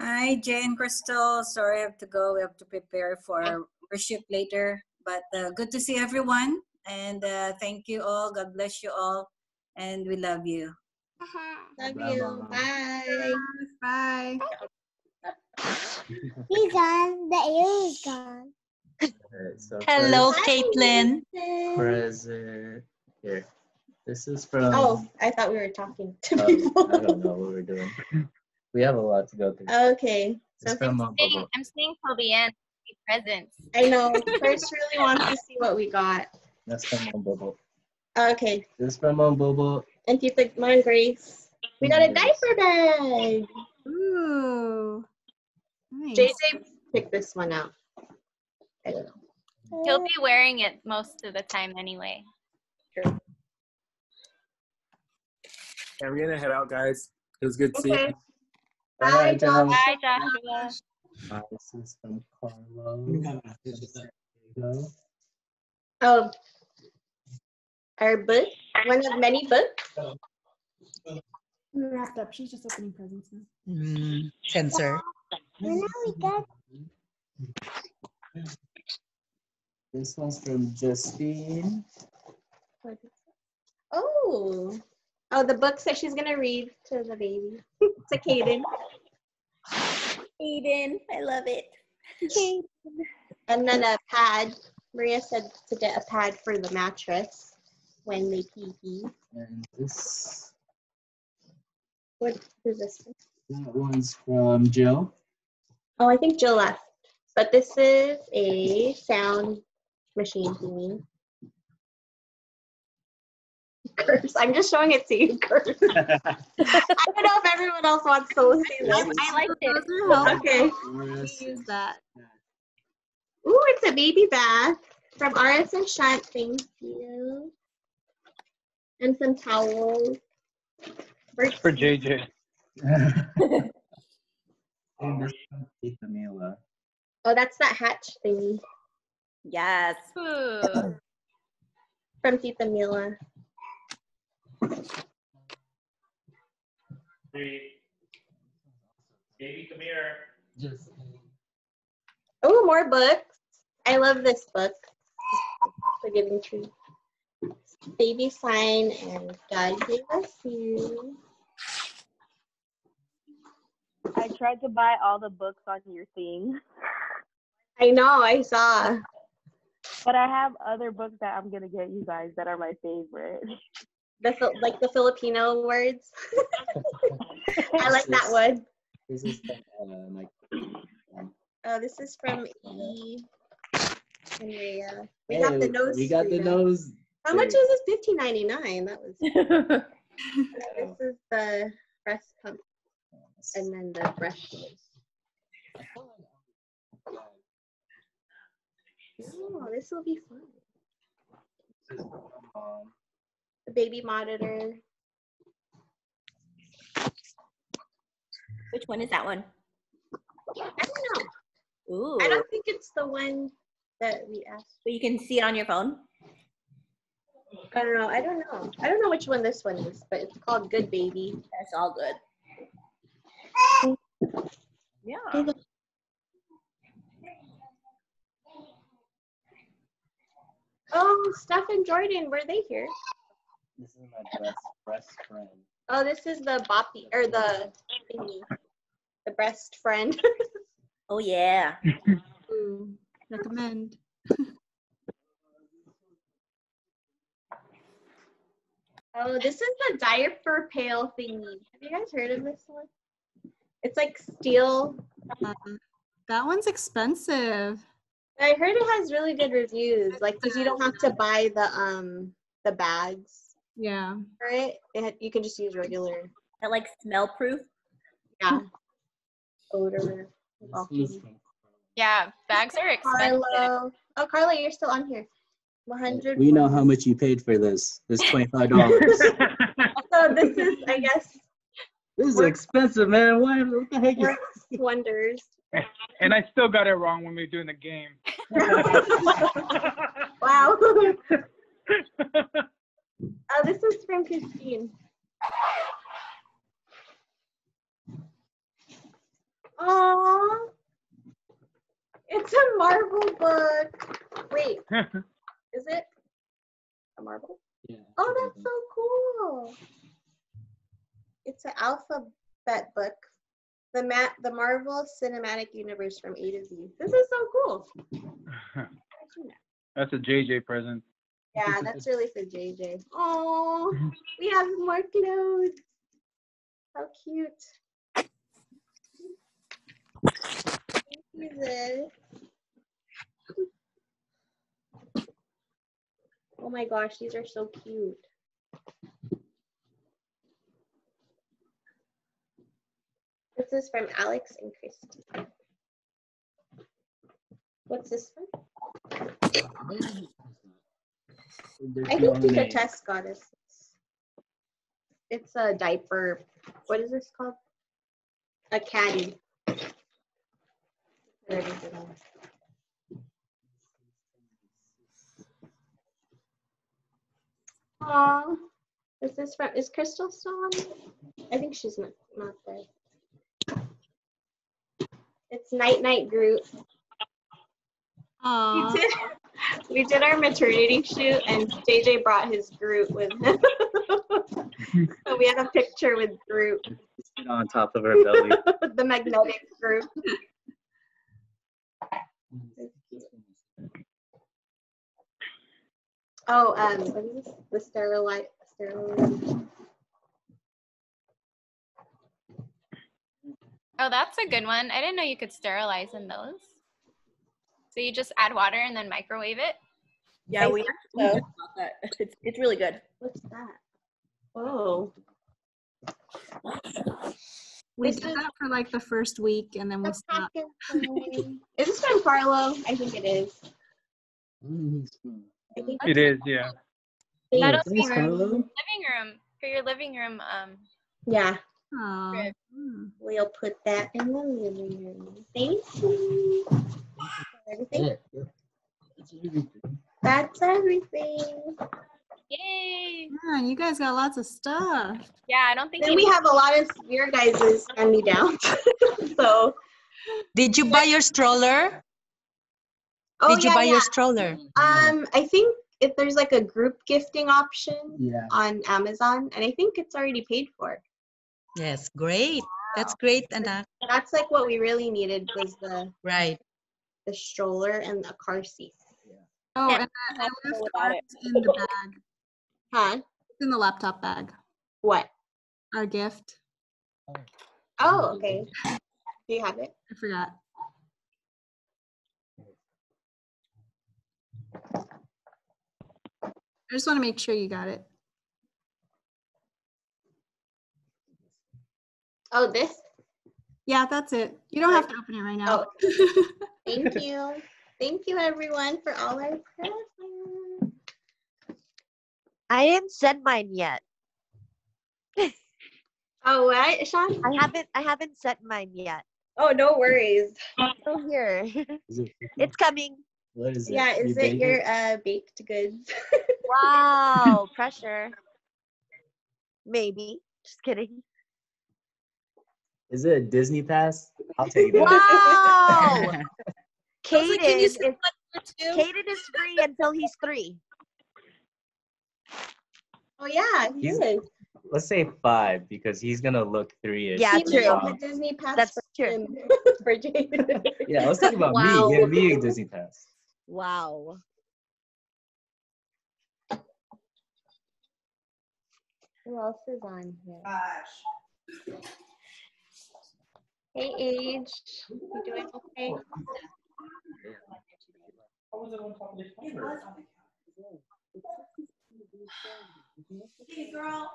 Hi, Jay and Krystle. Sorry, I have to go. We have to prepare for worship later. But uh, good to see everyone. And uh, thank you all. God bless you all. And we love you. love you bye Bye. He's gone. The air is gone. Alright, so Hello, first Caitlin. Present. Here. This is from. oh i thought we were talking to uh, people I don't know what we're doing. We have a lot to go through. okay It's so from uh, I'm staying, Bubble. I'm staying till the end. Presents. i know first really wants to see what we got That's from Mom Bubble. okay This is from Mom Bubble. and Tita Mom Grace. We got a diaper bag. Ooh. Nice. JJ picked this one out. I don't know. He'll be wearing it most of the time anyway. Yeah, we're gonna head out, guys. It was good seeing Okay. you. Bye, John. Bye, Joshua. Uh, this is from Carlo. There you go. Oh, our book, one of many books. We're wrapped up. She's just opening presents now. Mm, censor. Well, now we got This one's from Justine. Oh, oh, the books that she's gonna read to the baby, it's a Kaden. Kaden, I love it. Kaden. And then a pad. Maria said to get a pad for the mattress when they pee pee. And this What is this? one? that one's from Jill. Oh, I think Jill left. But this is a sound machine thingy. Curse. I'm just showing it to you, curse. I don't know if everyone else wants to see this. I like it. Okay. Use that. Ooh, it's a baby bath from Aris and Shant. Thank you. And some towels. Bird For JJ. And this from Tita Mila. Oh, that's that hatch thingy Yes. from Tita Mila. Baby, come here. Just Oh, more books. I love this book. The Giving Tree. Baby sign and God gave us you. I tried to buy all the books on your thing. I know, I saw. But I have other books that I'm gonna get you guys that are my favorite. The Phil- like the Filipino words. I like that one. This is from uh, my Oh, this is from E. and Rhea. We got the nose. We got the screen nose. How much thing. was this? Fifteen ninety nine. That was. this is the breast pump, and then the brush. Oh, this will be fun. The baby monitor. Which one is that one? I don't know. Ooh. I don't think it's the one that we asked. But you can see it on your phone. I don't know. I don't know. I don't know which one this one is, but it's called Good Baby. That's all good. Yeah. Oh, Steph and Jordan, were they here? This is my best best friend. Oh, this is the boppy or the thingy, the breast friend. Oh yeah. Ooh, recommend. oh, this is the diaper pail thingy. Have you guys heard of this one? It's like steel. Um, that one's expensive. I heard it has really good reviews, like because you don't have to buy the um the bags Yeah. for it. it you can just use regular. That like smell proof. Yeah. Odor. Yeah, bags are expensive. Carlo. Oh, Carlo, you're still on here. 100. We know how much you paid for this. This twenty five dollars. So this is, I guess, this is expensive, man. Why? What the heck? works wonders. And I still got it wrong when we were doing the game. Wow. oh, this is from Christine. Aww. It's a Marvel book. Wait, is it a Marvel? Yeah. Oh, that's so cool. It's an alphabet book. The Mat the Marvel Cinematic Universe from A to Z. This is so cool. That's a JJ present. Yeah, that's really for JJ. Oh, we have more clothes. How cute. Jesus. Oh my gosh, these are so cute. Is from Alex and Christy. What's this one? I think Tita Tess test this. It's a diaper. What is this called? A caddy. There it is again. Aw. Is this from, is Crystal still on? I think she's not, not there. It's Night Night Groot. Aww. We did, we did our maternity shoot, and JJ brought his Groot with him. so we had a picture with Groot. On top of her belly. the magnetic Groot. Oh, um, what is this? The sterilite, sterilite. Oh, that's a good one. I didn't know you could sterilize in those. So you just add water and then microwave it? Yeah, I we think actually so. that. It's, it's really good. What's that? Oh. We This did is- that for like the first week and then we stopped. Is this from Carlo? I think it is. Think it is, yeah. That'll be for living room for your living room. Um, Yeah. Aw. We'll put that in the living room. Thank you. Everything. That's everything. yay! Man, you guys got lots of stuff. Yeah, I don't think. Then we have a lot of your guys' hand me down. so. Did you buy your stroller? Oh, Did you yeah, buy your stroller? Um, I think if there's like a group gifting option Yeah. on Amazon, and I think it's already paid for. Yes, great. That's great, Anak. That's like what we really needed was the Right. the stroller and a car seat. Oh, Can't and I, I left without ours in the bag. Huh? It's in the laptop bag. What? Our gift. Oh, oh okay. Do you have it? I forgot. I just want to make sure you got it. Oh, this? Yeah, that's it. You don't have to open it right now. Oh, thank you. Thank you, everyone, for all our presents. I didn't send mine yet. Oh, what, Sean? I haven't. I haven't sent mine yet. Oh, no worries. Still here. Is it, it's coming. what is it? Yeah, You is it bake your uh, baked goods? Wow, pressure. Maybe. Just kidding. Is it a Disney pass? I'll take that. Wow. Also, Caden can you is, send? Caden is free until he's three. Oh, yeah, he He's- is. Let's say five because he's gonna look three. Yeah, true. the Disney pass That's for true. him, for Jaden. Yeah, let's talk about Wow. me. Give me a Disney pass. Wow. Who else is on here? Hey, Age. You doing okay? Hey, girl.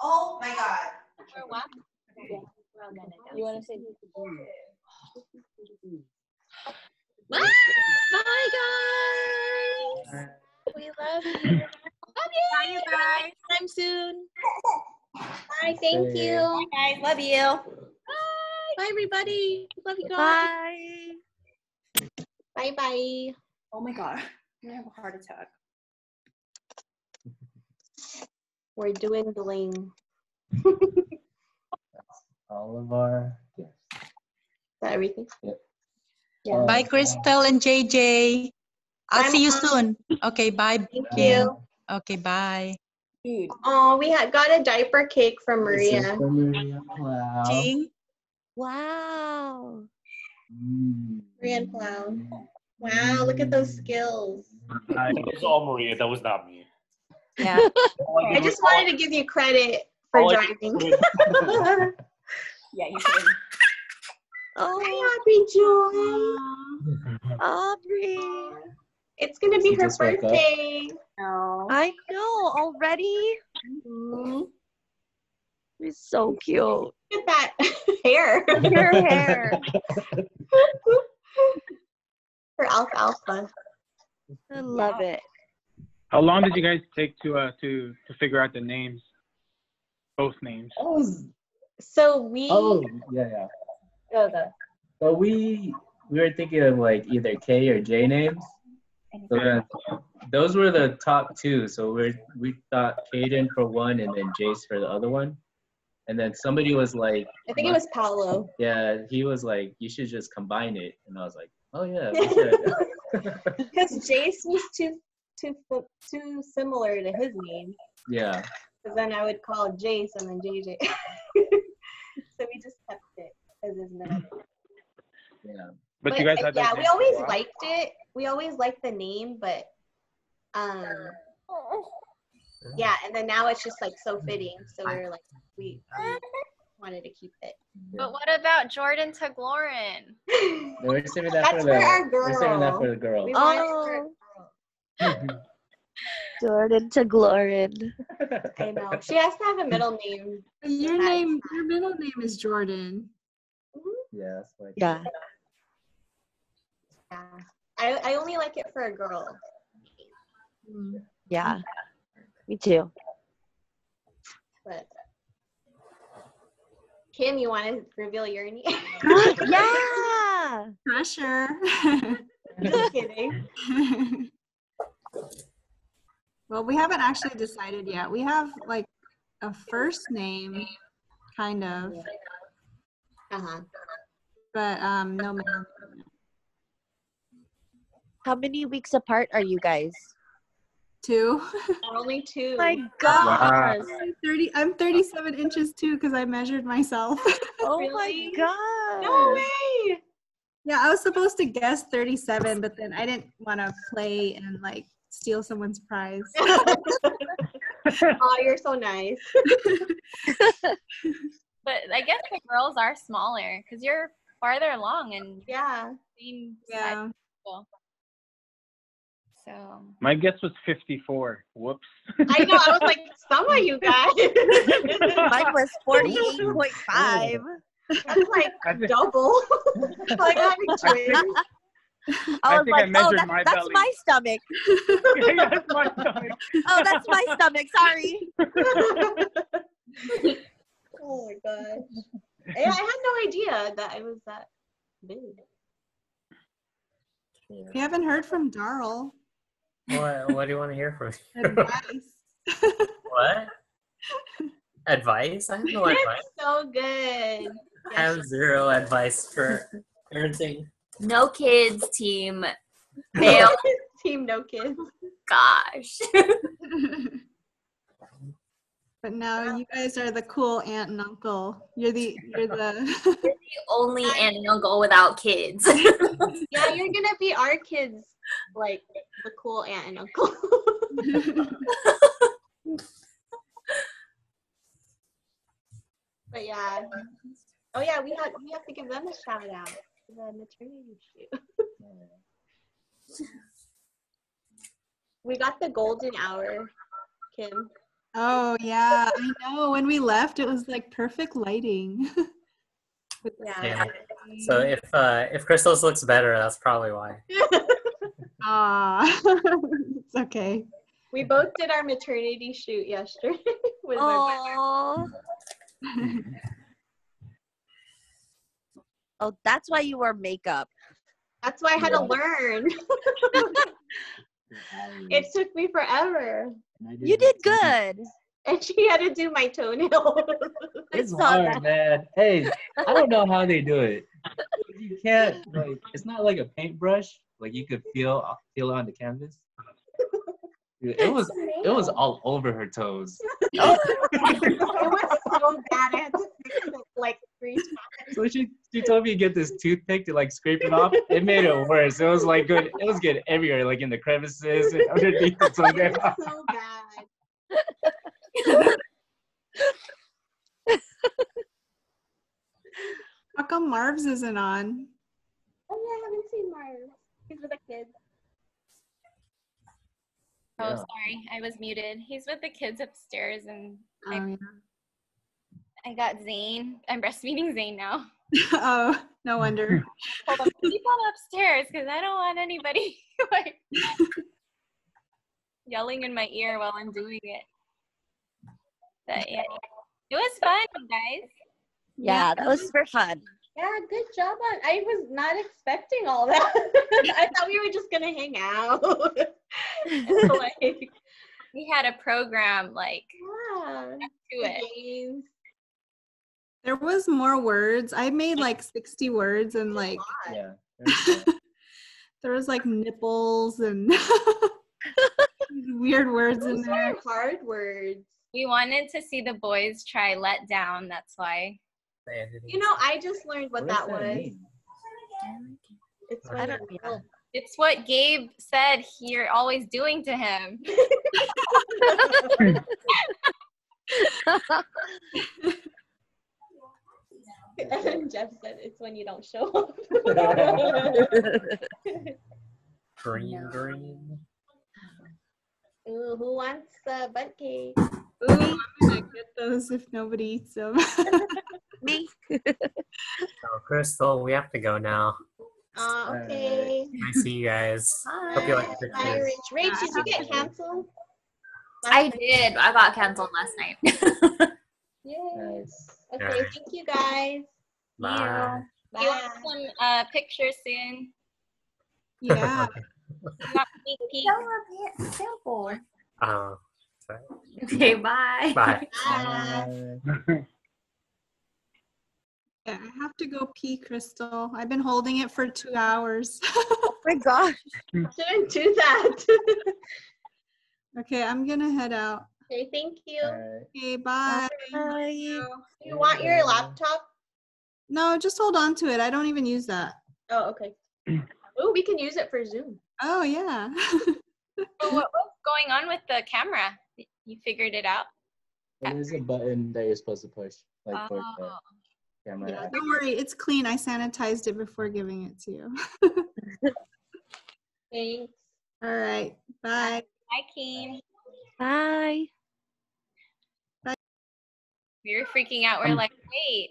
Oh my God. For what? You want to say? Bye, guys. We love you. Love you. Bye, you guys. Time soon. Bye. Thank Say- you. Bye, guys. Love you. Bye. Bye, everybody. Love you guys. Bye. Bye. Bye. Oh my God. I'm gonna have a heart attack. We're dwindling. All of our Is that everything? Yep. Yeah. Um, bye, Krystle and JJ. I'll Bye, see you soon. Okay, bye. Thank you. Okay, bye. Dude. Oh, we had got a diaper cake from This is Maria. from Maria. Wow. Jing. Wow. Mm. Maria and Plow. Wow, look at those skills. It's all Maria. That was not me. Yeah. I just wanted to give you credit for All I driving. Yeah, you should. Oh, Hi, Aubrey Joy. Aubrey. It's gonna be her just woke up. birthday. No. I know already. Mhm. He's so cute. Look at that hair. Your hair. Her alfalfa. I love it. How long did you guys take to uh to to figure out the names? Both names. Oh, So we. oh, yeah, yeah. Oh, the- So we we were thinking of like either K or J names. So then those were the top two. So we we thought Caden for one and then Jace for the other one. And then somebody was like, I think it was Paolo. yeah, he was like, you should just combine it. And I was like, oh yeah. Because Jace was too too too similar to his name. yeah. Because then I would call Jace and then JJ. so we just kept it as his name. Yeah. But, you guys had yeah, those we names for a always liked it. We always liked the name, but um, Yeah, and then now it's just like so fitting. So we're like, we wanted to keep it. But what about Jordan to Glorin? No, we're saving that That's for the. for our We're saving that for the girl. We Oh, Jordan to Glorin. I know. She has to have a middle name. Your name, your middle name is Jordan. Mm-hmm. Yeah, that's why. Yeah. Yeah. I, I only like it for a girl. Yeah. Me too. But Kim, you want to reveal your name? yeah. Pressure. Just kidding. well, we haven't actually decided yet. We have like a first name, kind of, Uh-huh. but um, no middle. How many weeks apart are you guys? Two. Only two. My Wow. I'm 30 I'm 37 inches too because I measured myself. Oh Really? my god. No way. yeah, I was supposed to guess 37, but then I didn't want to play and like steal someone's prize. oh, you're so nice. But I guess the girls are smaller because you're farther along and Yeah. same Yeah. Size people. So My guess was 54. Whoops. I know. I was like, some of you guys. Mine was 48.5. That's like I think- double. like I I I was think I like, oh, measured that's, my that's my stomach. Yeah, that's my stomach. Oh, that's my stomach. Sorry. oh my gosh. Yeah, I had no idea that it was that big. We haven't heard from Darl. What What do you want to hear from me? Advice. what? Advice? I have no advice. So good. I have zero advice for parenting. No kids, team. Fail. Team no kids. Gosh. But now you guys are the cool aunt and uncle. You're the you're the the only aunt and uncle without kids. Yeah, you're gonna be our kids, like the cool aunt and uncle. but yeah. Oh yeah, we have we have to give them a shout out for the maternity shoot. we got the golden hour, Kim. Oh yeah, I know. When we left, it was like perfect lighting. Yeah. Yeah. So if uh, if Krystle's looks better, that's probably why. Ah, it's okay. We both did our maternity shoot yesterday with my Oh. Oh, that's why you wore makeup. That's why I had to learn. it took me forever. You did good. And she had to do my toenail. It's hard, that. man. Hey, I don't know how they do it. You can't like. It's not like a paintbrush. Like you could feel uh, feel on the canvas. Dude, it was it was all over her toes. Oh. it was so bad. I had to fix it like three times. So she she told me to get this toothpick to like scrape it off. It made it worse. It was like good. It was good everywhere, like in the crevices and underneath the toenail. so bad. How come Marv's isn't on? Oh yeah, I haven't seen Mars. He's with the kids. oh Yeah. sorry, I was muted. He's with the kids upstairs and Oh, I, yeah. I got Zane. I'm breastfeeding Zane now. oh, no wonder. Hold on, keep on upstairs because I don't want anybody like yelling in my ear while I'm doing it. But yeah, it was fun, guys. Yeah, that was super fun. Yeah, good job on. I was not expecting all that. I thought we were just gonna hang out. And, like, We had a program like yeah, to it. games. There was more words. I made like 60 words and like Yeah. there was like nipples and weird words in there. hard words. We wanted to see the boys try let down. That's why. You know, I just learned what, What that that was. mean? It's I when don't- you build It's what Gabe said you're always doing to him. And then Jeff said it's when you don't show up. Green, green. Ooh, who wants a butt cake? Ooh, I'm gonna get those if nobody eats them. Me. Oh, Krystle, we have to go now. Uh, okay. I see you guys. Hope you like the Bye, pictures. Rach. Rach, did you get canceled? I did. I got canceled last night. Yay. Nice. Okay, Alright. thank you guys. Bye. You want some uh, pictures soon? yeah. You want sneak peek? Sample. Oh, sorry. Okay, bye. Bye. Bye. Yeah, I have to go pee, Krystle. I've been holding it for two hours. Oh my gosh. Shouldn't do that. okay, I'm gonna head out. Okay, thank you. Alright. Okay, bye. Bye. You want your laptop? No, just hold on to it. I don't even use that. Oh, okay. Oh, we can use it for Zoom. Oh yeah. But what, was going on with the camera? You figured it out? There's a button that you're supposed to push, like for the Oh. camera. yeah, don't worry, it's clean. I sanitized it before giving it to you. Thanks. All right. Bye. Hi, Keen. Bye. We were freaking out. We're like, wait,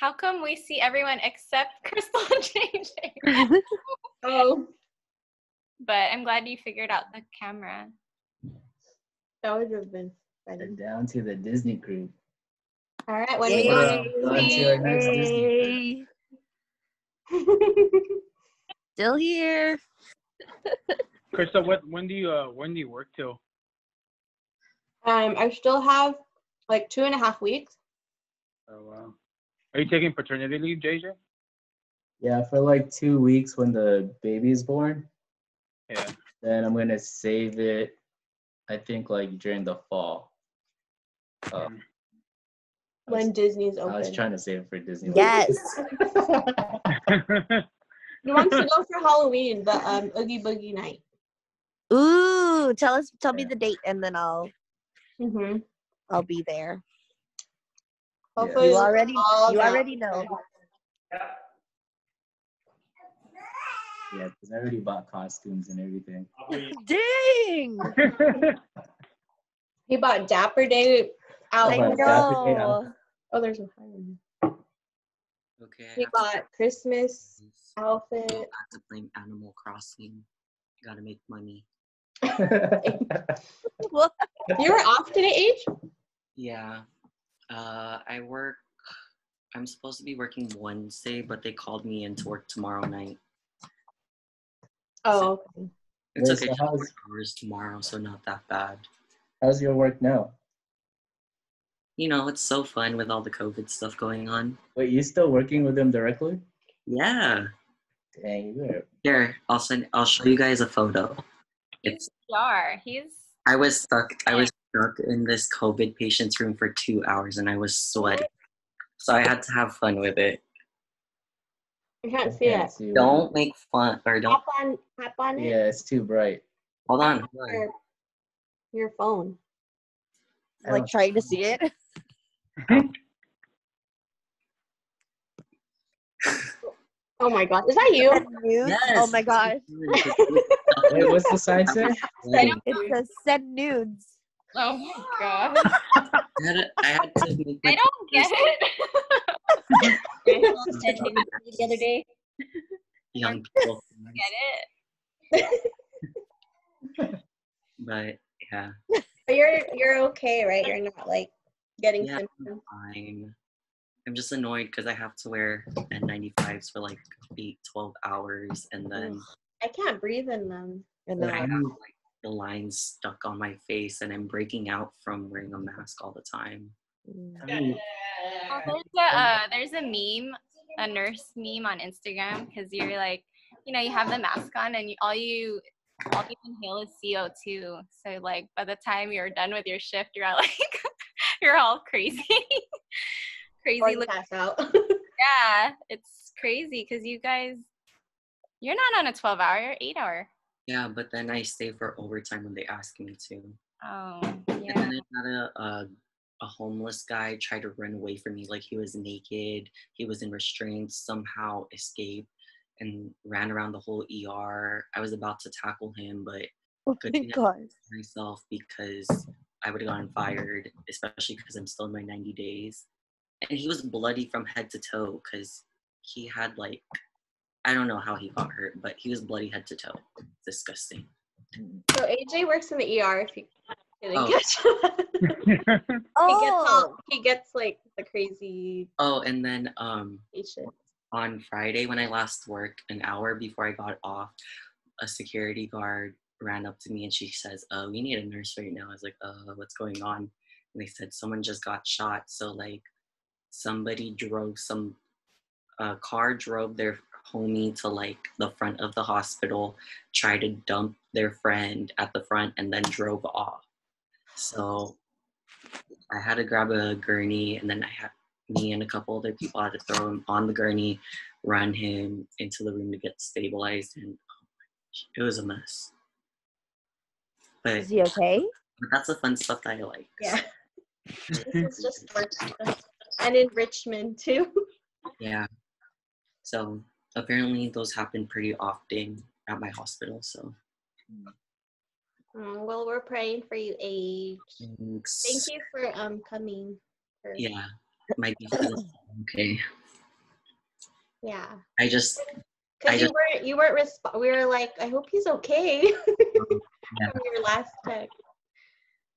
how come we see everyone except Krystle and JJ? Oh, But I'm glad you figured out the camera. that would have been funny. And down to the Disney crew. All right, when we Yay. go On to next Disney. Still here. Krystle, what when do you uh when do you work till? um, I still have like two and a half weeks. Oh wow. Are you taking paternity leave, JJ? Yeah, for like two weeks when the baby is born. Yeah. Then I'm gonna save it. I think like during the fall. Uh, When Disney's open. I was trying to save it for Disney. Yes. He wants to go for Halloween, the um, Oogie Boogie night. Ooh, tell us tell me the date and then I'll Mm-hmm. I'll be there. Hopefully, You already all you down. already know. Yeah, because I already bought costumes and everything. Dang. He bought Dapper Day I I outfit. bought Dapper Day know. Oh, there's a fire in. Okay. I He bought Christmas go outfit. back to playing Animal Crossing. Gotta make money. What? You were off today, Age? Yeah. Uh, I work. I'm supposed to be working Wednesday, but they called me in to work tomorrow night. Oh, okay. It's Yeah, okay. so how's- hours tomorrow, so not that bad. How's your work now? You know, it's so fun with all the COVID stuff going on. Wait, you still working with them directly? Yeah. Dang, you're Here, I'll send. I'll show you guys a photo. It's. Jar. He's I was stuck. I was stuck in this COVID patient's room for two hours, and I was sweating. So I had to have fun with it. I can't see it. see Don't make fun or don't. Tap on, tap on it. Yeah, it's too bright. Hold on. hold on. Your, your phone. Like trying to see it. Oh my god, is that you? Nudes? Oh my gosh. Wait, what's the sign say? Send It says send nudes. Oh my god. I had, to, I had to make I don't get it. The other day. young people. get it. But yeah, But you're you're okay, right? You're not like getting yeah, symptoms. I'm fine. I'm just annoyed because I have to wear N95s for like eight, 12 hours, and then I can't breathe in them. And I have like the lines stuck on my face, and I'm breaking out from wearing a mask all the time. Oh, there's a uh, there's a meme, a nurse meme on Instagram because you're like, you know, you have the mask on and you, all you all you inhale is CO2. So like by the time you're done with your shift, you're all like, you're all crazy, crazy. Look- pass out. yeah, it's crazy because you guys You're not on a 12 hour, you're eight hour. Yeah, but then I stay for overtime when they ask me to. Oh, yeah. And then I had a, a a homeless guy try to run away from me like he was naked. He was in restraints, somehow escaped and ran around the whole ER. I was about to tackle him, but Oh couldn't myself because I would have gotten fired, especially because I'm still in my 90 days. And he was bloody from head to toe because he had like I don't know how he got hurt, but he was bloody head to toe. Disgusting. So AJ works in the ER. If you didn't Oh. catch that. he gets Oh. all, he gets like the crazy Oh, and then um patient. on Friday when I last worked, an hour before I got off, a security guard ran up to me and she says, "Uh, we need a nurse right now." I was like, "Uh, what's going on?" And they said someone just got shot. So like, somebody drove some, uh, car drove their homie to like the front of the hospital, tried to dump their friend at the front, and then drove off. So I had to grab a gurney, and then I had me and a couple other people had to throw him on the gurney, run him into the room to get stabilized, and oh it was a mess. But, Is he okay? that's the fun stuff that I like. Yeah. this is just. And in Richmond too. Yeah. So apparently those happen pretty often at my hospital. So Mm, well, we're praying for you, Age. thanks. Thank you for um coming. for- Yeah, my okay. Yeah. I just I Because you just weren't you weren't resp- we were like, I hope he's okay yeah. from your last text.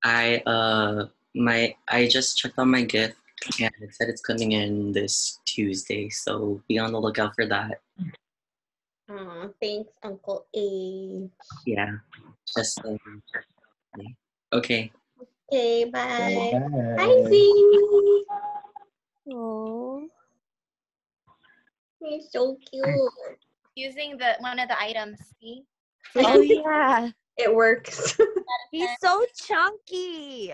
I uh my I just checked on my gift and it said it's coming in this Tuesday. So be on the lookout for that. Aw, thanks, Uncle Age. Yeah. Just um, okay. Okay, bye. Bye. Hi, Z. Oh. He's so cute. Using the one of the items, see? Oh yeah. It works. He's so chunky.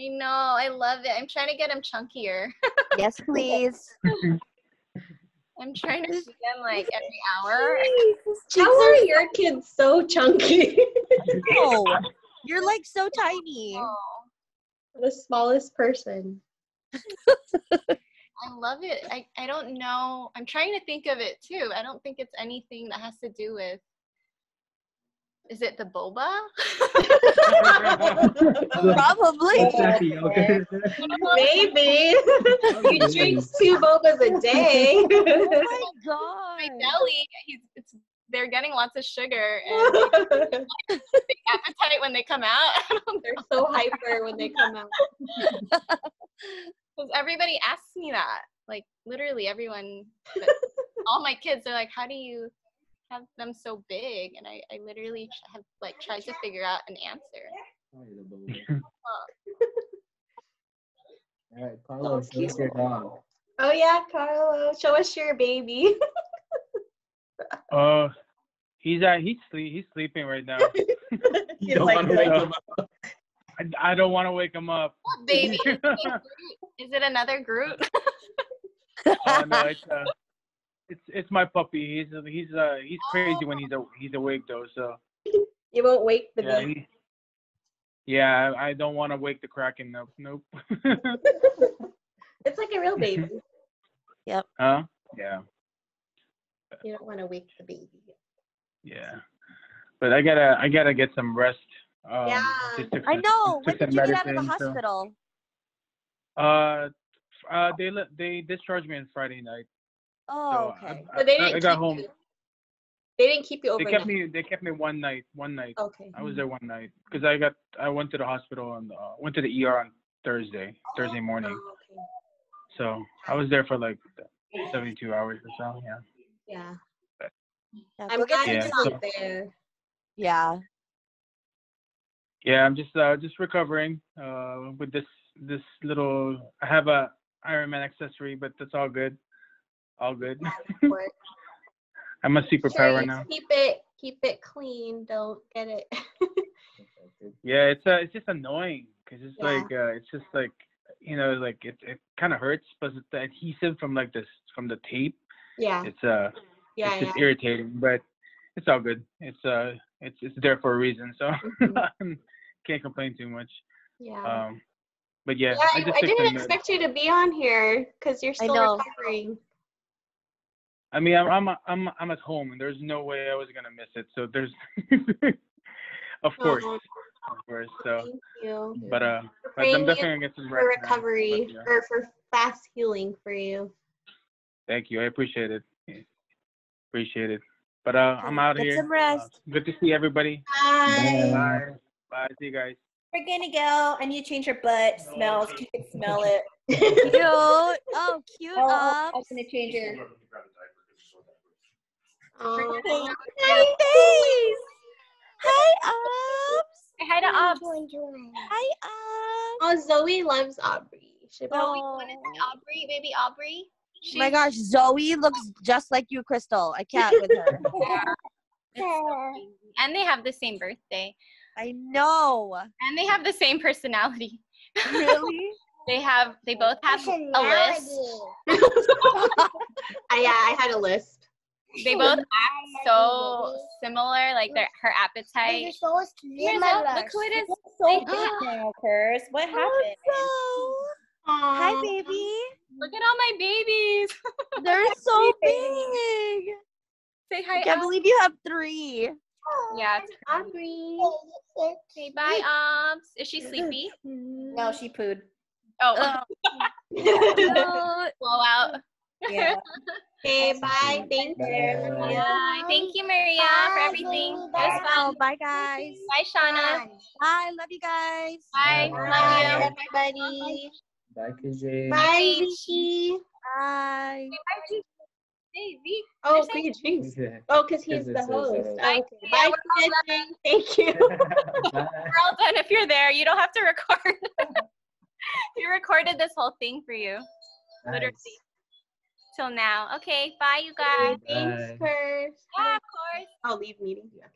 I know, I love it. I'm trying to get him chunkier. Yes, please. I'm trying to feed him like every hour. How are your kids so chunky? No, you're like so tiny. Oh. the smallest person. I love it. I, I don't know. I'm trying to think of it too. I don't think it's anything that has to do with. Is it the boba? Probably. Exactly, okay. Maybe. you drink two bobas a day. Oh my god. My belly. He's it's they're getting lots of sugar and they have big appetite when they come out. They're so hyper when they come out. Because everybody asks me that. Like literally everyone, all my kids, they're like, "How do you have them so big?" And I, I literally have like tried to figure out an answer. All right, Carlos, who's your dog? Oh yeah, Carlo, show us your baby. Uh, he's uh, he's sleep he's sleeping right now. You don't like want to wake him up. I, I don't want to wake him up. What baby? Is it another Groot? Oh no, it's uh, it's it's my puppy. He's he's uh he's crazy when he's a, he's awake though. So You won't wake the yeah, baby. he, yeah, I I don't want to wake the kraken up. Nope. It's like a real baby. Yep. huh? Yeah, You don't want to wake the baby. yeah. But I gotta I gotta get some rest. Um, Yeah. just took I know. When did you get out of the medicine, so- hospital? Uh, uh, they they discharged me on Friday night. Oh, so okay. I, So they didn't got keep home. you. They didn't keep you They kept me. They kept me one night. One night. Okay. I was there one night because I got. I went to the hospital and uh, went to the ER on Thursday. Thursday morning. Oh, okay. So I was there for like 72 hours or so. Yeah. Yeah. Yeah, I'm glad Yeah, you're sleep. not there. Yeah. Yeah. I'm just uh just recovering uh with this this little. I have a Iron Man accessory, but that's all good. All good. I'm a Sure, superpower you now. keep it keep it clean. Don't get it. Yeah, it's uh, it's just annoying because it's Yeah. like uh, it's just like you know like it it kind of hurts, but it's the adhesive from like this from the tape. yeah. It's uh Yeah, it's just yeah. irritating, but it's all good. It's uh, it's it's there for a reason, so can't complain too much. Yeah. Um, but yeah, Yeah, I I, just I didn't some notes. expect you to be on here because you're still recovering. I mean, I'm I'm I'm I'm at home, and there's no way I was gonna miss it. So there's, of course, Oh, of course. So, thank you. but uh, but I'm definitely gonna get some for rest. now, recovery but, yeah. or for fast healing for you. Thank you. I appreciate it. Appreciate it. But uh, I'm out Get here. some rest. Uh, good to see everybody. Bye. Bye. Bye. See you guys. We're gonna go. I need to change her butt. It smells. You can smell it. Cute. Oh, cute. Oh, Ups. I'm gonna change her. Oh, Hi, face. Hi, Ups. Say hi to Obs. Hi, Ups. oh, Zoe loves Aubrey. She Oh. Aubrey, baby Aubrey. Oh my gosh, Zoe looks just like you, Krystle. I can't with her. And they have the same birthday. I know. And they have the same personality. Really? they have they both have a list. I, yeah, I had a list. They both act oh so similar, like their her appetite. Mirza, look who it is. So big ah. now, Curse. What happened? Hi, baby. Look at all my babies. They're so big. Say I hi. can't Al. believe you have three. Yeah. it's- Aubrey. Say bye, Obs. Is she sleepy? No, she pooed. Oh. oh. Blow out. Yeah. Okay, bye. Thank you. Bye. Thank you, Maria, for everything. It was fun. bye, guys. Bye, Shauna. Bye. Love you guys. Bye. Bye, Love everybody. Bye, KJ. Bye, Vicky. Bye. you. Hey, V. Oh, Say- Kuya Jinx. Yeah. Oh, because he's the says host. that. Okay. Bye, we're all Kuya Jinx. Thank you. We're all done if you're there. You don't have to record. we recorded this whole thing for you. Literally. Till now. Okay, bye, you guys. Thanks, Bye. first. Yeah, of course. I'll leave meeting. Okay.